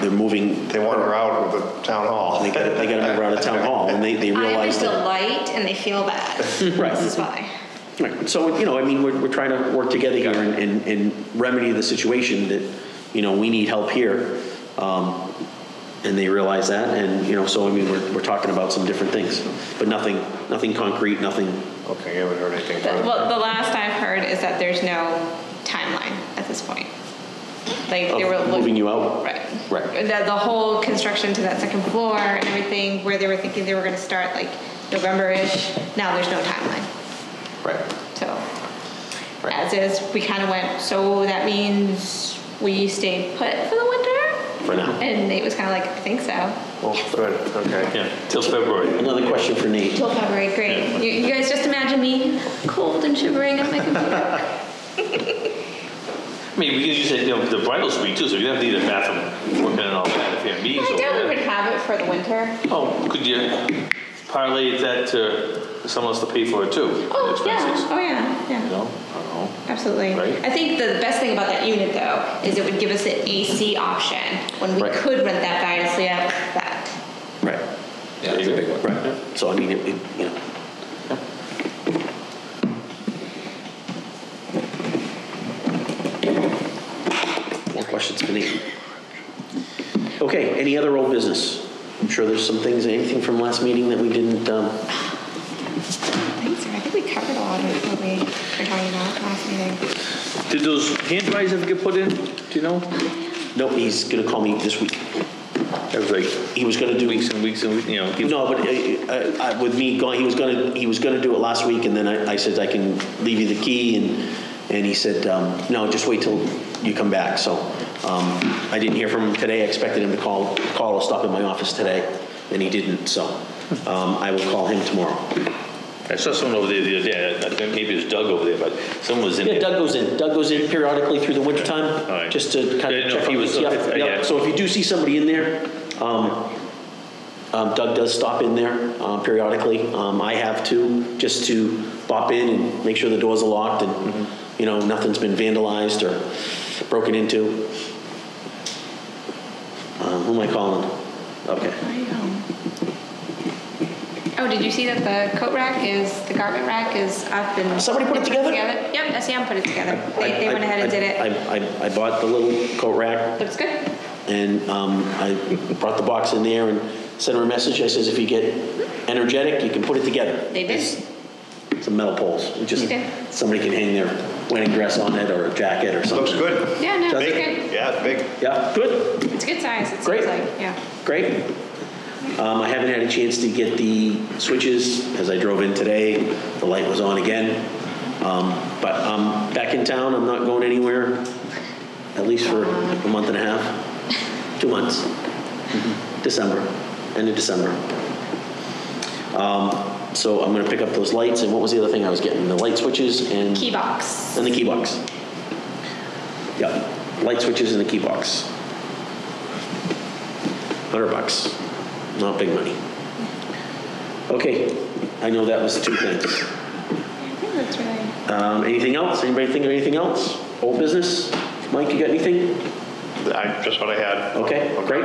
they're moving. They want her out of the town hall. They gotta, they gotta move around to town hall, and they, they I'm realize just a that. light and they feel bad. Right. This is why. Right, so, you know, I mean, we're, we're trying to work together here and, and- and remedy the situation that, you know, we need help here. Um, And they realize that, and, you know, so, I mean, we're, we're talking about some different things, but nothing, nothing concrete, nothing, Okay, I haven't heard anything The- further? Well, the last I've heard is that there's no timeline at this point. Like, they were. of look- moving you out. Right. Right. The, the whole construction to that second floor and everything, where they were thinking they were gonna start like November-ish, now there's no timeline. Right. So, Right. as is, we kind of went, so that means we stay put for the winter? For now. And Nate was kind of like, I think so. Oh, good, okay. Yeah, till February. Another question for Nate. Till February, great. You, you guys just imagine me cold and shivering at my computer. I mean, because can use it, you know, the bridal suite too, so you don't need a bathroom working and all that if you have meetings I over doubt we would there. have it for the winter. Oh, could you parlay that uh, to someone else to pay for it too? Oh, expenses? yeah, oh, yeah, yeah. You know, I don't know. Absolutely. Right. I think the best thing about that unit though, is it would give us an AC option. When we Right. could rent that guy to stay up that. Right, Yeah, it's a big one. right. So, I mean, it, it, you know. More questions for Nate? Okay, any other old business? I'm sure there's some things, anything from last meeting that we didn't, um, Thanks, sir. I think we covered a lot of what we were talking about last meeting. Did those hand dryers ever get put in? Do you know? No, he's gonna call me this week. That was like He was gonna do. weeks and weeks and, weeks, you know. No, but uh, uh, uh, with me going, he was gonna, he was gonna do it last week, and then I, I said I can leave you the key, and, and he said, um, no, just wait till you come back, so, um, I didn't hear from him today, I expected him to call, call or stop in my office today, and he didn't, so, um, I will call him tomorrow. I saw someone over there the other day, I think maybe it was Doug over there, but someone was in Yeah, there. Doug goes in, Doug goes in periodically through the wintertime, right. just to kind Yeah, of no, check if he on was- Yep, if- yep. yeah. So if you do see somebody in there, um, um, Doug does stop in there uh, periodically. Um, I have too, just to pop in and make sure the doors are locked and, Mm-hmm. you know, nothing's been vandalized or broken into. Who am I calling? Okay. Oh, did you see that the coat rack is, the garment rack is up and? Somebody put it together? Yep, SEM put it together. They, I- they went I- ahead and did it. I, I bought the little coat rack Looks good. And um, I brought the box in there and sent her a message. I says, if you get energetic, you can put it together. They did. Some metal poles. It just, Okay. somebody can hang their wedding dress on it or a jacket or something. Looks good. Yeah, no, Does it's it? good. Yeah, big. Yeah, good, It's a good size. It Great. seems like, yeah. great. Um, I haven't had a chance to get the switches. As I drove in today, the light was on again. Um, But I'm back in town. I'm not going anywhere, at least for a month and a half, two months. December, end of December. Um, So I'm gonna pick up those lights, and what was the other thing I was getting? The light switches and... Key box. And the key box. Yep, light switches and the key box. Hundred bucks, not big money. Okay, I know that was two things. I think that's right. Um, anything else? Anybody think of anything else? Old business? Mike, you got anything? I, just what I had. Okay, great,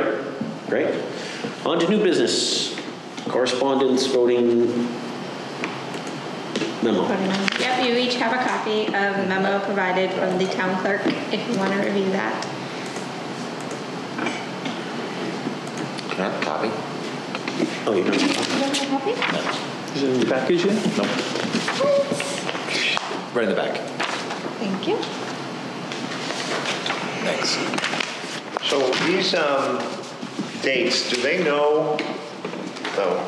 great. On to new business. Correspondence, voting memo. Yep, you each have a copy of the memo provided from the town clerk, if you want to review that. Can I have a copy? Oh, you don't? You have a copy? Is it in the package yet? No. Right in the back. Thank you. Thanks. So these um, dates, do they know, though,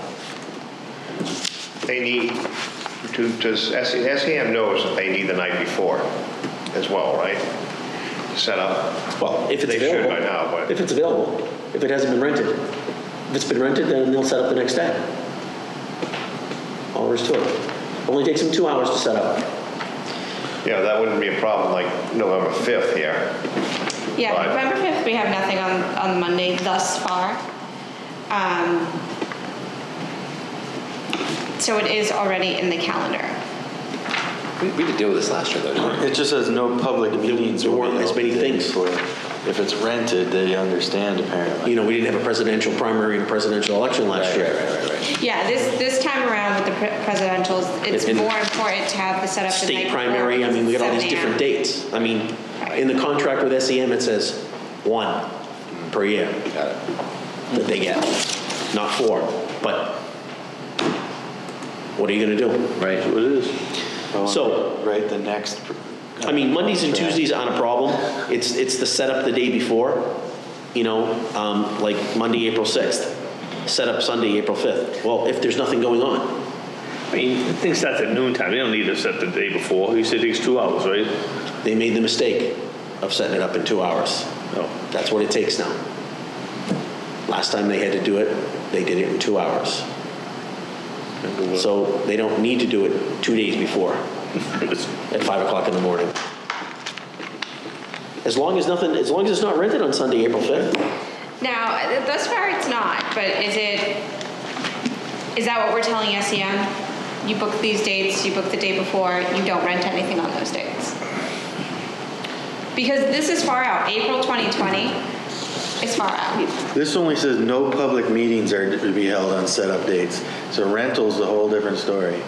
they need, to, does SEM knows that they need the night before as well, right? To Set up? Well, if it's They available. should by now, but- If it's available, if it hasn't been rented. If it's been rented, then they'll set up the next day. All there is to it. Only takes them two hours to set up. Yeah, that wouldn't be a problem like November 5th here. Yeah, Right. November 5th, we have nothing on, on Monday thus far. Um, So it is already in the calendar. We, we did deal with this last year though, didn't we? It just says no public meetings. there weren't be as many held things. for- If it's rented, they understand apparently. You know, we didn't have a presidential primary and a presidential election last Right, year. right, right, right, right. Yeah, this, this time around with the pre- presidentials, it's And- more important to have the setup the night State before primary, I mean, we got all these 7 different a.m. dates. I mean, in the contract with SEM, it says one per year Got it. that they get, not four. But what are you gonna do? Right. That's what it is. So- Right, the next. I mean, Mondays and Tuesdays aren't a problem. It's, it's the setup the day before, you know, um, like Monday, April 6th, set up Sunday, April 5th. Well, if there's nothing going on, I mean, the thing starts at noon time, they don't need to set the day before, you said it takes two hours, right? they made the mistake of setting it up in two hours. No. That's what it takes now. Last time they had to do it, they did it in two hours. So they don't need to do it two days before, at 5 o'clock in the morning. As long as nothing, as long as it's not rented on Sunday, April 5th. Now, thus far it's not, but is it, is that what we're telling SEM? You book these dates, you book the day before, you don't rent anything on those dates? Because this is far out, April 2020 is far out. This only says no public meetings are to be held on set-up dates. So rental's a whole different story.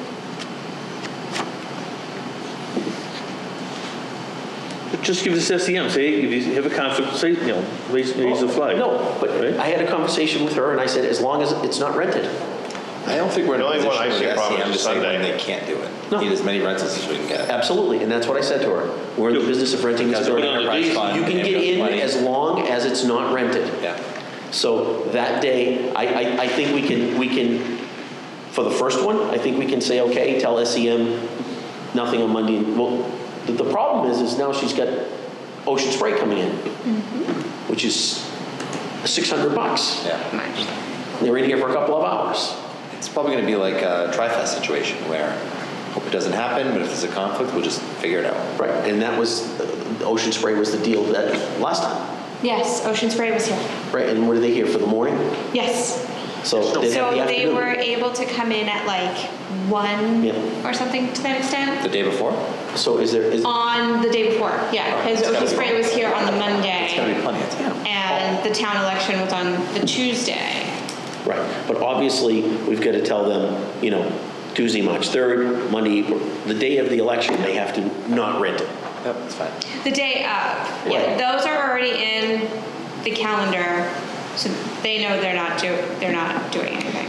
Just give us SEM, say, if you have a conflict, say, you know, raise, raise the oh, flag. No, but Right? I had a conversation with her and I said, as long as it's not rented. I don't think we're in The a only one position I see with a problem SEM is to say when Sunday. they can't do it. No. Need as many rentals as we can get. Absolutely, and that's what I said to her. We're in the business of renting this Because we're building. an enterprise fund. You can get in money. as long as it's not rented. Yeah. So that day, I, I, I think we can, we can, for the first one, I think we can say, okay, tell SEM nothing on Monday. Well, the, the problem is, is now she's got Ocean Spray coming in, mm-hmm. which is 600 bucks. Yeah. Much. They're in here for a couple of hours. It's probably going to be like a tri-fest situation where hope it doesn't happen, but if there's a conflict, we'll just figure it out. Right, and that was, uh, Ocean Spray was the deal that, last time, Yes, Ocean Spray was here. right? And were they here for the morning? Yes. So they So have the they afternoon. were able to come in at like one Yeah. or something to that extent? The day before? So is there, is, On the day before, yeah, because It's gotta Ocean be- Spray was here on the It's got to Monday, be plenty of time. and the town election was on the Tuesday. Right, but obviously, we've got to tell them, you know, Tuesday, March 3rd, Monday, the day of the election, they have to not rent it. Yep, that's fine. The day of, yeah, Right. those are already in the calendar, so they know they're not do, they're not doing anything.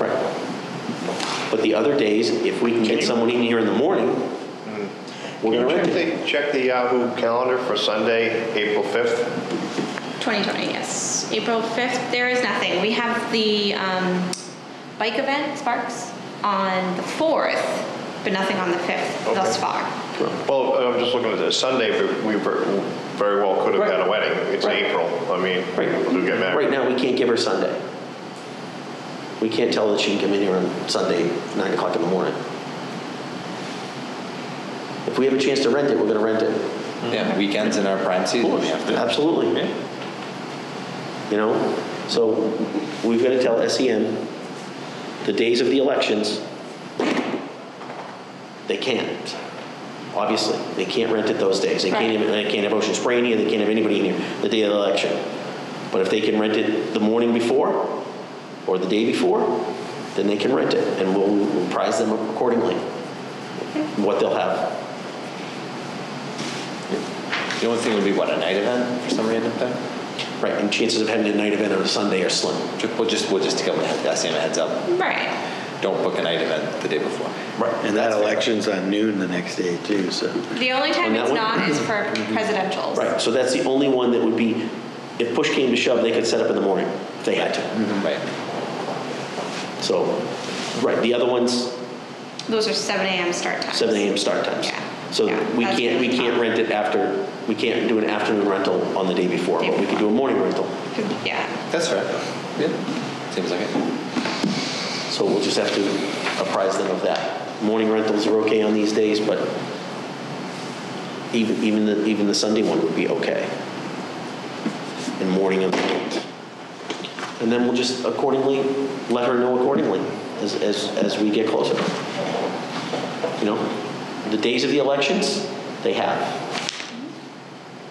Right. But the other days, if we can get someone in here in the morning, mm-hmm. we're Can gonna check rent it. the, check the Yahoo calendar for Sunday, April 5th? 2020, yes. April 5th, there is nothing. We have the um, bike event, Sparks, on the 4th, but nothing on the 5th thus far. Well, I'm just looking at this, Sunday, we we ver- very well could have had a wedding. It's Right. April, I mean, Right. people do get married. Right now, we can't give her Sunday. We can't tell her that she can come in here on Sunday, 9 o'clock in the morning. If we have a chance to rent it, we're going to rent it. Yeah, weekends in our prime Of season, course, we have to. absolutely. You know, so we've got to tell SEM, the days of the elections, they can't. Obviously, they can't rent it those days. They can't Right. even, they can't have Ocean Spray in here, they can't have anybody in here the day of the election. But if they can rent it the morning before, or the day before, then they can rent it, and we'll we'll price them accordingly, what they'll have. The only thing would be what, a night event for some random thing? Right, and chances of having a night event on a Sunday are slim. Ju- We'll just, we'll just give them a head- SEM a heads up. Right. Don't book a night event the day before. Right. And that election's on noon the next day too, so. The only time On that it's one? not is for presidentials. Right, so that's the only one that would be, if push came to shove, they could set up in the morning if they had to. Mm-hmm. Right. So, right, the other ones, Those are 7 AM start times. 7 AM start times. Yeah. So Yeah, we that's can't, we really can't rent it after, we can't do an afternoon rental on the day before, but we could do a morning rental. Yeah. That's fair. Yeah, seems like it. So we'll just have to apprise them of that. Morning rentals are okay on these days, but even, even the, even the Sunday one would be okay. And morning and night. And then we'll just accordingly, let her know accordingly as, as, as we get closer. You know, the days of the elections, they have.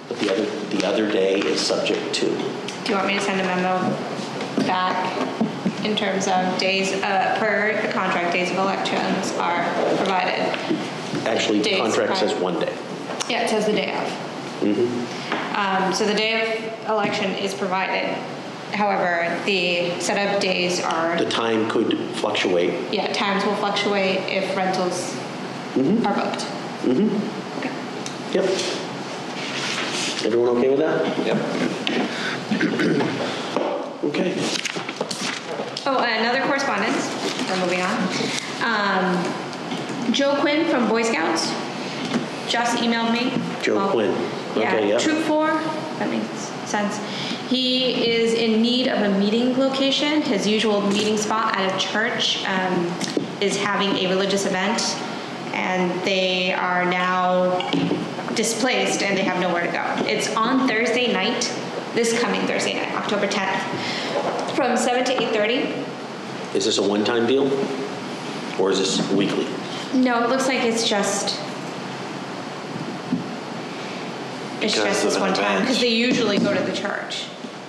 But the other, the other day is subject to. Do you want me to send a memo back in terms of days, uh, per the contract, days of elections are provided. Actually, the contract says one day. Yeah, it says the day of. Um, so the day of election is provided. However, the setup days are, The time could fluctuate. yeah, times will fluctuate if rentals are booked. Okay. Yep. Everyone okay with that? Yep. Okay. Oh, another correspondence, we're moving on. Um, Joe Quinn from Boy Scouts just emailed me. Joe Well, Quinn. Okay, Yeah, yeah. Troop Four, that makes sense. He is in need of a meeting location. His usual meeting spot at a church um, is having a religious event, and they are now displaced and they have nowhere to go. It's on Thursday night, this coming Thursday night, October 10th, from 7 to 8:30. Is this a one-time deal? Or is this weekly? No, it looks like it's just. It's Because just this one time, because they usually go to the church.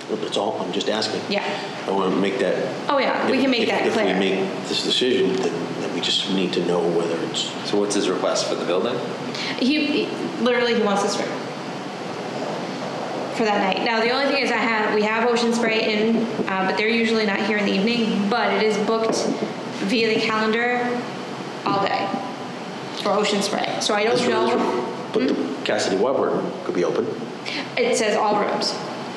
Well, That's all, I'm just asking. Yeah. I want to make that. Oh, yeah, we can make if- that If clear. we make this decision, then we just need to know whether it's, So what's his request for the building? He, he- literally, he wants this room. For that night. Now, the only thing is I have, we have Ocean Spray in, uh, but they're usually not here in the evening, but it is booked via the calendar all day for Ocean Spray. So I don't this room is- know. but the Cassidy Weber could be open. It says all rooms.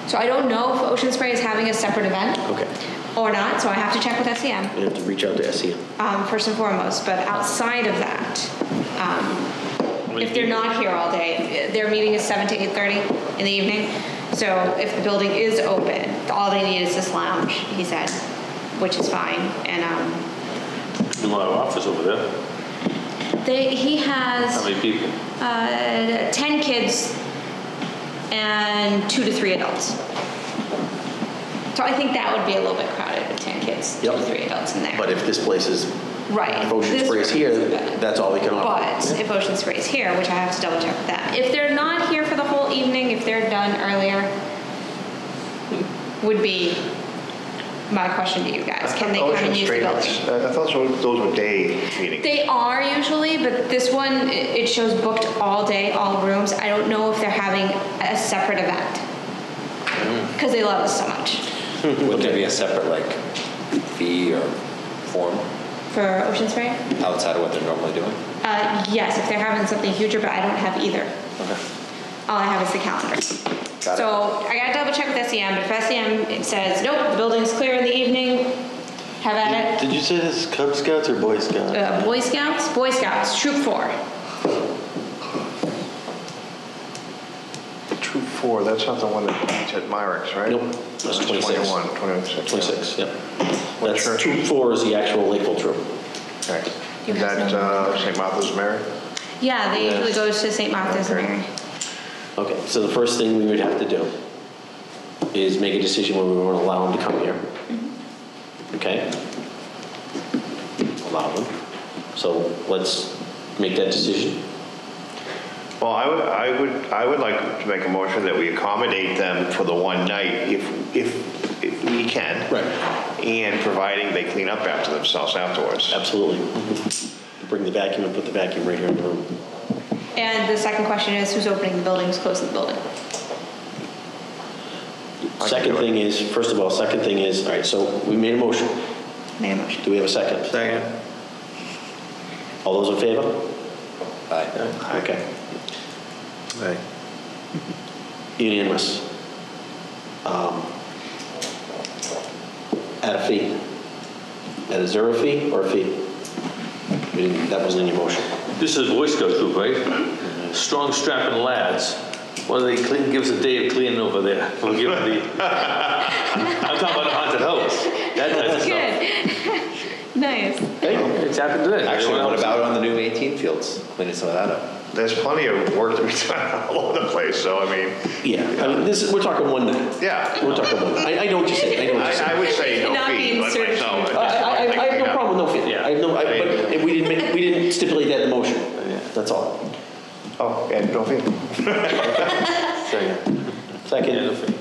So I don't know if Ocean Spray is having a separate event Okay. Or not, so I have to check with SEM. You have to reach out to SEM. um, first and foremost, but outside of that, um, if they're not here all day, their meeting is seven to eight-thirty in the evening. So if the building is open, all they need is this lounge, he said, which is fine. And, um, A lot of office over there. they, he How has, many people? uh, ten kids and two to three adults. So I think that would be a little bit crowded with ten kids, two to Yep. three adults in there. But if this place is, Right. if Ocean This Spray is room here, that's all we can offer. But if Ocean Spray is here, which I have to double check with them, if they're not here for the whole evening, if they're done earlier, would be my question to you guys. Can they come Ocean and use the Spray, building? that's- I thought those those were day meetings. They are usually, but this one, it it shows booked all day, all rooms. I don't know if they're having a separate event. Mm. Because they love us so much. Would there be a separate like fee or form For Ocean Spray? outside of what they're normally doing? Uh, yes, if they're having something huger, but I don't have either. Okay. All I have is the calendar. Got it. So I gotta double check with SEM, but if SEM says, nope, the building's clear in the evening, have at it. Did you say this is Cub Scouts or Boy Scouts? Uh, Boy Scouts, Boy Scouts, Troop Four. Four, that's not the one that meets at Myrick's, right? Nope, that's 26. 21, 26. 26, yep. What That's, church? troop four is the actual Lakeville troop. Okay. You Is guys that know. uh, St. Martha's Mary? Yeah, they usually Yes. go to St. Martha's and Mary. Okay, so the first thing we would have to do is make a decision whether we want to allow them to come here. Okay? Allow them. So let's make that decision. Well, I would, I would, I would like to make a motion that we accommodate them for the one night if, if, if we can. Right. And providing they clean up after themselves afterwards. Absolutely. Mm-hmm. Bring the vacuum and put the vacuum right here in the room. And the second question is, who's opening the building, who's closing the building? can Second do it. thing is, first of all, second thing is, all right, so we made a motion. Make a motion. Do we have a second? Second. All those in favor? Aye. Okay. Right. Unanimous. Um, At a fee. At a zero fee or a fee? We didn't, that wasn't in your motion. This is Boy Scout troop, right? Strong strapping lads. What do they clean, give us a day of cleaning over there. We'll give them the, I'm talking about the haunted house. That type of stuff. Good. Nice. Hey, it's happened today. Actually, Everyone what else- about on the new 18 fields? Cleaning some of that up. There's plenty of work to be done all over the place, so I mean, Yeah, I mean, this is, we're talking one night. yeah. We're talking one night. I, I know what you're saying, I know what you're I, I would say no Not fee, being but certified. myself. I, I, I I have no problem with no fee. I have no, I- but we didn't, make- we didn't stipulate that in the motion. That's all. Oh, yeah, no fee. Second. Yeah, no Second.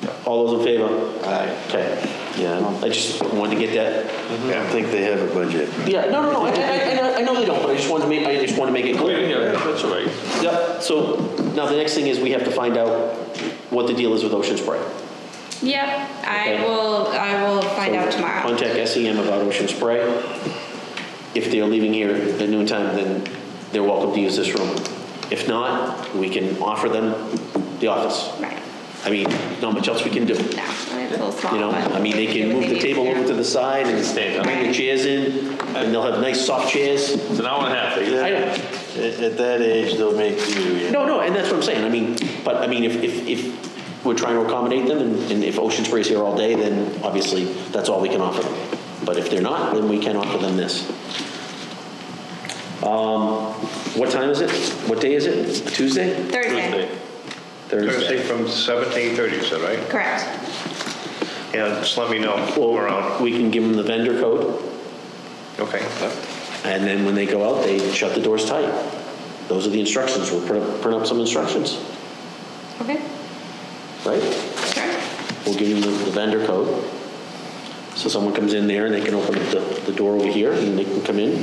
Fee. All those in favor? Aye. Okay. Yeah, I just wanted to get that, mm-hmm. I don't think they have a budget. yeah, no, no, no, I, I, I know- I know they don't, but I just wanted to make, I just wanted to make it clear. Oh, yeah, that's all right. Yep, so now the next thing is we have to find out what the deal is with Ocean Spray. Yep, I Okay. will, I will find So out tomorrow. Contact SEM about Ocean Spray. If they're leaving here at noon time, then they're welcome to use this room. If not, we can offer them the office. Right, I mean, not much else we can do. no, it's a little small, You know, but I mean, they can move the table over to the side and Stand up. bring the chairs in, and they'll have nice soft chairs. It's an hour and a half. I know. At at that age, they'll make do, you know. No, no, and that's what I'm saying, I mean, but, I mean, if, if, if we're trying to accommodate them, and and if Ocean Spray's here all day, then obviously, that's all we can offer them. But if they're not, then we can offer them this. Um, What time is it? What day is it? Tuesday? Thursday, Thursday from 7 to 8:30, you said, right? correct. Yeah, just let me know Well, around. we can give them the vendor code, Okay. and then when they go out, they shut the doors tight. Those are the instructions, we'll print up- print up some instructions, Okay, right? sure. We'll give them the the vendor code. So someone comes in there and they can open up the, the door over here and they can come in.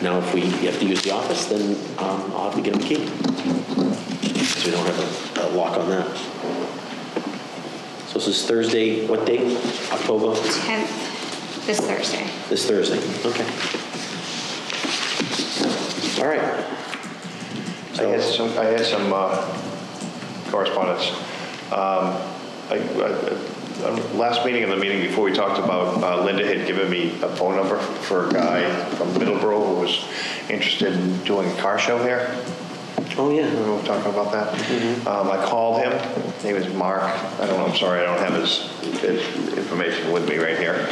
Now, if we have to use the office, then um, I'll have to get them a key. Because we don't have a, a lock on that. So this is Thursday, what date? October? 10th, this Thursday. This Thursday, okay. All right. I had some, I had some uh, correspondence. Um, I- I- um, Last meeting and the meeting before, we talked about, uh, Linda had given me a phone number for a guy from Middleborough who was interested in doing a car show here. Oh, yeah. We were talking about that? Um, I called him, his name is Mark, I don't know, I'm sorry, I don't have his, his information with me right here.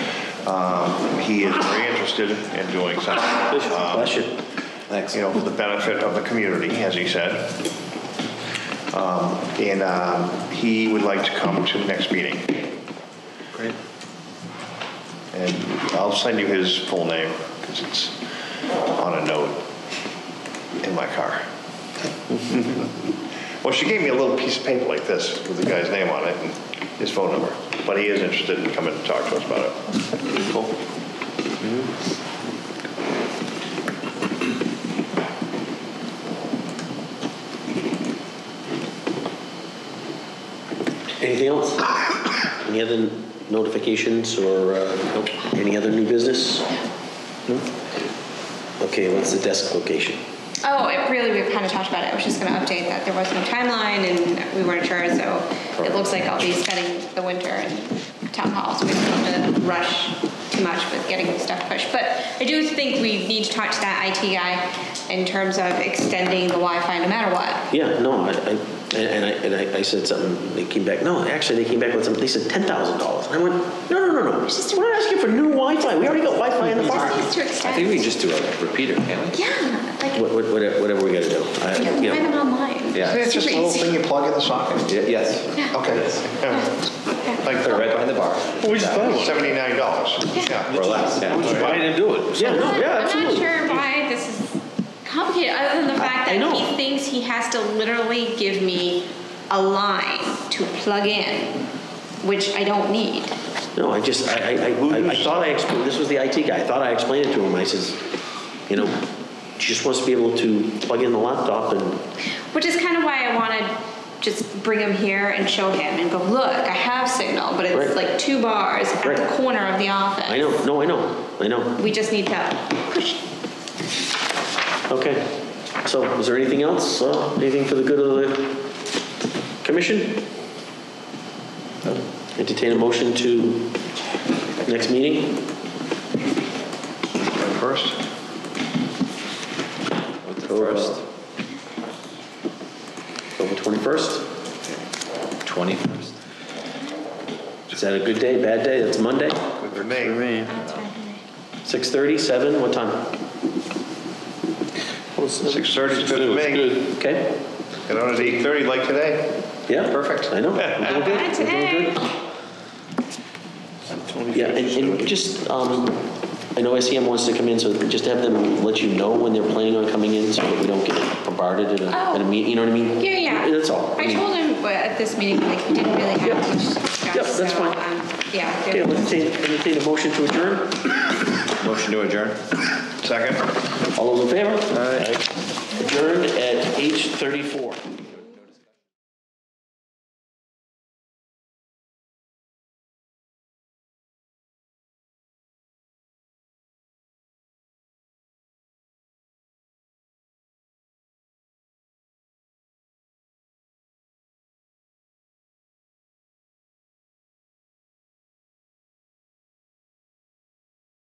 Um, He is very interested in doing something. um, Bless you. Thanks. you know, for the benefit of the community, as he said. Um, And um, he would like to come to the next meeting. Great. And I'll send you his full name, because it's on a note in my car. Well, she gave me a little piece of paper like this with the guy's name on it and his phone number. But he is interested in coming to talk to us about it. Cool. Anything else? Any other notifications or uh, nope, any other new business? No? Okay, what's the desk location? Oh, it really, we kind of talked about it. I was just going to update that there was no timeline and we weren't sure, so it looks like I'll be spending the winter in town hall, so we don't have to rush too much with getting stuff pushed. But I do think we need to talk to that IT guy in terms of extending the Wi-Fi no matter what. Yeah, no, I, I- and and I, and I I said something, they came back, no, actually, they came back with something, they said $10,000. I went, no, no, no, no, we're not asking for new Wi-Fi, we already got Wi-Fi in the It park. just I think we can just do a repeater, can't we? Yeah, like, What- what- Whatever whatever we gotta do. I- you can you buy know. them online. Yeah. It's just a little Super thing you plug in the socket. Yeah, Yes. Okay. Like They're right behind the bar. We just buy one. Seventy-nine dollars. Yeah. Or less, yeah. Just buy it and do it. Yeah, no, yeah, I'm not absolutely. sure why this is complicated, other than the fact I that know. he thinks he has to literally give me a line to plug in, which I don't need. No, I just, I, I, I I thought I explained, this was the IT guy, I thought I explained it to him, I says, you know, she just wants to be able to plug in the laptop and, Which is kind of why I want to just bring him here and show him and go, look, I have signal, but it's Right. like two bars at the corner of the office. I know, no, I know, I know. We just need to push. Okay, so is there anything else, Uh, anything for the good of the commission? Entertain a motion to next meeting? First? With the first, October 21st? 21st. Is that a good day, bad day? That's Monday? Good for For me. me. 6:30, 7, what time? Six thirty is good for It's me. good. Okay, Get on at eight thirty like today. yeah. Perfect. I know, we're doing good, Alright, we're doing good. Yeah, and, and just, um, I know SEM wants to come in, so just have them let you know when they're planning on coming in, so that we don't get bombarded at a, at a meet, you know what I mean? Yeah, yeah. That's all. I told him uh, at this meeting, like, we didn't really have Yep. much to discuss. Yep, that's so, fine. um, Yeah. Okay, let's entertain, entertain a motion to adjourn. Motion to adjourn? Second? All those in favor? Aye. Adjourned at 8:34.